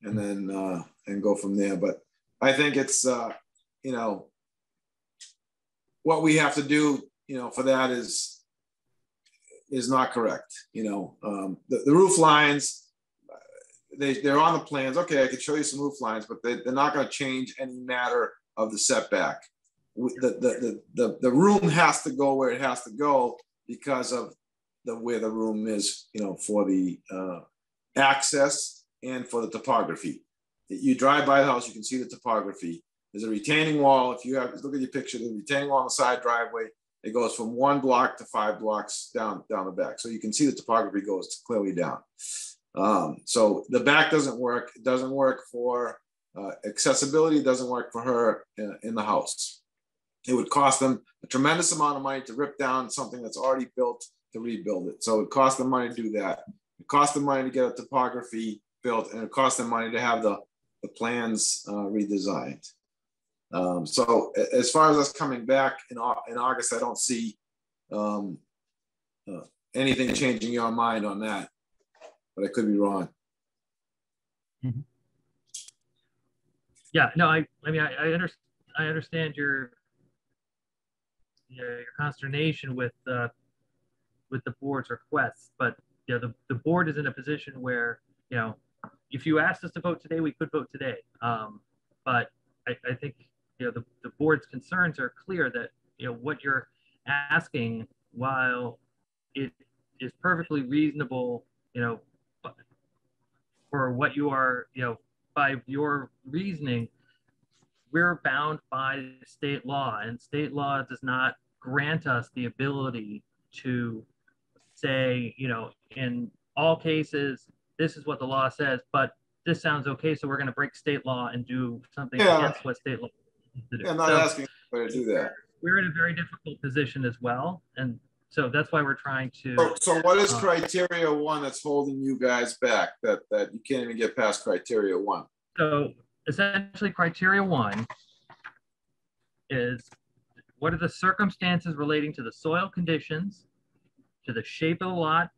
and then uh, and go from there. But I think it's uh, you know what we have to do, you know, for that is is not correct. You know, um, the, the roof lines they, they're on the plans. Okay, I could show you some roof lines, but they, they're not going to change any matter of the setback. The, the, the, the, the room has to go where it has to go because of the where the room is, you know, for the uh, access and for the topography. You drive by the house, you can see the topography. There's a retaining wall. If you have look at your picture, the retaining wall on the side driveway, it goes from one block to five blocks down down the back. So you can see the topography goes clearly down. Um, so the back doesn't work. It doesn't work for uh, accessibility. It doesn't work for her in, in, the house. It would cost them a tremendous amount of money to rip down something that's already built to rebuild it. So it costs them money to do that. It costs them money to get a topography built, and it costs them money to have the, the plans uh, redesigned. Um, so as far as us coming back in, in August, I don't see um, uh, anything changing your mind on that. but I could be wrong. Yeah, no, I, I mean, I, I under, I understand your, you know, your consternation with, uh, with the board's requests, but, you know, the, the board is in a position where, you know, if you asked us to vote today, we could vote today. Um, but I, I think, you know, the, the board's concerns are clear that, you know, what you're asking, while it is perfectly reasonable, you know, for what you are, you know, by your reasoning, we're bound by state law, and state law does not grant us the ability to say, you know, in all cases, this is what the law says, but this sounds okay, so we're going to break state law and do something Yeah. against what state law. Yeah, I'm not So asking to do that. We're in a very difficult position as well, and so that's why we're trying to. So, so what is uh, criteria one that's holding you guys back that, that you can't even get past criteria one? So essentially, criteria one is what are the circumstances relating to the soil conditions, to the shape of the lot,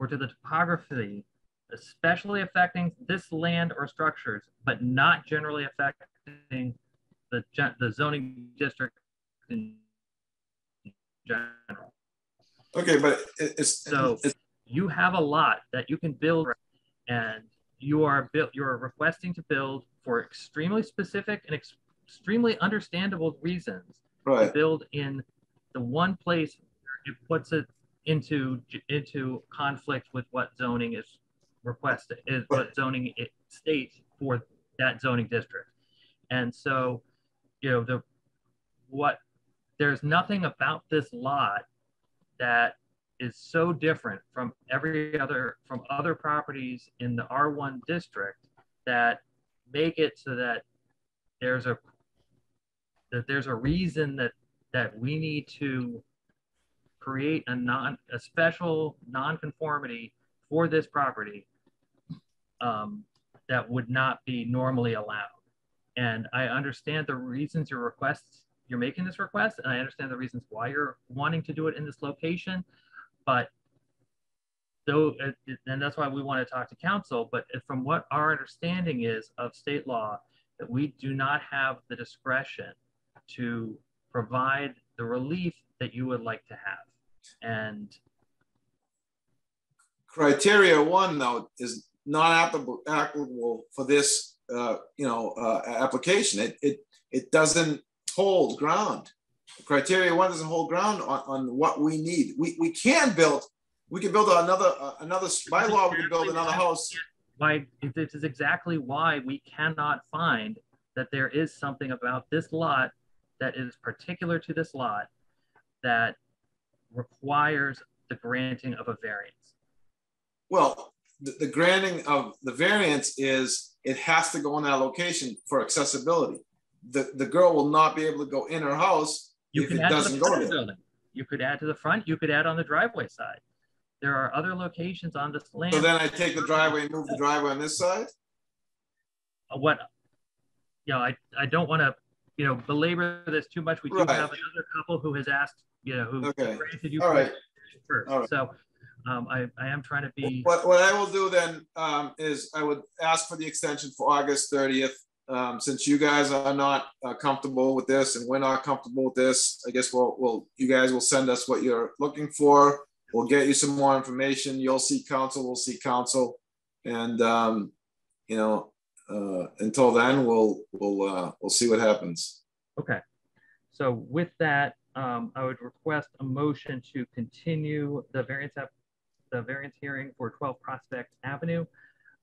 or to the topography, especially affecting this land or structures, but not generally affecting the, the zoning district in general. Okay, but it's, So it's, you have a lot that you can build and you are built, you're requesting to build for extremely specific and ex- extremely understandable reasons. To right, build in the one place it puts it into, into conflict with what zoning is requested, is what zoning it states for that zoning district. And so, you know, the, what, there's nothing about this lot that is so different from every other from other properties in the R1 district that make it so that there's a that there's a reason that that we need to create a non a special nonconformity for this property um, that would not be normally allowed. And I understand the reasons your requests you're making this request, and I understand the reasons why you're wanting to do it in this location, but though, and that's why we want to talk to counsel, but from what our understanding is of state law, that we do not have the discretion to provide the relief that you would like to have. And criteria one though is not applicable for this, uh, you know, uh, application. It, it, it doesn't hold ground. Criteria one doesn't hold ground on, on what we need. We, we can build, we can build another, uh, another, by law, we can build another house. why this is exactly why we cannot find that there is something about this lot that is particular to this lot that requires the granting of a variance. Well, the, the granting of the variance is it has to go in that location for accessibility. The, the girl will not be able to go in her house You if can it add to the doesn't go there. building. You could add to the front, you could add on the driveway side. There are other locations on this land. So then I take the driveway and move the driveway on this side? Uh, what, you know, I, I don't want to, you know, belabor this too much. We do Right. have another couple who has asked, you know, who Okay. granted you All right. first. All right. So um, I, I am trying to be, What, what I will do then um, is I would ask for the extension for August 30th. Um, since you guys are not uh, comfortable with this and we're not comfortable with this, I guess we'll, we'll, you guys will send us what you're looking for. We'll get you some more information. You'll see counsel, we'll see counsel. And, um, you know, uh, until then, we'll, we'll, uh, we'll see what happens. okay. So with that, um, I would request a motion to continue the variance app, the variance hearing for 12 Prospect Avenue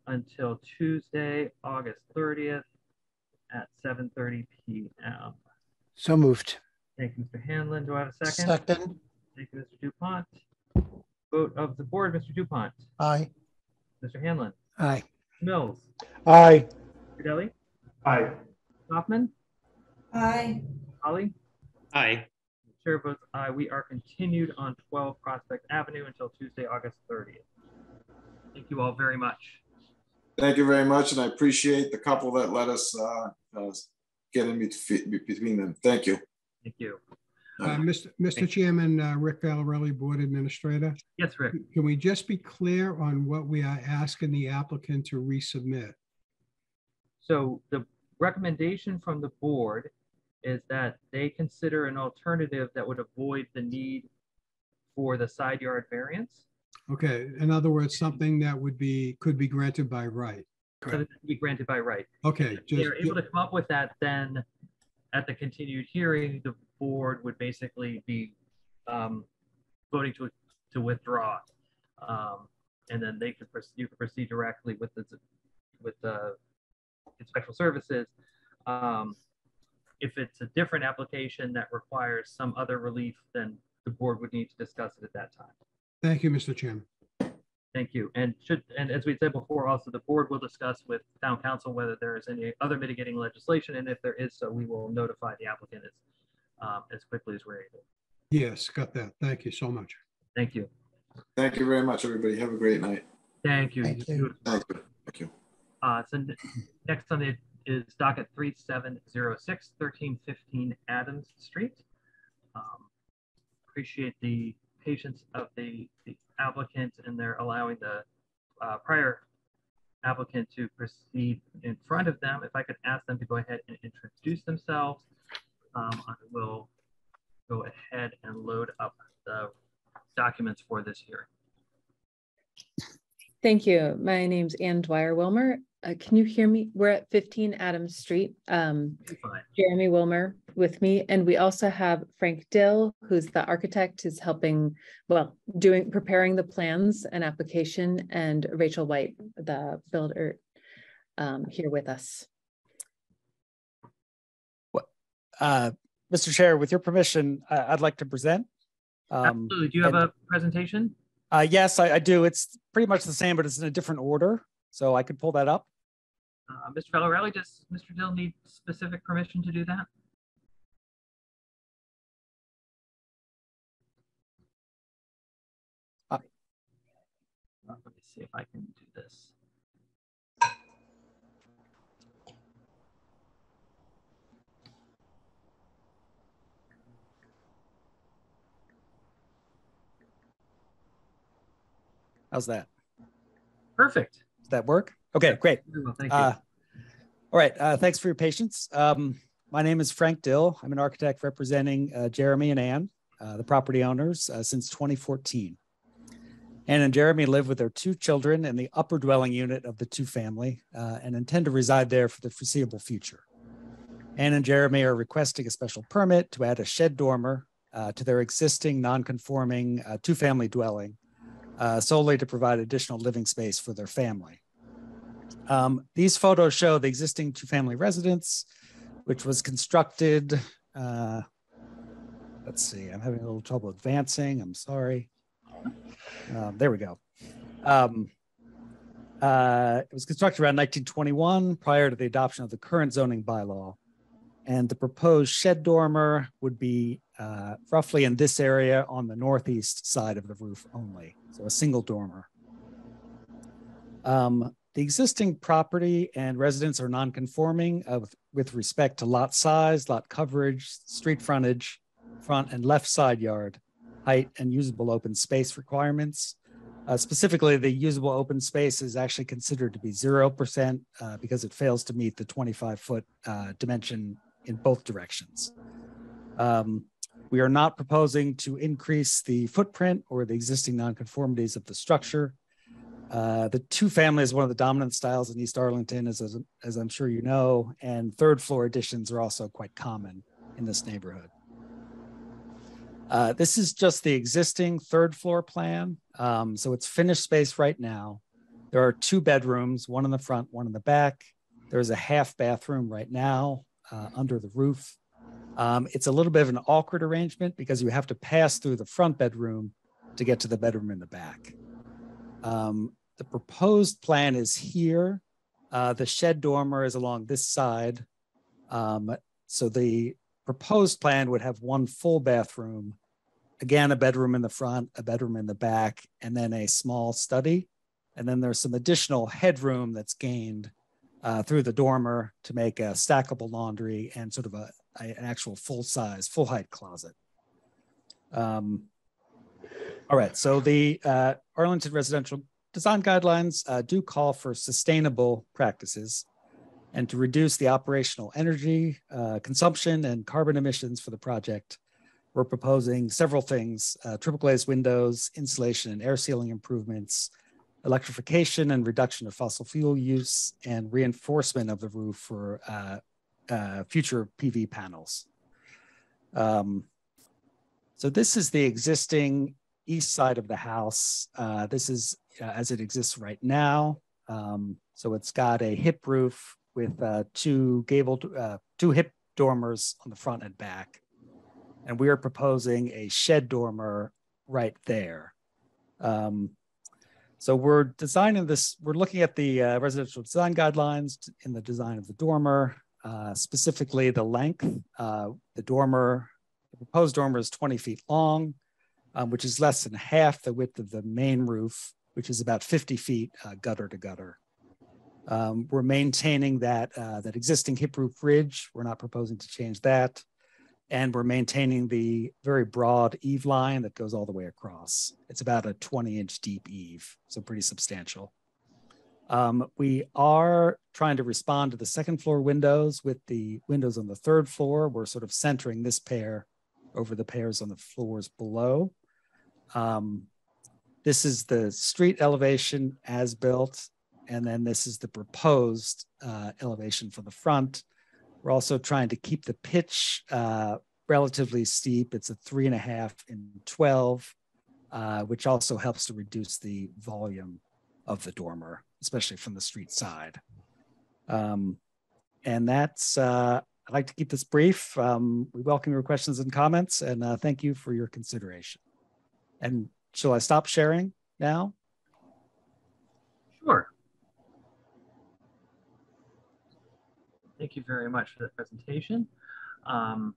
until Tuesday, August 30th at 7:30 PM. So moved. Thank you, Mr. Hanlon. Do I have a second? Second, Thank you, Mr. Dupont. Vote of the board, Mr. Dupont, aye. Mr. Hanlon, Aye. Mills, Aye. Mr. Deli, Aye. Hoffman, Aye. Holly. Aye. Chair votes aye. We are continued on 12 Prospect Avenue until Tuesday, August 30th. Thank you all very much. Thank you very much. And I appreciate the couple that let us uh, uh, get in between between them. Thank you. Thank you. Uh, Mr. Mr. Chairman, uh, Rick Valarelli, Board Administrator. Yes, Rick. Can we just be clear on what we are asking the applicant to resubmit? So the recommendation from the board is that they consider an alternative that would avoid the need for the side yard variance. Okay, in other words, something that would be, could be granted by right. So that it be granted by right. Okay, If just, they're able to come up with that, then at the continued hearing, the board would basically be um, voting to, to withdraw. Um, And then they could, proceed- you could proceed directly with the, with the special services. Um, If it's a different application that requires some other relief, then the board would need to discuss it at that time. thank you, Mr. Chairman. Thank you. And should, and as we said before, also the board will discuss with town counsel whether there is any other mitigating legislation, and if there is so, we will notify the applicant as, um, as quickly as we're able. Yes, got that. Thank you so much. Thank you. Thank you very much, everybody. Have a great night. Thank you. Thank you. Thank you. Thank you. Uh, so next on the is docket 3706, 1315 Adams Street. Um, Appreciate the patience of the the applicant and they're allowing the uh, prior applicant to proceed in front of them. If I could ask them to go ahead and introduce themselves, um, I will go ahead and load up the documents for this hearing. Thank you. My name's Ann Dwyer Wilmer. Uh, can you hear me? We're at 15 Adams Street. Um, Jeremy Wilmer with me, and we also have Frank Dill, who's the architect, who's helping, well, doing, preparing the plans and application, and Rachel White, the builder, um, here with us. Uh, Mr. Chair, with your permission, I- I'd like to present. Um, Absolutely. Do you have and- a presentation? Uh, yes, I, I do. It's pretty much the same, but it's in a different order. So I could pull that up. Uh, Mr. Valarelli, does Mr. Dill need specific permission to do that? Uh. Uh, Let me see if I can do this. How's that? Perfect. Does that work? Okay, great. Well, thank you. Uh, all right. Uh, thanks for your patience. Um, my name is Frank Dill. I'm an architect representing uh, Jeremy and Ann, uh, the property owners, uh, since 2014. Ann and Jeremy live with their two children in the upper dwelling unit of the two family uh, and intend to reside there for the foreseeable future. Ann and Jeremy are requesting a special permit to add a shed dormer uh, to their existing non-conforming uh, two-family dwelling uh, solely to provide additional living space for their family. Um, these photos show the existing two-family residence, which was constructed. Uh, let's see, I'm having a little trouble advancing. I'm sorry. Um, there we go. Um, uh, it was constructed around 1921, prior to the adoption of the current zoning bylaw. And the proposed shed dormer would be uh, roughly in this area on the northeast side of the roof only. So a single dormer. Um, the existing property and residents are non-conforming with, with respect to lot size, lot coverage, street frontage, front and left side yard, height, and usable open space requirements. Uh, specifically, the usable open space is actually considered to be 0% uh, because it fails to meet the 25 foot uh, dimension in both directions. Um, we are not proposing to increase the footprint or the existing nonconformities of the structure. Uh, the two family is one of the dominant styles in East Arlington, as, as, as I'm sure you know, and third floor additions are also quite common in this neighborhood. Uh, this is just the existing third floor plan. Um, so it's finished space right now. There are two bedrooms, one in the front, one in the back. There's a half bathroom right now uh, under the roof. Um, it's a little bit of an awkward arrangement because you have to pass through the front bedroom to get to the bedroom in the back. Um, the proposed plan is here. Uh, the shed dormer is along this side. Um, so the proposed plan would have one full bathroom, again, a bedroom in the front, a bedroom in the back, and then a small study. And then there's some additional headroom that's gained uh, through the dormer to make a stackable laundry and sort of a, a- an actual full size, full height closet. Um, all right, so the uh, Arlington Residential Design Guidelines uh, do call for sustainable practices and to reduce the operational energy uh, consumption and carbon emissions for the project. We're proposing several things, uh, triple glazed windows, insulation and air sealing improvements, electrification and reduction of fossil fuel use, and reinforcement of the roof for uh, uh, future PV panels. Um, so this is the existing east side of the house. Uh, this is uh, as it exists right now. Um, so it's got a hip roof with uh, two gabled, uh, two hip dormers on the front and back. And we are proposing a shed dormer right there. Um, so we're designing this, we're looking at the uh, residential design guidelines in the design of the dormer, uh, specifically the length. Uh, the dormer, the proposed dormer is 20 feet long, um, which is less than half the width of the main roof, which is about 50 feet uh, gutter to gutter. Um, we're maintaining that, uh, that existing hip roof ridge. We're not proposing to change that. And we're maintaining the very broad eave line that goes all the way across. It's about a 20 inch deep eave, so pretty substantial. Um, we are trying to respond to the second floor windows with the windows on the third floor. We're sort of centering this pair over the pairs on the floors below. Um, this is the street elevation as built, and then this is the proposed uh, elevation for the front. We're also trying to keep the pitch uh, relatively steep. It's a three and a half in 12, uh, which also helps to reduce the volume of the dormer, especially from the street side. Um, and that's, uh, I'd like to keep this brief. Um, we welcome your questions and comments and uh, thank you for your consideration. And shall I stop sharing now? Sure. Thank you very much for the presentation. Um,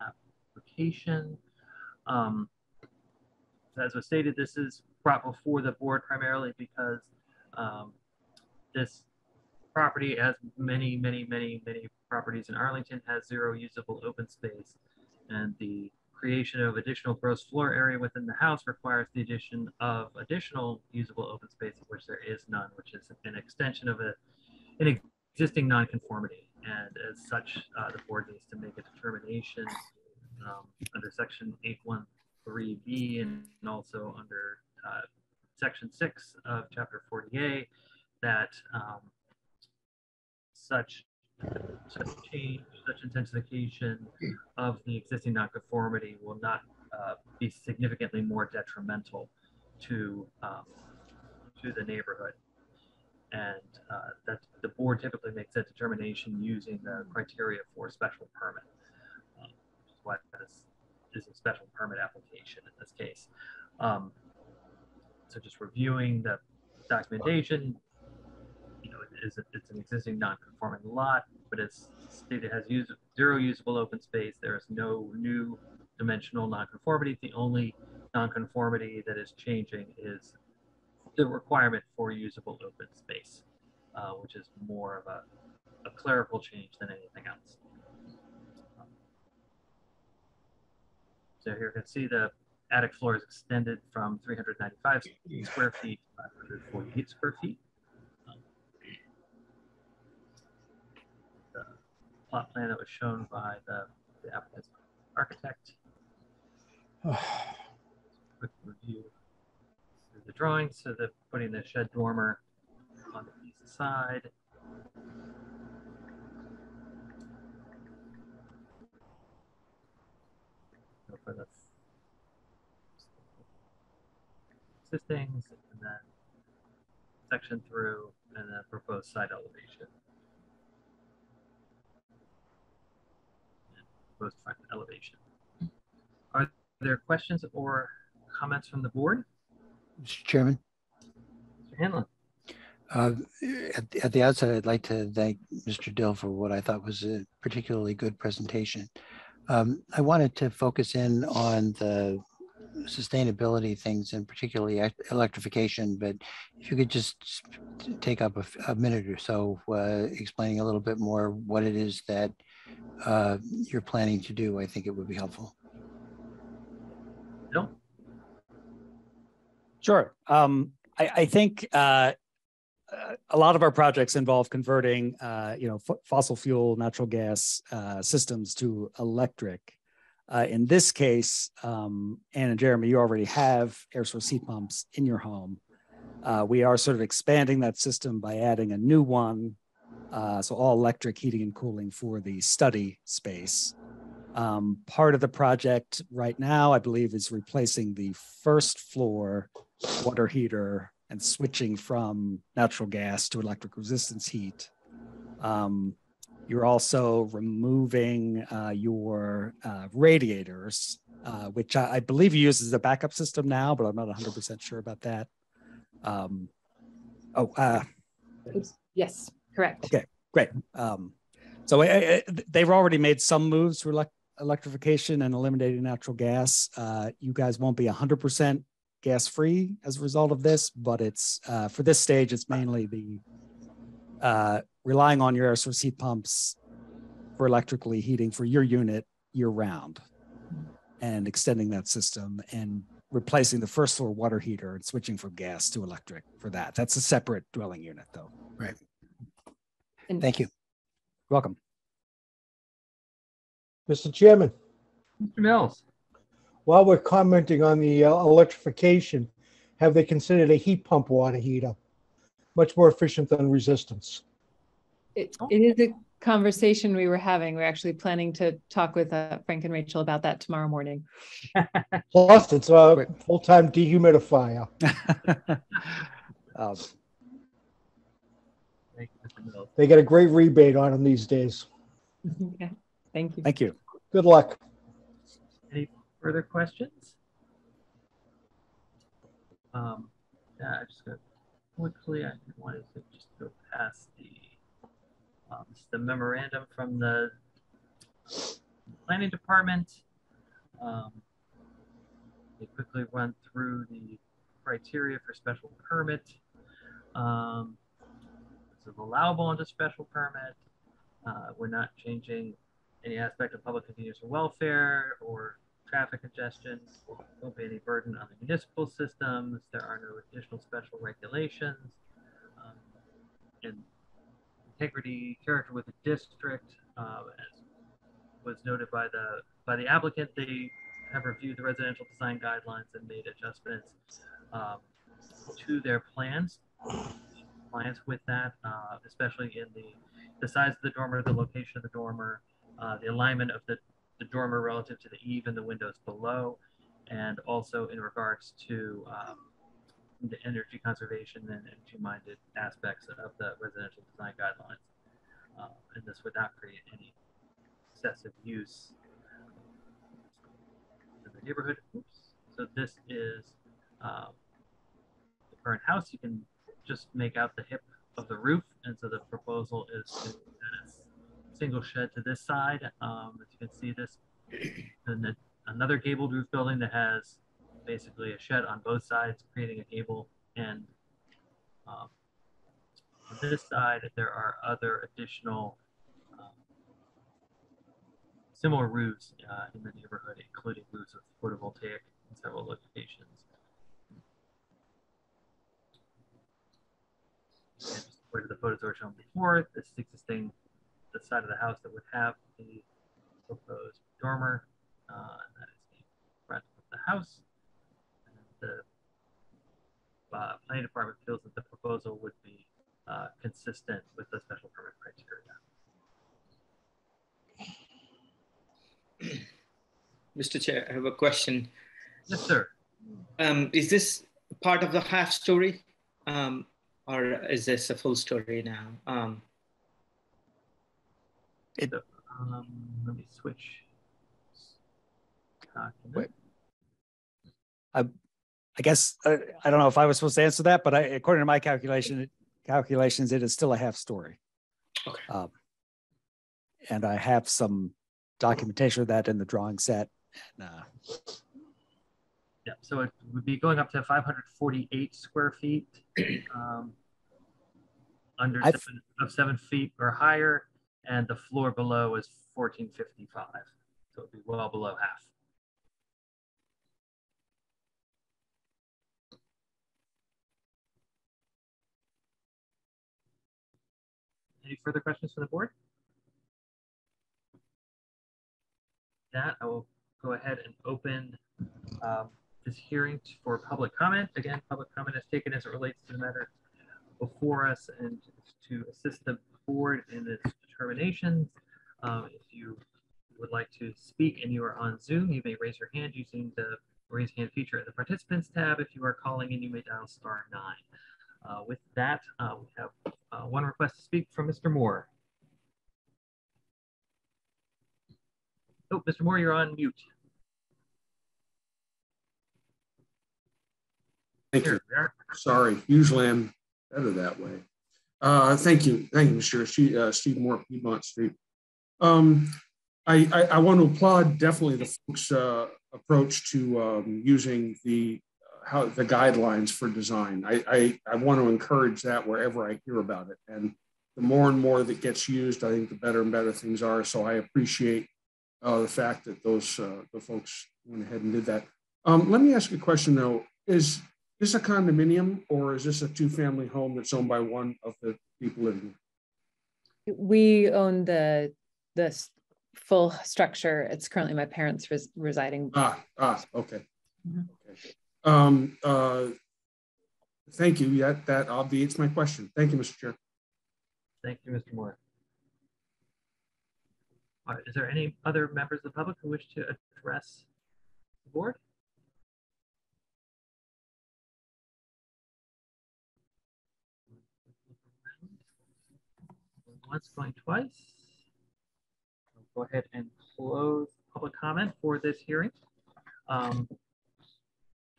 application. Um, as was stated, this is brought before the board primarily because um, this property, as many, many, many, many properties in Arlington, has zero usable open space. And the creation of additional gross floor area within the house requires the addition of additional usable open space, of which there is none, which is an extension of a, an existing nonconformity. And as such, uh, the board needs to make a determination um, under section 813B and also under uh, section 6 of chapter 40A that um, such such change, such intensification of the existing nonconformity will not uh, be significantly more detrimental to um, to the neighborhood. And uh, that the board typically makes that determination using the criteria for special permit, um, which is why this is a special permit application in this case. Um, so just reviewing the documentation, is it's an existing non-conforming lot, but it's stated has use, zero usable open space. There is no new dimensional nonconformity. The only nonconformity that is changing is the requirement for usable open space, uh, which is more of a, a clerical change than anything else. So here you can see the attic floor is extended from 395 square feet to 548 square feet. Um, the plot plan that was shown by the, the applicant's architect. Quick review through the drawing. So they're putting the shed dormer on the east side. Go for the existings and then section through and then proposed site elevation. Proposed elevation. Are there questions or comments from the board? Mr. Chairman. Mr. Hanlon. Uh, at, at, the outset, I'd like to thank Mr. Dill for what I thought was a particularly good presentation. Um, I wanted to focus in on the sustainability things and particularly electrification, but if you could just take up a, a minute or so uh, explaining a little bit more what it is that uh, you're planning to do, I think it would be helpful. No? Sure. Um, I, I think uh, uh, a lot of our projects involve converting, uh, you know, f- fossil fuel, natural gas uh, systems to electric. Uh, in this case, um, Ann and Jeremy, you already have air source heat pumps in your home. Uh, we are sort of expanding that system by adding a new one. Uh, so all electric heating and cooling for the study space. Um, part of the project right now, I believe, is replacing the first floor water heater and switching from natural gas to electric resistance heat. Um, you're also removing uh, your uh, radiators, uh, which I, I, believe you use as a backup system now, but I'm not 100% sure about that. Um, oh, uh, yes, correct. Okay, great. Um, so uh, they've already made some moves for elect electrification and eliminating natural gas. Uh, you guys won't be 100% gas free as a result of this, but it's uh, for this stage, it's mainly the uh, relying on your air source heat pumps for electrically heating for your unit year round and extending that system and replacing the first floor water heater and switching from gas to electric for that. That's a separate dwelling unit though. Right. And Thank you. Welcome. Mr. Chairman, Mr. Mills. while we're commenting on the uh, electrification, have they considered a heat pump water heater? Much more efficient than resistance. It, it is a conversation we were having. We're actually planning to talk with uh, Frank and Rachel about that tomorrow morning. Plus, it's a full-time dehumidifier. Um, Thank you, Mr. Mills. They get a great rebate on them these days. Okay, Thank you. Thank you. Good luck. Any further questions? Um, yeah, I just got quickly, I wanted to just go past the, um, this is the memorandum from the planning department. Um, they quickly run through the criteria for special permit. Um, is allowable under special permit. Uh, we're not changing any aspect of public convenience or welfare or traffic congestion. There Won't be any burden on the municipal systems. There are no additional special regulations. Um, and integrity, character with the district, uh, as was noted by the by the applicant, they have reviewed the residential design guidelines and made adjustments um, to their plans. Compliance with that, uh, especially in the the size of the dormer, the location of the dormer, uh, the alignment of the, the dormer relative to the eave and the windows below, and also in regards to um, the energy conservation and energy-minded aspects of the residential design guidelines. Uh, and this would not create any excessive use in the neighborhood. Oops. So this is um, the current house. You can just make out the hip of the roof, and so the proposal is to add a single shed to this side. Um, as you can see, this and then another gabled roof building that has basically a shed on both sides, creating a gable. And um, on this side, there are other additional um, similar roofs uh, in the neighborhood, including roofs with photovoltaic in several locations. And just where the photos are shown before, this is existing the side of the house that would have the proposed dormer. Uh, and that is the front of the house. And the uh, planning department feels that the proposal would be uh, consistent with the special permit criteria. Mr. Chair, I have a question. Yes, sir. Um, is this part of the half story? Um, or is this a full story now? Um, it, um, let me switch. Wait. I, I guess uh, I don't know if I was supposed to answer that, but I, according to my calculation calculations, it is still a half story. Okay. Um, and I have some documentation of that in the drawing set. And, uh, yeah, so it would be going up to 548 square feet, um, under seven, of seven feet or higher. and the floor below is 1455. So it'd be well below half. Any further questions from the board? That I will go ahead and open um, this hearing for public comment. Again, public comment is taken as it relates to the matter before us and to assist the board in its determinations. Um, if you would like to speak and you are on Zoom, you may raise your hand using the raise hand feature in the participants tab. If you are calling in, you may dial star nine. Uh, with that, uh, we have uh, one request to speak from Mr. Moore. Oh, Mr. Moore, you're on mute. Thank you. Sorry, usually I'm better that way. Uh, thank you. Thank you, Mr. Steve, uh, Steve Moore, Piedmont Street. Um, I, I, I, want to applaud definitely the folks' uh, approach to um, using the uh, how the guidelines for design. I, I, I want to encourage that wherever I hear about it. And the more and more that gets used, I think the better and better things are. So I appreciate uh, the fact that those uh, the folks went ahead and did that. Um, let me ask a question though: Is this a condominium or is this a two-family home that's owned by one of the people living? We own the the full structure. It's currently my parents res residing. Ah, ah, okay. Mm -hmm. okay. Um, uh, thank you. That that obviates my question. Thank you, Mr. Chair. Thank you, Mr. Moore. Right, is there any other members of the public who wish to address the board? Once, going twice. I'll go ahead and close public comment for this hearing. Um,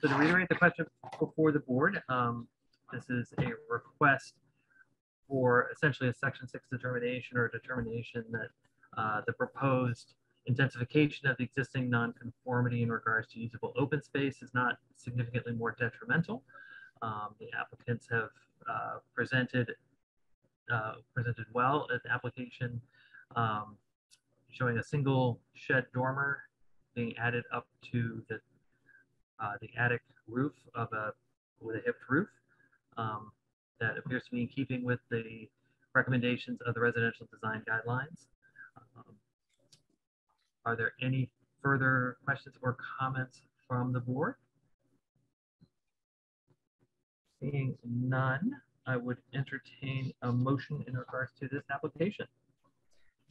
so to reiterate the question before the board, um, this is a request for essentially a section six determination or determination that uh, the proposed intensification of the existing nonconformity in regards to usable open space is not significantly more detrimental. Um, the applicants have uh, presented uh, presented well at the application, um, showing a single shed dormer being added up to the uh, the attic roof of a with a hipped roof. Um, that appears to be in keeping with the recommendations of the residential design guidelines. Um, are there any further questions or comments from the board? Seeing none, I would entertain a motion in regards to this application.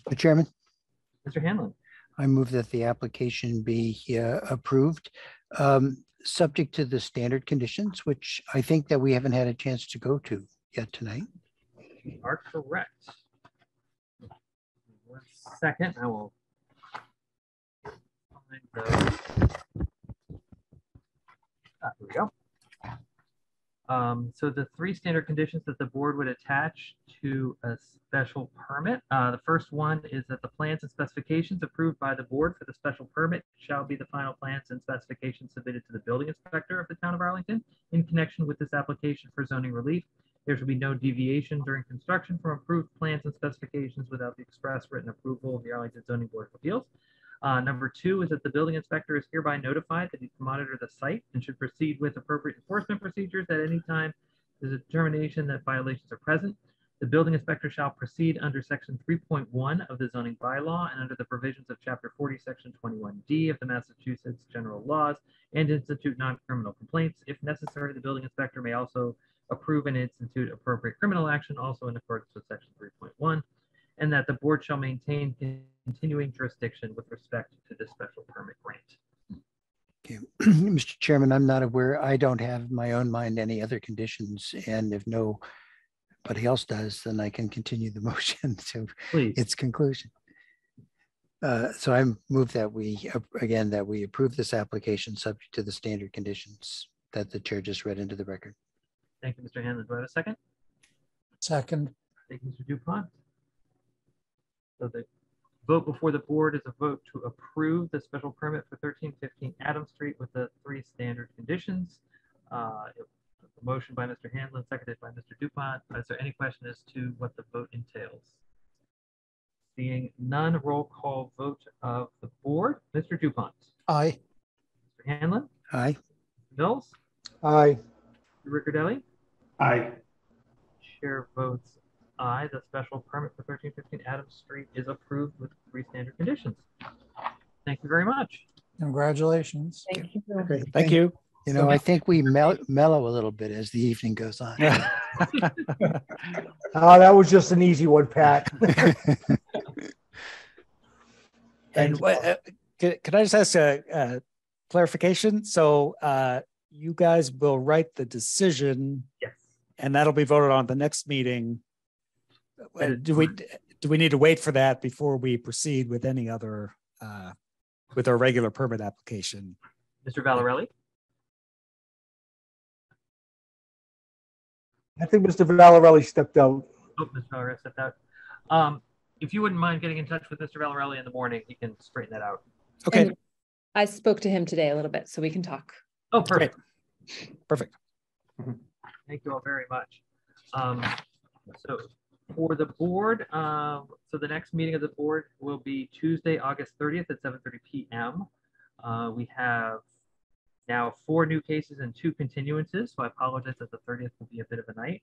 Mr. Chairman. Mr. Hanlon. I move that the application be uh, approved, um, subject to the standard conditions, which I think that we haven't had a chance to go to yet tonight. You are correct one second. I will find those. Ah, here we go. Um, so the three standard conditions that the board would attach to a special permit. Uh, the first one is that the plans and specifications approved by the board for the special permit shall be the final plans and specifications submitted to the building inspector of the town of Arlington in connection with this application for zoning relief there shall be no deviation during construction from approved plans and specifications without the express written approval of the Arlington Zoning Board of Appeals. Uh, number two is that the building inspector is hereby notified that he can monitor the site and should proceed with appropriate enforcement procedures at any time there's a determination that violations are present. The building inspector shall proceed under section 3.1 of the zoning bylaw and under the provisions of chapter 40, section 21D of the Massachusetts general laws and institute non-criminal complaints. If necessary, the building inspector may also approve and institute appropriate criminal action also in accordance with section 3.1, and that the board shall maintain continuing jurisdiction with respect to this special permit grant. Okay. Mr. Chairman, I'm not aware, I don't have in my own mind any other conditions, and if nobody else does, then I can continue the motion to Please. its conclusion. Uh, so I move that we, again, that we approve this application subject to the standard conditions that the chair just read into the record. Thank you, Mr. Hanlon. Do I have a second? Second. Thank you, Mr. Dupont. So the vote before the board is a vote to approve the special permit for 1315 Adam Street with the three standard conditions. Uh, motion by Mr. Hanlon, seconded by Mr. Dupont. Is there any question as to what the vote entails? Seeing none, roll call vote of the board. Mr. Dupont, Aye. Mr. Hanlon, Aye. Mills, Aye. Mr. Riccadelli, Aye. chair votes aye. The special permit for thirteen fifteen Adams Street is approved with three standard conditions. Thank you very much. Congratulations. Thank you. Thank you. You know, I think we mel- mellow a little bit as the evening goes on. Oh, that was just an easy one, Pat. And what, uh, can, can I just ask a, a clarification? So uh, you guys will write the decision Yes. and that'll be voted on at the next meeting. Do we, do we need to wait for that before we proceed with any other, uh, with our regular permit application? Mr. Valarelli? I think Mr. Valarelli stepped out. Oh, Mr. Valarelli stepped out. Um, if you wouldn't mind getting in touch with Mr. Valarelli in the morning, he can straighten that out. Okay, And I spoke to him today a little bit, so we can talk. Oh, perfect. perfect. Thank you all very much. Um, so for the board, um, so the next meeting of the board will be Tuesday, August thirtieth at seven thirty PM. Uh, we have now four new cases and two continuances, so I apologize that the thirtieth will be a bit of a night.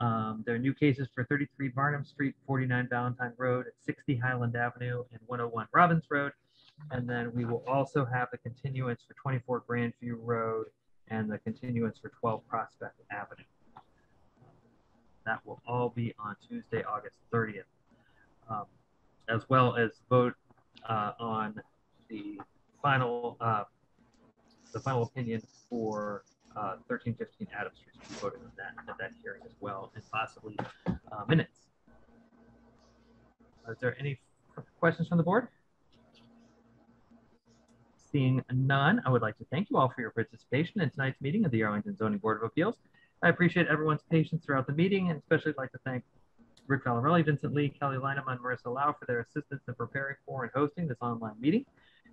Um, there are new cases for thirty-three Barnum Street, forty-nine Valentine Road, sixty Highland Avenue, and one oh one Robbins Road. And then we will also have the continuance for twenty-four Grandview Road and the continuance for 12 Prospect Avenue. That will all be on Tuesday, August 30th, um, as well as vote uh, on the final uh, the final opinion for uh, 1315 Adams Street. We voted on that at that hearing as well, and possibly uh, minutes. Is there any questions from the board? Seeing none, I would like to thank you all for your participation in tonight's meeting of the Arlington Zoning Board of Appeals. I appreciate everyone's patience throughout the meeting and especially like to thank Rick Valarelli, Vincent Lee, Kelly Linema, and Marissa Lau for their assistance in preparing for and hosting this online meeting.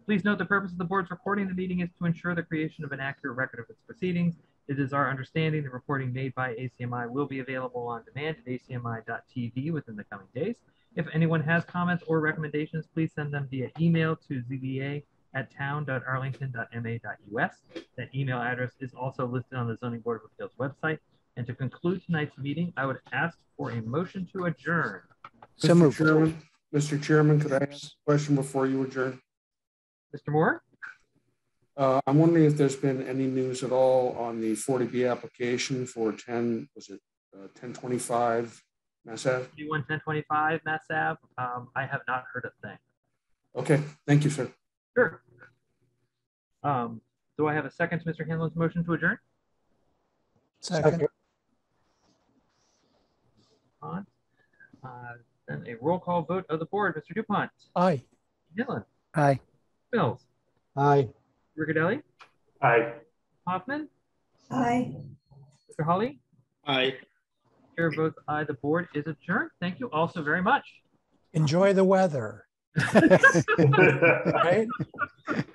Please note the purpose of the board's recording the meeting is to ensure the creation of an accurate record of its proceedings. It is our understanding the reporting made by ACMI will be available on demand at acmi.tv within the coming days. If anyone has comments or recommendations, please send them via email to zba at town.arlington.ma.us. That email address is also listed on the Zoning Board of Appeals website. And to conclude tonight's meeting, I would ask for a motion to adjourn. So Mr. moved. Chairman, Mr. Chairman, could I ask a question before you adjourn? Mr. Moore? Uh, I'm wondering if there's been any news at all on the 40B application for 10, was it uh, 1025 Mass Ave? 1025 Mass Ave. Um, I have not heard a thing. Okay, thank you, sir. Sure. Um, do I have a second to Mr. Hanlon's motion to adjourn? Second. On. Uh, then a roll call vote of the board. Mr. Dupont, Aye. Hanlon, Aye. Mills, Aye. Riccadelli, Aye. Hoffman, Aye. Mr. Holly. Aye. Chair votes aye. The board is adjourned. Thank you all so very much. Enjoy the weather. Right?